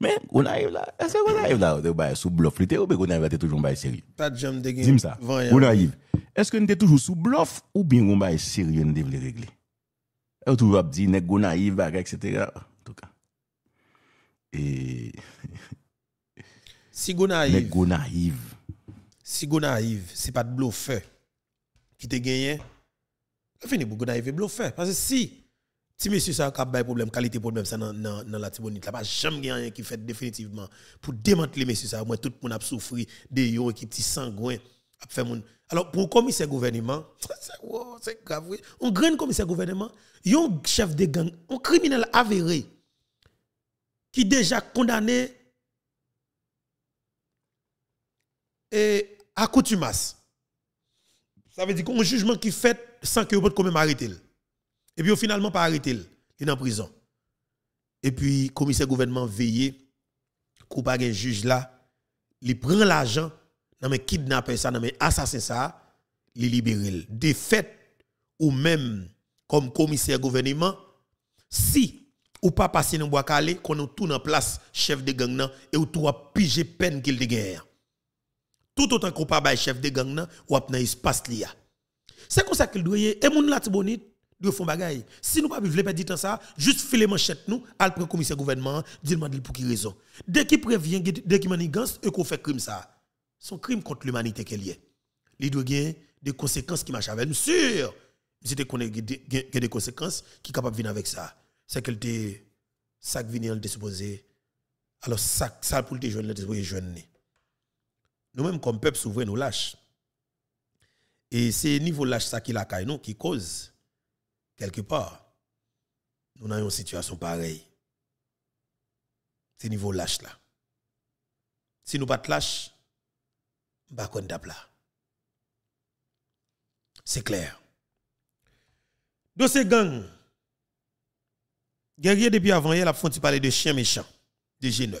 Mais Gonaïve là, est-ce que Gonaïve là, on est sous bluff, Gonaïve était toujours bail sérieux. Pas de jam de. Dis-moi ça. Voyant. eske nou te toujou sou blof ou bin goun baye sirye nou devle regle? E ou toujou ap di, nek goun naiv bagay, etc. En tout ka. E... [laughs] si goun naiv... Nek goun naiv. Si goun naiv, se pat blofe ki te genyen, e fini pou goun naiv e blofe. Pase si, si mesyu sa kap baye problem, kalite problem sa nan, nan, nan la tibonit la, pa jam genyen ki fet definitivman pou demant le mesyu sa, mwen tout moun ap soufri de yo ki pti sangwen, Alors, pour commissaire gouvernement, [laughs] c'est grave. oui. Un grand commissaire gouvernement, un chef de gang, un criminel avéré qui déjà condamné et à coutumas. Ça veut dire qu'un jugement qui fait sans que vous quand même arrêter. Et puis finalement pas arrêter, il est en prison. et puis commissaire gouvernement veiller qu'on pas un juge là, il prend l'argent dans mes kidnapper ça dans mes assassin ça, il libérer. De fait ou même comme commissaire gouvernement si ou pas passer dans bois calé qu'on nous tout en place chef de gang et ou tout a pigé peine qu'il de guerre. Tout autant qu'on pas chef de gang nan, ou ap nan espace liya. C'est comme ça qu'il doit y et moun la tibonite doit font bagay. Si nous pas vivre pas dit ça, juste filer manchette nous, al prend commissaire gouvernement, le pour qui raison. Dès qu'il prévient, dès qu'il manigance et qu'on fait crime ça. Son crime contre l'humanité qu'elle est. Il doit gagner des conséquences qui marchent avec nous. Sûr, c'était qu'on a des conséquences qui sont capables de venir avec ça. C'est qu'elle était ça qui vient elle supposé. Alors ça ça pour te jeune le supposé jeune. Nous même comme peuple souverain nous lâche. Et c'est niveau lâche ça qui la caille qui cause quelque part nous avons une situation pareille. C'est niveau lâche là. Si nous pas de lâche, C'est clair. Dans ces gangs, guerrier depuis avant hier, la font parler de chien méchant, de G9.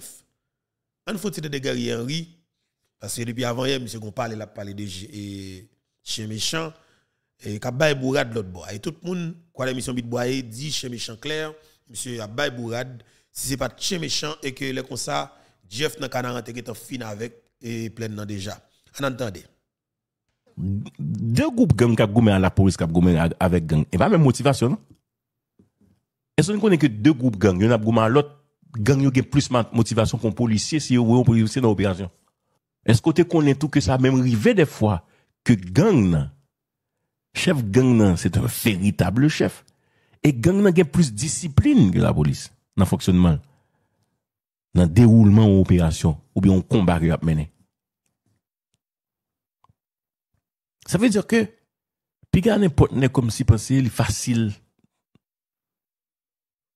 On faut de guerrier Henri, parce que depuis avant hier, monsieur qu'on parle, il a parlé de chien méchant, et qu'a bail bourrade l'autre bois. Et tout le monde, quoi l'émission bit boyer, dit chien méchant clair, monsieur a bail bourrade, si c'est pas chien méchant, et que les comme Jeff rentrer qui est fin avec, et plein déjà. Deux groupes gang qui ont à la police qui ont avec gang. Et pas même motivation. Est-ce qu'on connaît que deux groupes gang, il y en a à l'autre gang qui ont plus de motivation qu'un policier si vous un policier dans l'opération? Est-ce que tu connais tout que ça même arrivé des fois que gang chef gang c'est un véritable chef. Et gang a plus de discipline que la police dans le fonctionnement, dans le déroulement de l'opération ou bien un combat qu'il a mené. Ça veut dire que, puis n'importe n'est comme si penser il facile.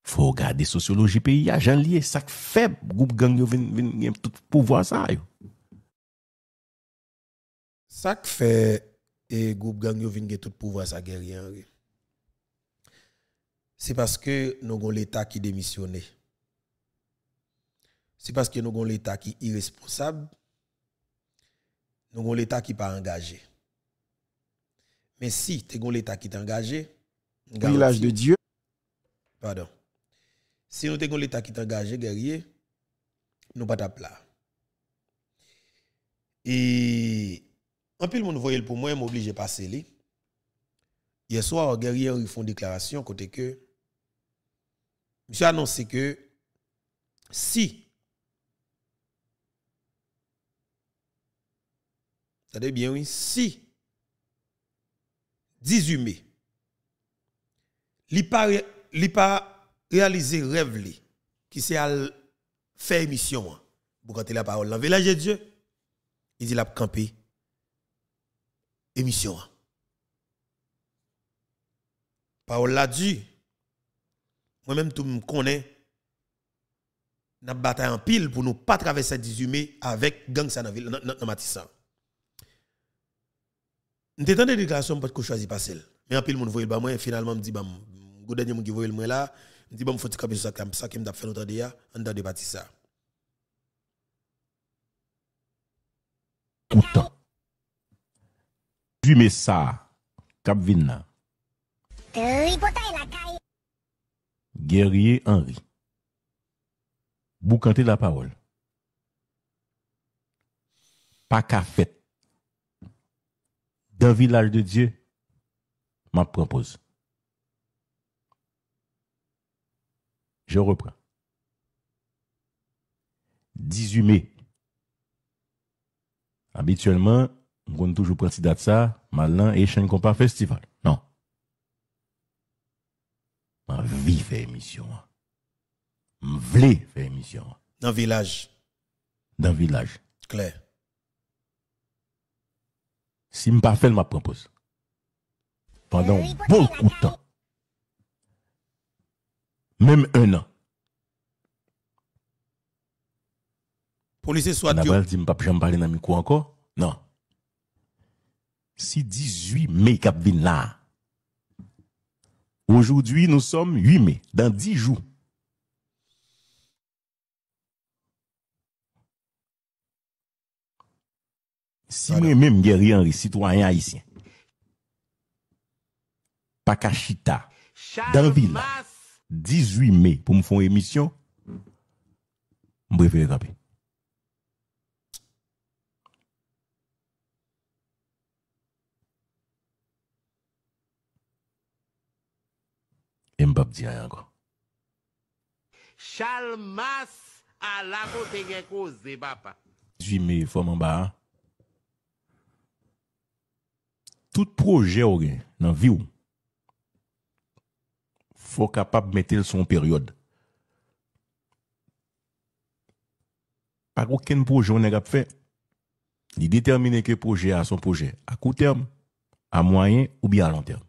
Faut regarder sociologie pays, à Jean lié, ça fait groupe gang vin tout pouvoir ça yo. Ça fait et groupe gang yo gen tout pouvoir sa guerrier Henri. C'est parce que nous avons l'État qui démissionné. C'est parce que nous avons l'État qui est irresponsable. Nous avons l'État qui pas engagé. Mais si tu as l'État qui est engagé, Village de Dieu. Pardon. Si nous avons l'État qui est engagé, guerrier, nous pas là. Et en pile, monde voyait pour moi, m'oblige à passer li. Hier soir, guerrier, ils font une déclaration côté que monsieur a annoncé que si ça bien oui, si 18 mai, li pas pas réaliser rêve qui c'est à faire émission hein, pour quand la parole dans village de Dieu il dit l'a camper émission hein. parole l'a dit moi même tout me connais n'a bataille en pile pour nous pas traverser 18 mai avec gang ça dans ville dans- dans dans Matissan M'te tande déclaration parce que choisi pas celle. Mais en pile moun voyel ba moi finalement me dit bam go dernier qui voyel moi là, me dit bam faut sur ça comme ça qui m'a fait entendre ya en dedans de bâti ça. Pourtant. 18 mai ça, Cap Vinna. Guerrier Henri. Boucanté la parole. Pas qu'à fait. Dans le village de Dieu, m'a propose. Je reprends. 18 mai. Habituellement, on toujours prendre date ça, malin et chaîne compas festival. Non. Ma vie fait émission. M'vle fait émission. Dans village Dans le village. clair. Si m'pas fait, m'a propose. Pendant beaucoup de temps. Même un an. Policier soit Dieu. pas dit m'pas jamais parler dans le micro encore. Non. Si 18 mai vin là. Aujourd'hui, nous sommes 8 mai. Dans 10 jours. Si voilà. mwen menm Gary Henry, sitwanyan Haitien, Pakachita, Danville, 18 mai, pou mwen fon emisyon, mwen prefere kapè. Mbap di ayan kwa. Chalmas a la kote gen koze, bapa. Jwi me foman ba an. Tout projet ou gen vie ou, faut capable mettre son période. Pas aucun projet on a fait. Il détermine que projet a son projet à court terme, à moyen ou bien à long terme.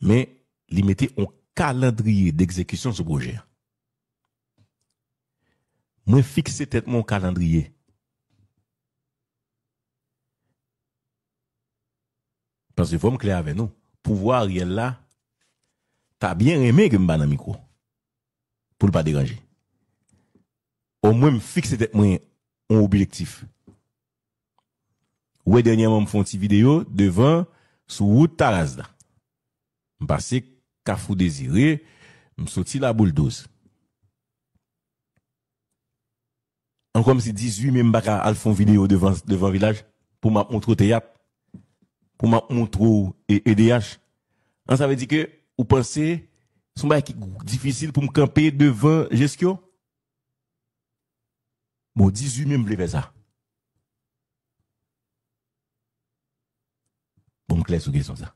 Mais il mettait un calendrier d'exécution de ce projet. Moi fixer tête mon calendrier. Parce qu'il faut me clair avec nous. Pouvoir Ariel là, t'as bien aimé que me dans micro. Pour ne pas déranger. Au moins, me fixer tête moi un objectif. Ouais, dernièrement, me font une vidéo devant, sous route Tarazda. Je passe Kafou Désiré, je sorti la bulldoze. En comme si 18 même baka al font vidéo devant, devant village pour m'a montrer pour ma montre et EDH. Donc, ça veut dire que, vous pensez, son bail qui difficile pour me camper devant gestion? Bon, 18 même les ça. Bon, clair sur question ça.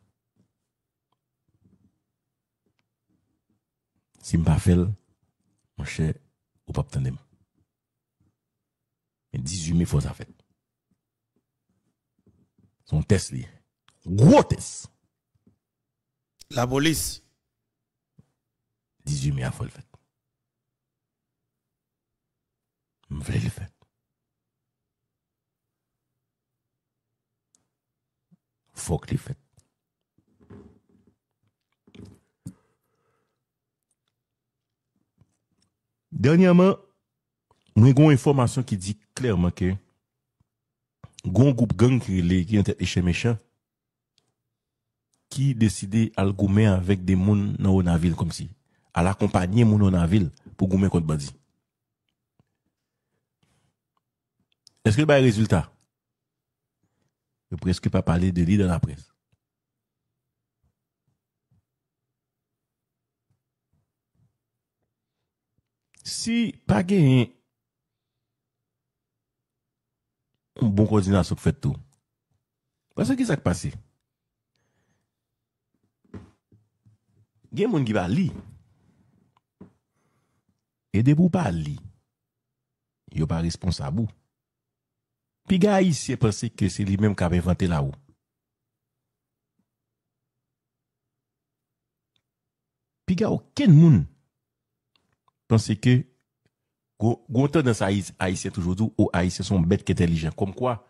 Si m'pas fait, mon cher, ou pas tandem. Mais 18 mai faut ça fait. Son test li. gros test. La police. 18 mai à le fait. Je voulais le faire. Faut que le fait. Dernièrement, nous avons une information qui dit clairement que un groupe gang qui est en tête méchant qui décidait à goumer avec des gens dans la ville comme si, à l'accompagner gens dans la ville pour goumer contre bandit. Est-ce que le résultat? Je presque pas parler de lui dans la presse. Si pas gagné un bon coordination pour faire tout. Parce que ça qui s'est passé? gen moun ki pa li. E debou pa li, yo pa responsabou. Pi ga yi se pense ke se li menm ka pe vante la ou. Pi ga oken moun pense ke Gontan dans sa haïtien toujours dit, oh haïtien sont bêtes qui intelligents. Comme quoi,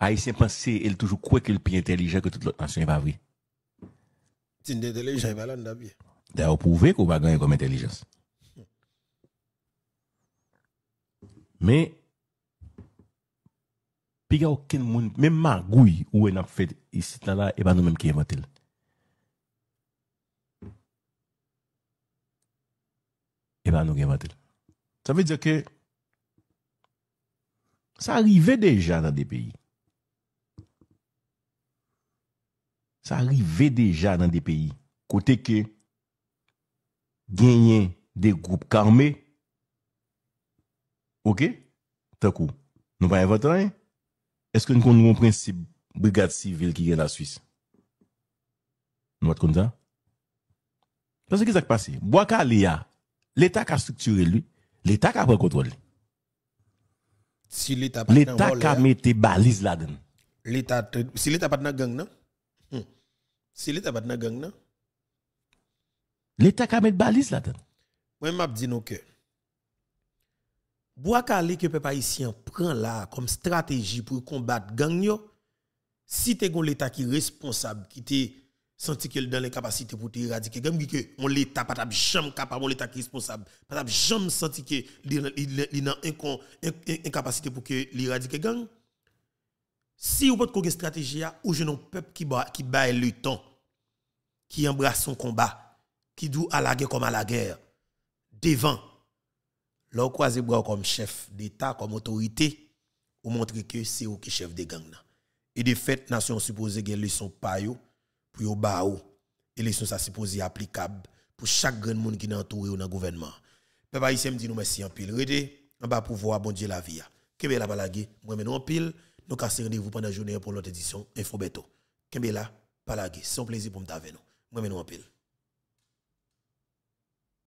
haïtien pense, il toujours croit qu'il est plus intelligent que toute l'autre nation, c'est pas vrai. C'est intelligent, e il va là, bien. D'ailleurs prouver qu'on va gagner comme intelligence mais puis y a aucun monde même magouille où on a fait ici là et pas nous même qui inventé et pas nous qui inventé ça veut dire que ça arrivait déjà dans des pays. Ça arrivait déjà dans des pays. Côté que gagner des groupes armés. OK? Tant coup. Nous pas inventer rien. Est-ce que nous connaissons un principe brigade civile qui est la Suisse? Nous comme ça? Parce que qu'est-ce qui s'est passé? Boakalia, l'État qui a structuré lui, l'État qui a pris contrôle. Si l'État qui a hein, mis balise là-dedans. l'État si l'État pas dans gang non? Hmm. si l'État pas dans gang non? L'État qui a mis balise là-dedans. moi m'a dit nous que Boakale que peuple haïtien prend là comme stratégie pour combattre gang si t'es gon l'État qui est responsable qui te senti que dans les capacités pour te éradiquer gang que mon l'État pas jamais capable l'État qui est responsable pas jamais senti que il in- incapacité pour que l'éradiquer gang Si vous pas une stratégie, ou je un peuple qui qui bat le temps, qui embrasse son combat, qui doit à la guerre comme à la guerre, devant, là, croisez bras comme chef d'État, comme autorité, ou montrer que c'est eux qui chef de gang. Et de fait, nation supposée que leçon pa yo, pour yo ba ou. Et leçon ça supposé applicable pour chaque grand monde qui est entouré dans le gouvernement. Peuple haïtien me dit nous merci en pile. Rede, en bas pouvoir bon Dieu la vie. Kembe la balagé, moi maintenant en pile, nous cassons rendez-vous pendant la journée pour l'autre édition Info Beto. Kembe la balagé, c'est un plaisir pour me avec nous. Moi maintenant en pile.